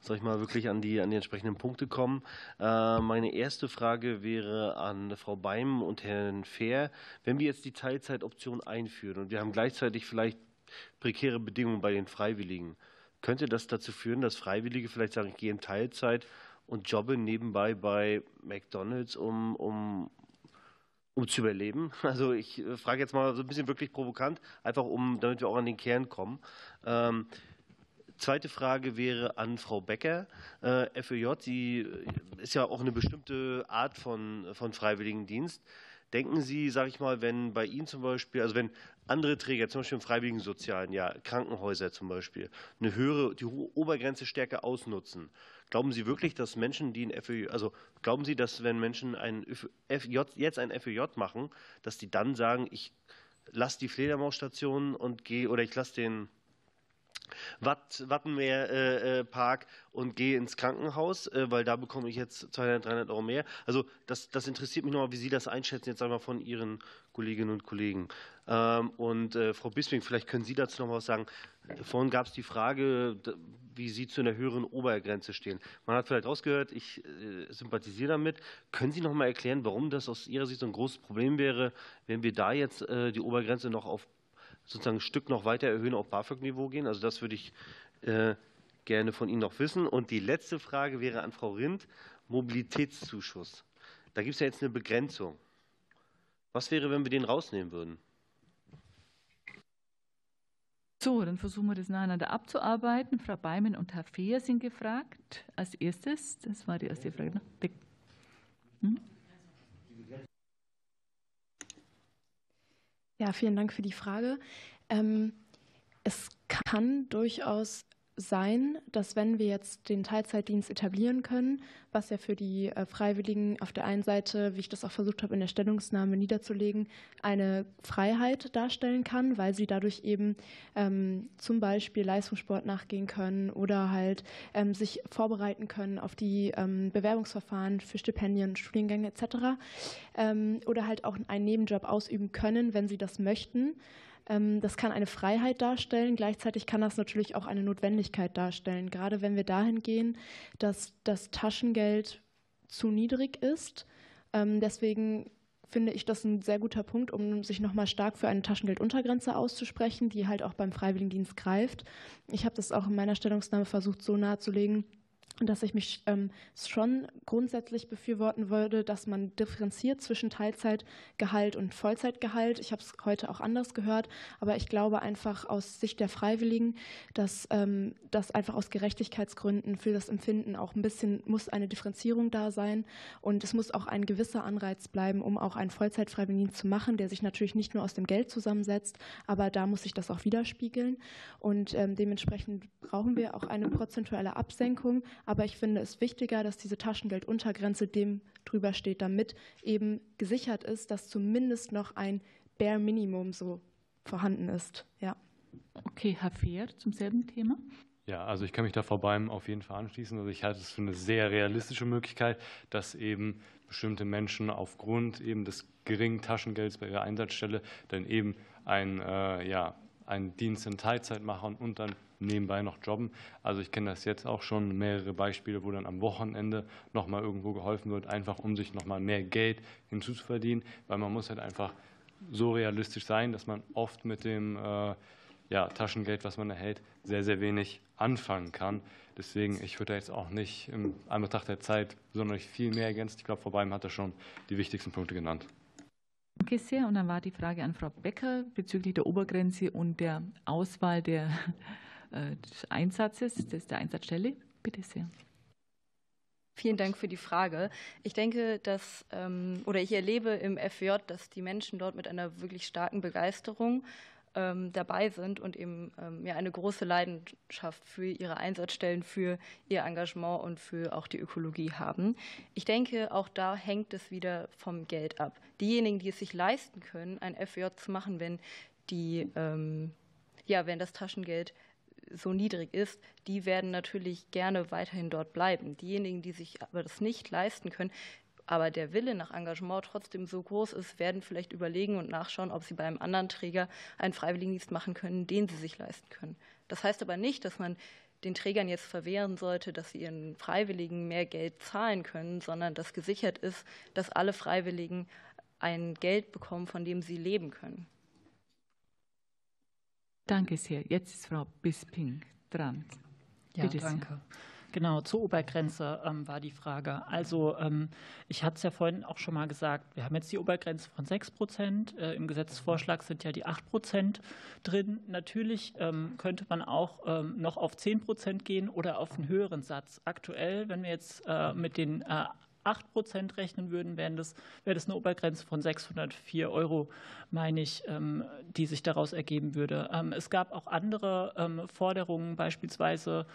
sag ich mal, wirklich an die, an die entsprechenden Punkte kommen. Äh, meine erste Frage wäre an Frau Beim und Herrn Fehr. Wenn wir jetzt die Teilzeitoption einführen und wir haben gleichzeitig vielleicht prekäre Bedingungen bei den Freiwilligen, könnte das dazu führen, dass Freiwillige vielleicht sagen, ich gehe in Teilzeit und jobbe nebenbei bei McDonalds, um, um, um zu überleben? Also ich äh, frage jetzt mal so ein bisschen wirklich provokant, einfach um, damit wir auch an den Kern kommen. Ähm, Zweite Frage wäre an Frau Becker. Äh, FÖJ, sie ist ja auch eine bestimmte Art von, von Freiwilligendienst. Denken Sie, sage ich mal, wenn bei Ihnen zum Beispiel, also wenn andere Träger, zum Beispiel im freiwilligen Sozialen, ja, Krankenhäuser zum Beispiel, eine höhere, die Obergrenze stärker ausnutzen, glauben Sie wirklich, dass Menschen, die ein FÖJ, also glauben Sie, dass wenn Menschen ein FJ, jetzt ein FÖJ machen, dass die dann sagen, ich lasse die Fledermausstation und gehe, oder ich lasse den, Wattenmeerpark äh, und gehe ins Krankenhaus, äh, weil da bekomme ich jetzt 200, 300 Euro mehr. Also das, das interessiert mich nochmal, wie Sie das einschätzen, jetzt einmal von Ihren Kolleginnen und Kollegen. Ähm, und äh, Frau Bisping, vielleicht können Sie dazu noch was sagen. Vorhin gab es die Frage, wie Sie zu einer höheren Obergrenze stehen. Man hat vielleicht rausgehört, ich sympathisiere damit. Können Sie noch mal erklären, warum das aus Ihrer Sicht so ein großes Problem wäre, wenn wir da jetzt die Obergrenze noch auf sozusagen ein Stück noch weiter erhöhen auf BAföG-Niveau gehen? Also das würde ich äh, gerne von Ihnen noch wissen. Und die letzte Frage wäre an Frau Rindt, Mobilitätszuschuss. Da gibt es ja jetzt eine Begrenzung. Was wäre, wenn wir den rausnehmen würden? So, dann versuchen wir das nacheinander abzuarbeiten. Frau Beimen und Herr Fehr sind gefragt. Als erstes, das war die erste Frage. Ne? Hm? Ja, vielen Dank für die Frage. Ähm, es kann durchaus sein, dass wenn wir jetzt den Teilzeitdienst etablieren können, was ja für die äh, Freiwilligen auf der einen Seite, wie ich das auch versucht habe in der Stellungnahme niederzulegen, eine Freiheit darstellen kann, weil sie dadurch eben ähm, zum Beispiel Leistungssport nachgehen können oder halt ähm, sich vorbereiten können auf die ähm, Bewerbungsverfahren für Stipendien, Studiengänge etc. Ähm, oder halt auch einen Nebenjob ausüben können, wenn sie das möchten. Ähm, das kann eine Freiheit darstellen. Gleichzeitig kann das natürlich auch eine Notwendigkeit darstellen. Gerade wenn wir dahin gehen, dass das Taschengeld zu niedrig ist. Ähm, deswegen finde ich das ein sehr guter Punkt, um sich nochmal stark für eine Taschengelduntergrenze auszusprechen, die halt auch beim Freiwilligendienst greift. Ich habe das auch in meiner Stellungnahme versucht, so nahezulegen, dass ich mich ähm, schon grundsätzlich befürworten würde, dass man differenziert zwischen Teilzeitgehalt und Vollzeitgehalt. Ich habe es heute auch anders gehört, aber ich glaube einfach aus Sicht der Freiwilligen, dass ähm, das einfach aus Gerechtigkeitsgründen für das Empfinden auch ein bisschen muss eine Differenzierung da sein und es muss auch ein gewisser Anreiz bleiben, um auch einen Vollzeitfreiwilligen zu machen, der sich natürlich nicht nur aus dem Geld zusammensetzt, aber da muss sich das auch widerspiegeln und ähm, dementsprechend brauchen wir auch eine prozentuelle Absenkung, aber ich finde es wichtiger, dass diese Taschengelduntergrenze dem drüber steht, damit eben gesichert ist, dass zumindest noch ein Bare Minimum so vorhanden ist. Ja. Okay, Herr Fehr zum selben Thema. Ja, also ich kann mich da Frau Beim auf jeden Fall anschließen. Also ich halte es für eine sehr realistische Möglichkeit, dass eben bestimmte Menschen aufgrund eben des geringen Taschengelds bei ihrer Einsatzstelle dann eben ein, äh, ja, einen Dienst in Teilzeit machen und dann nebenbei noch jobben. Also ich kenne das jetzt auch schon, mehrere Beispiele, wo dann am Wochenende nochmal irgendwo geholfen wird, einfach um sich nochmal mehr Geld hinzuzuverdienen, weil man muss halt einfach so realistisch sein, dass man oft mit dem äh, ja, Taschengeld, was man erhält, sehr, sehr wenig anfangen kann. Deswegen, ich würde jetzt auch nicht im Anbetracht der Zeit sondern viel mehr ergänzen. Ich glaube, Beim hat da schon die wichtigsten Punkte genannt. Danke sehr. Und dann war die Frage an Frau Becker bezüglich der Obergrenze und der Auswahl der, des Einsatzes, des, der Einsatzstelle. Bitte sehr. Vielen Dank für die Frage. Ich denke, dass, ähm, oder ich erlebe im FJ, dass die Menschen dort mit einer wirklich starken Begeisterung ähm, dabei sind und eben ähm, ja, eine große Leidenschaft für ihre Einsatzstellen, für ihr Engagement und für auch die Ökologie haben. Ich denke, auch da hängt es wieder vom Geld ab. Diejenigen, die es sich leisten können, ein FJ zu machen, wenn die ja, wenn das Taschengeld so niedrig ist, die werden natürlich gerne weiterhin dort bleiben. Diejenigen, die sich aber das nicht leisten können, aber der Wille nach Engagement trotzdem so groß ist, werden vielleicht überlegen und nachschauen, ob sie bei einem anderen Träger einen Freiwilligendienst machen können, den sie sich leisten können. Das heißt aber nicht, dass man den Trägern jetzt verwehren sollte, dass sie ihren Freiwilligen mehr Geld zahlen können, sondern dass gesichert ist, dass alle Freiwilligen ein Geld bekommen, von dem sie leben können. Danke sehr. Jetzt ist Frau Bisping dran. Ja, Bitte danke. Sehr. Genau, zur Obergrenze ähm, war die Frage. Also ähm, ich hatte es ja vorhin auch schon mal gesagt, wir haben jetzt die Obergrenze von 6 Prozent. Äh, Im Gesetzesvorschlag sind ja die 8 Prozent drin. Natürlich ähm, könnte man auch ähm, noch auf 10 Prozent gehen oder auf einen höheren Satz. Aktuell, wenn wir jetzt äh, mit den äh, 8 Prozent rechnen würden, wäre das, wäre das eine Obergrenze von 604 Euro, meine ich, ähm, die sich daraus ergeben würde. Ähm, es gab auch andere ähm, Forderungen, beispielsweise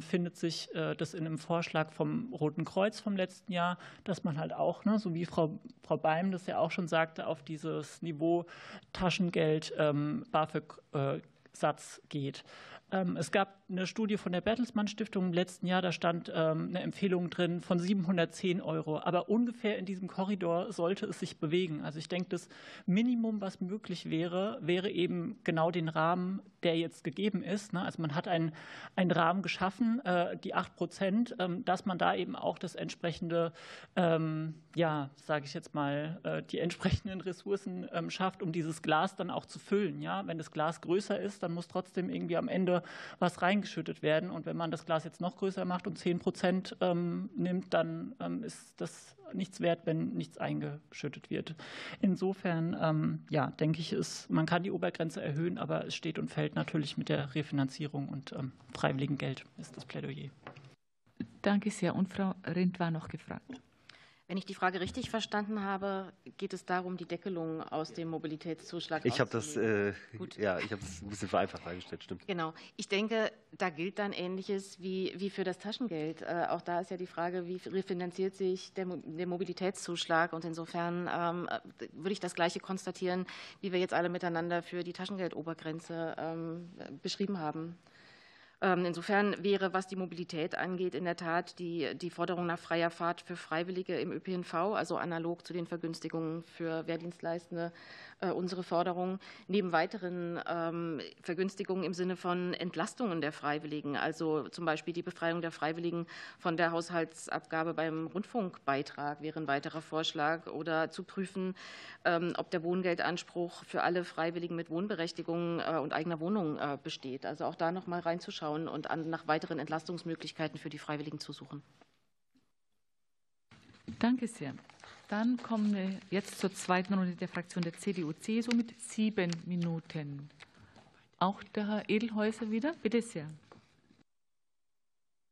findet sich äh, das in einem Vorschlag vom Roten Kreuz vom letzten Jahr, dass man halt auch, ne, so wie Frau, Frau Beim das ja auch schon sagte, auf dieses Niveau Taschengeld BAföG-Satz äh, geht. Ähm, es gab eine Studie von der Bertelsmann Stiftung im letzten Jahr, da stand ähm, eine Empfehlung drin von 710 Euro. Aber ungefähr in diesem Korridor sollte es sich bewegen. Also ich denke, das Minimum, was möglich wäre, wäre eben genau den Rahmen, der jetzt gegeben ist. Ne? Also man hat einen, einen Rahmen geschaffen, äh, die 8 Prozent, ähm, dass man da eben auch das entsprechende, ja, sage ich jetzt mal, äh, die entsprechenden Ressourcen schafft, um dieses Glas dann auch zu füllen. Ja? Wenn das Glas größer ist, dann muss trotzdem irgendwie am Ende was reingeschüttet werden. Und wenn man das Glas jetzt noch größer macht und 10 Prozent ähm, nimmt, dann ähm, ist das nichts wert, wenn nichts eingeschüttet wird. Insofern, ähm, ja, denke ich, ist, man kann die Obergrenze erhöhen, aber es steht und fällt natürlich mit der Refinanzierung und freiwilligem Geld, ist das Plädoyer. Danke sehr. Und Frau Rindt war noch gefragt. Wenn ich die Frage richtig verstanden habe, geht es darum, die Deckelung aus dem Mobilitätszuschlag Ich habe das, äh, ja, ich habe das ein bisschen vereinfacht dargestellt, stimmt. Genau. Ich denke, da gilt dann Ähnliches wie, wie für das Taschengeld. Äh, auch da ist ja die Frage, wie refinanziert sich der, der Mobilitätszuschlag? Und insofern ähm, würde ich das Gleiche konstatieren, wie wir jetzt alle miteinander für die Taschengeldobergrenze ähm, beschrieben haben. Ähm, insofern wäre, was die Mobilität angeht, in der Tat die, die Forderung nach freier Fahrt für Freiwillige im ÖPNV, also analog zu den Vergünstigungen für Wehrdienstleistende, äh, unsere Forderung, neben weiteren ähm, Vergünstigungen im Sinne von Entlastungen der Freiwilligen, also zum Beispiel die Befreiung der Freiwilligen von der Haushaltsabgabe beim Rundfunkbeitrag wäre ein weiterer Vorschlag. Oder zu prüfen, ähm, ob der Wohngeldanspruch für alle Freiwilligen mit Wohnberechtigung äh, und eigener Wohnung äh, besteht. Also auch da noch mal reinzuschauen und nach weiteren Entlastungsmöglichkeiten für die Freiwilligen zu suchen. Danke sehr. Dann kommen wir jetzt zur zweiten Runde der Fraktion der CDU-CSU mit sieben Minuten. Auch der Herr Edelhäuser wieder. Bitte sehr.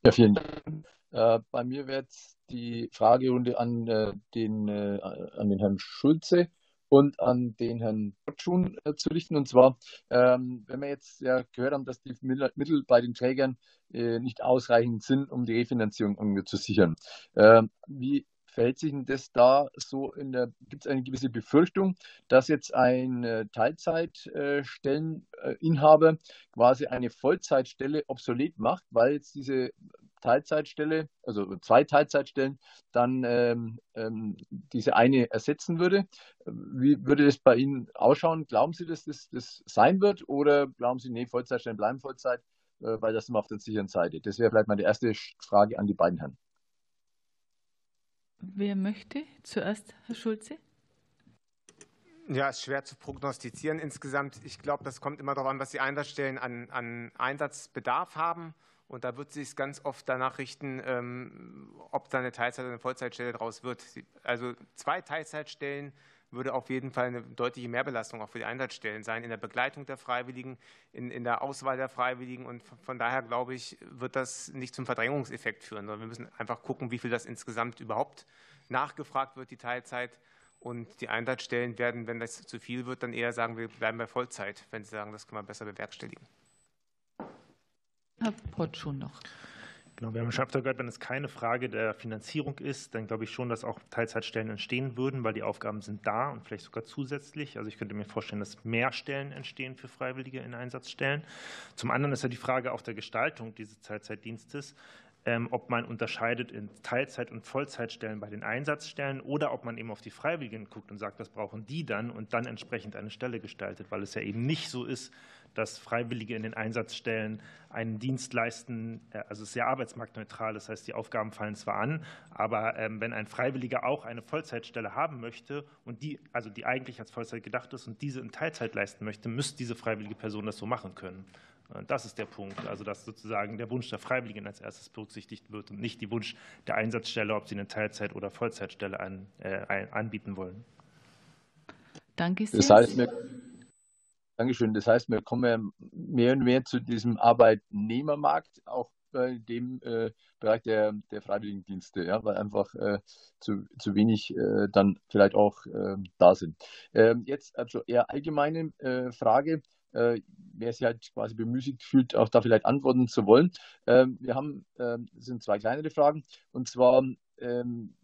Ja, vielen Dank. Äh, bei mir wird die Fragerunde an äh, den, äh, an den Herrn Schulze und an den Herrn Botschun zu richten. Und zwar, ähm, wenn wir jetzt ja gehört haben, dass die Mittel bei den Trägern nicht ausreichend sind, um die Refinanzierung zu sichern. Ähm, wie verhält sich denn das da so in der, gibt es eine gewisse Befürchtung, dass jetzt ein äh, Teilzeitstelleninhaber quasi eine Vollzeitstelle obsolet macht, weil jetzt diese Teilzeitstelle, also zwei Teilzeitstellen, dann ähm, ähm, diese eine ersetzen würde. Wie würde das bei Ihnen ausschauen? Glauben Sie, dass das, das sein wird oder glauben Sie, nee, Vollzeitstellen bleiben Vollzeit, äh, weil das immer auf der sicheren Seite? Das wäre vielleicht meine erste Frage an die beiden Herren. Wer möchte? Zuerst Herr Schulze. Ja, ist schwer zu prognostizieren insgesamt. Ich glaube, das kommt immer darauf an, was die Einsatzstellen an, an Einsatzbedarf haben Und da wird sich ganz oft danach richten, ähm, ob da eine Teilzeit- oder eine Vollzeitstelle draus wird. Also zwei Teilzeitstellen würde auf jeden Fall eine deutliche Mehrbelastung auch für die Einsatzstellen sein, in der Begleitung der Freiwilligen, in, in der Auswahl der Freiwilligen. Und von daher, glaube ich, wird das nicht zum Verdrängungseffekt führen, sondern wir müssen einfach gucken, wie viel das insgesamt überhaupt nachgefragt wird, die Teilzeit. Und die Einsatzstellen werden, wenn das zu viel wird, dann eher sagen, wir bleiben bei Vollzeit, wenn sie sagen, das können wir besser bewerkstelligen. Herr Pott schon noch. Genau, wir haben schon öfter gehört, wenn es keine Frage der Finanzierung ist, dann glaube ich schon, dass auch Teilzeitstellen entstehen würden, weil die Aufgaben sind da und vielleicht sogar zusätzlich. Also ich könnte mir vorstellen, dass mehr Stellen entstehen für Freiwillige in Einsatzstellen. Zum anderen ist ja die Frage auch der Gestaltung dieses Teilzeitdienstes. Ähm, ob man unterscheidet in Teilzeit- und Vollzeitstellen bei den Einsatzstellen oder ob man eben auf die Freiwilligen guckt und sagt, das brauchen die dann und dann entsprechend eine Stelle gestaltet, weil es ja eben nicht so ist, dass Freiwillige in den Einsatzstellen einen Dienst leisten, äh, also sehr arbeitsmarktneutral, das heißt, die Aufgaben fallen zwar an, aber ähm, wenn ein Freiwilliger auch eine Vollzeitstelle haben möchte und die, also die eigentlich als Vollzeit gedacht ist und diese in Teilzeit leisten möchte, müsste diese freiwillige Person das so machen können. Das ist der Punkt, also dass sozusagen der Wunsch der Freiwilligen als erstes berücksichtigt wird und nicht die Wunsch der Einsatzstelle, ob sie eine Teilzeit- oder Vollzeitstelle an, äh, anbieten wollen. Danke sehr. Das heißt, wir Dankeschön. Das heißt, wir kommen mehr und mehr zu diesem Arbeitnehmermarkt, auch bei dem äh, Bereich der, der Freiwilligendienste, ja, weil einfach äh, zu, zu wenig äh, dann vielleicht auch ähm, da sind. Ähm, jetzt also eher allgemeine äh, Frage. Äh, wer sich halt quasi bemüßigt fühlt, auch da vielleicht antworten zu wollen. Ähm, wir haben, ähm, sind zwei kleinere Fragen. Und zwar, ähm,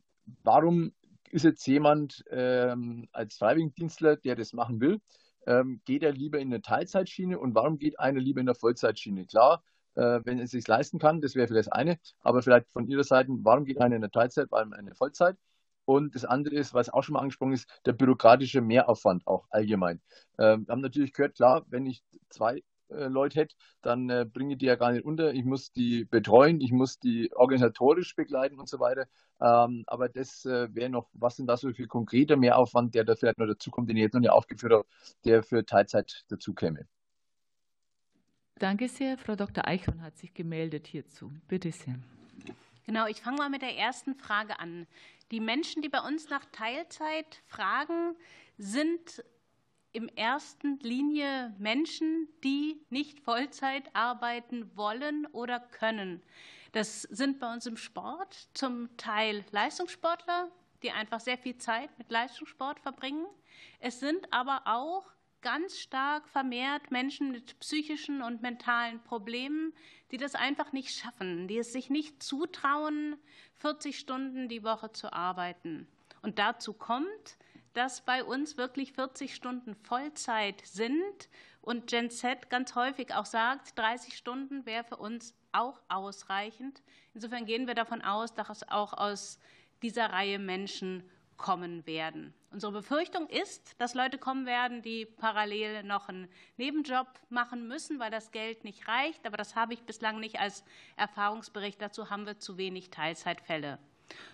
warum ist jetzt jemand als Freiwilligendienstler, der das machen will, ähm, geht er lieber in eine Teilzeitschiene und warum geht einer lieber in eine Vollzeitschiene? Klar, äh, wenn er es sich leisten kann, das wäre vielleicht das eine, aber vielleicht von Ihrer Seite, warum geht einer in eine Teilzeit, warum eine Vollzeit? Und das andere ist, was auch schon mal angesprochen ist, der bürokratische Mehraufwand auch allgemein. Ähm, wir haben natürlich gehört, klar, wenn ich zwei äh, Leute hätte, dann äh, bringe ich die ja gar nicht unter. Ich muss die betreuen, ich muss die organisatorisch begleiten und so weiter. Ähm, aber das äh, wäre noch, was sind da so für konkreter Mehraufwand, der da vielleicht noch dazukommt, den ich jetzt noch nicht aufgeführt habe, der für Teilzeit dazu käme. Danke sehr. Frau Dr. Eichhorn hat sich gemeldet hierzu. Bitte sehr. Genau, ich fange mal mit der ersten Frage an. Die Menschen, die bei uns nach Teilzeit fragen, sind in erster Linie Menschen, die nicht Vollzeit arbeiten wollen oder können. Das sind bei uns im Sport zum Teil Leistungssportler, die einfach sehr viel Zeit mit Leistungssport verbringen. Es sind aber auch ganz stark vermehrt Menschen mit psychischen und mentalen Problemen, die das einfach nicht schaffen, die es sich nicht zutrauen, 40 Stunden die Woche zu arbeiten. Und dazu kommt, dass bei uns wirklich 40 Stunden Vollzeit sind und Gen Z ganz häufig auch sagt, 30 Stunden wäre für uns auch ausreichend. Insofern gehen wir davon aus, dass es auch aus dieser Reihe Menschen kommen werden. Unsere Befürchtung ist, dass Leute kommen werden, die parallel noch einen Nebenjob machen müssen, weil das Geld nicht reicht. Aber das habe ich bislang nicht als Erfahrungsbericht. Dazu haben wir zu wenig Teilzeitfälle.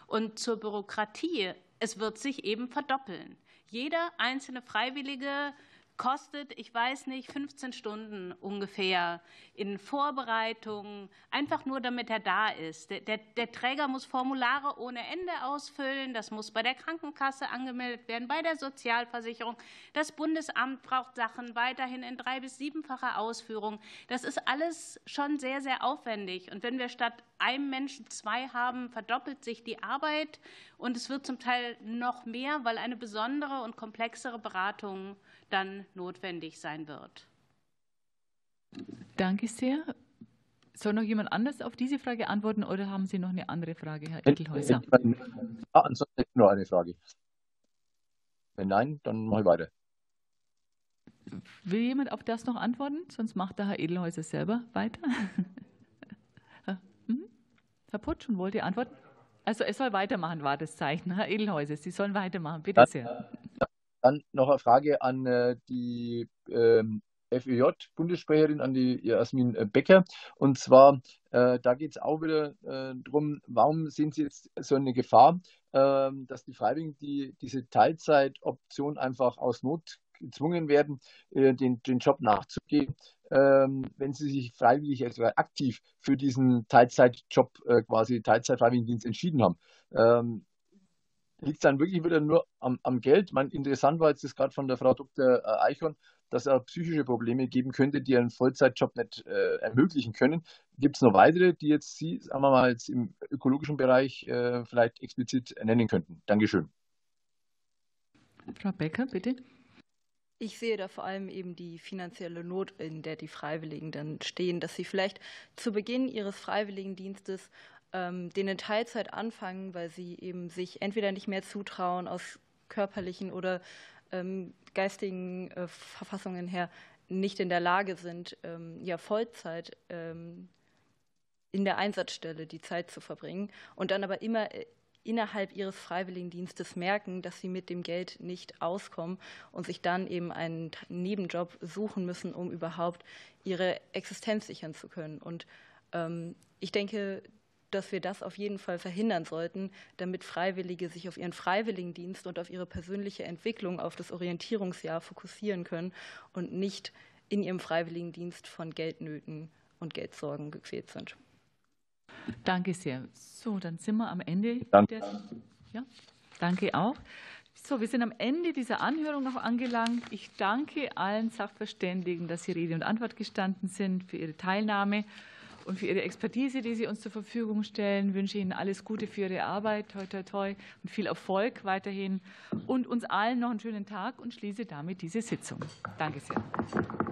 Und zur Bürokratie es wird sich eben verdoppeln. Jeder einzelne Freiwillige kostet, ich weiß nicht, 15 Stunden ungefähr in Vorbereitung, einfach nur damit er da ist. Der, der, der, Träger muss Formulare ohne Ende ausfüllen, das muss bei der Krankenkasse angemeldet werden, bei der Sozialversicherung. Das Bundesamt braucht Sachen weiterhin in drei- bis siebenfacher Ausführung. Das ist alles schon sehr, sehr aufwendig. Und wenn wir statt einem Menschen zwei haben, verdoppelt sich die Arbeit und es wird zum Teil noch mehr, weil eine besondere und komplexere Beratung dann notwendig sein wird. Danke sehr. Soll noch jemand anders auf diese Frage antworten oder haben Sie noch eine andere Frage, Herr Edelhäuser? Ah, ansonsten noch eine Frage. Wenn nein, dann mache ich weiter. Will jemand auf das noch antworten? Sonst macht der Herr Edelhäuser selber weiter. hm? Herr Putsch, wollt ihr antworten? Also er soll weitermachen, war das Zeichen. Herr Edelhäuser, Sie sollen weitermachen, bitte sehr. Dann noch eine Frage an äh, die ähm, FEJ-Bundessprecherin, an die Jasmin äh, Becker. Und zwar, äh, da geht es auch wieder äh, darum, warum sehen Sie jetzt so eine Gefahr, ähm, dass die Freiwilligen die, diese Teilzeitoption einfach aus Not gezwungen werden, den, den Job nachzugehen, ähm, wenn sie sich freiwillig, also aktiv für diesen Teilzeitjob, quasi Teilzeitfreiwilligendienst entschieden haben. Liegt es dann wirklich wieder nur am, am Geld? Man, interessant war jetzt das gerade von der Frau Dr. Eichhorn, dass es psychische Probleme geben könnte, die einen Vollzeitjob nicht äh, ermöglichen können. Gibt es noch weitere, die jetzt Sie, sagen wir mal, jetzt im ökologischen Bereich äh, vielleicht explizit nennen könnten? Dankeschön. Frau Becker, bitte. Ich sehe da vor allem eben die finanzielle Not, in der die Freiwilligen dann stehen, dass sie vielleicht zu Beginn ihres Freiwilligendienstes ähm, den in Teilzeit anfangen, weil sie eben sich entweder nicht mehr zutrauen aus körperlichen oder ähm, geistigen äh, Verfassungen her nicht in der Lage sind, ähm, ja Vollzeit ähm, in der Einsatzstelle die Zeit zu verbringen und dann aber immer äh, innerhalb ihres Freiwilligendienstes merken, dass sie mit dem Geld nicht auskommen und sich dann eben einen Nebenjob suchen müssen, um überhaupt ihre Existenz sichern zu können. Und ich denke, dass wir das auf jeden Fall verhindern sollten, damit Freiwillige sich auf ihren Freiwilligendienst und auf ihre persönliche Entwicklung, auf das Orientierungsjahr fokussieren können und nicht in ihrem Freiwilligendienst von Geldnöten und Geldsorgen gequält sind. Danke sehr. So, dann sind wir am Ende. Danke. Der, ja, danke auch. So, wir sind am Ende dieser Anhörung noch angelangt. Ich danke allen Sachverständigen, dass sie Rede und Antwort gestanden sind, für ihre Teilnahme und für Ihre Expertise, die Sie uns zur Verfügung stellen. Ich wünsche Ihnen alles Gute für Ihre Arbeit, toi, toi, toi, und viel Erfolg weiterhin und uns allen noch einen schönen Tag und schließe damit diese Sitzung. Danke sehr.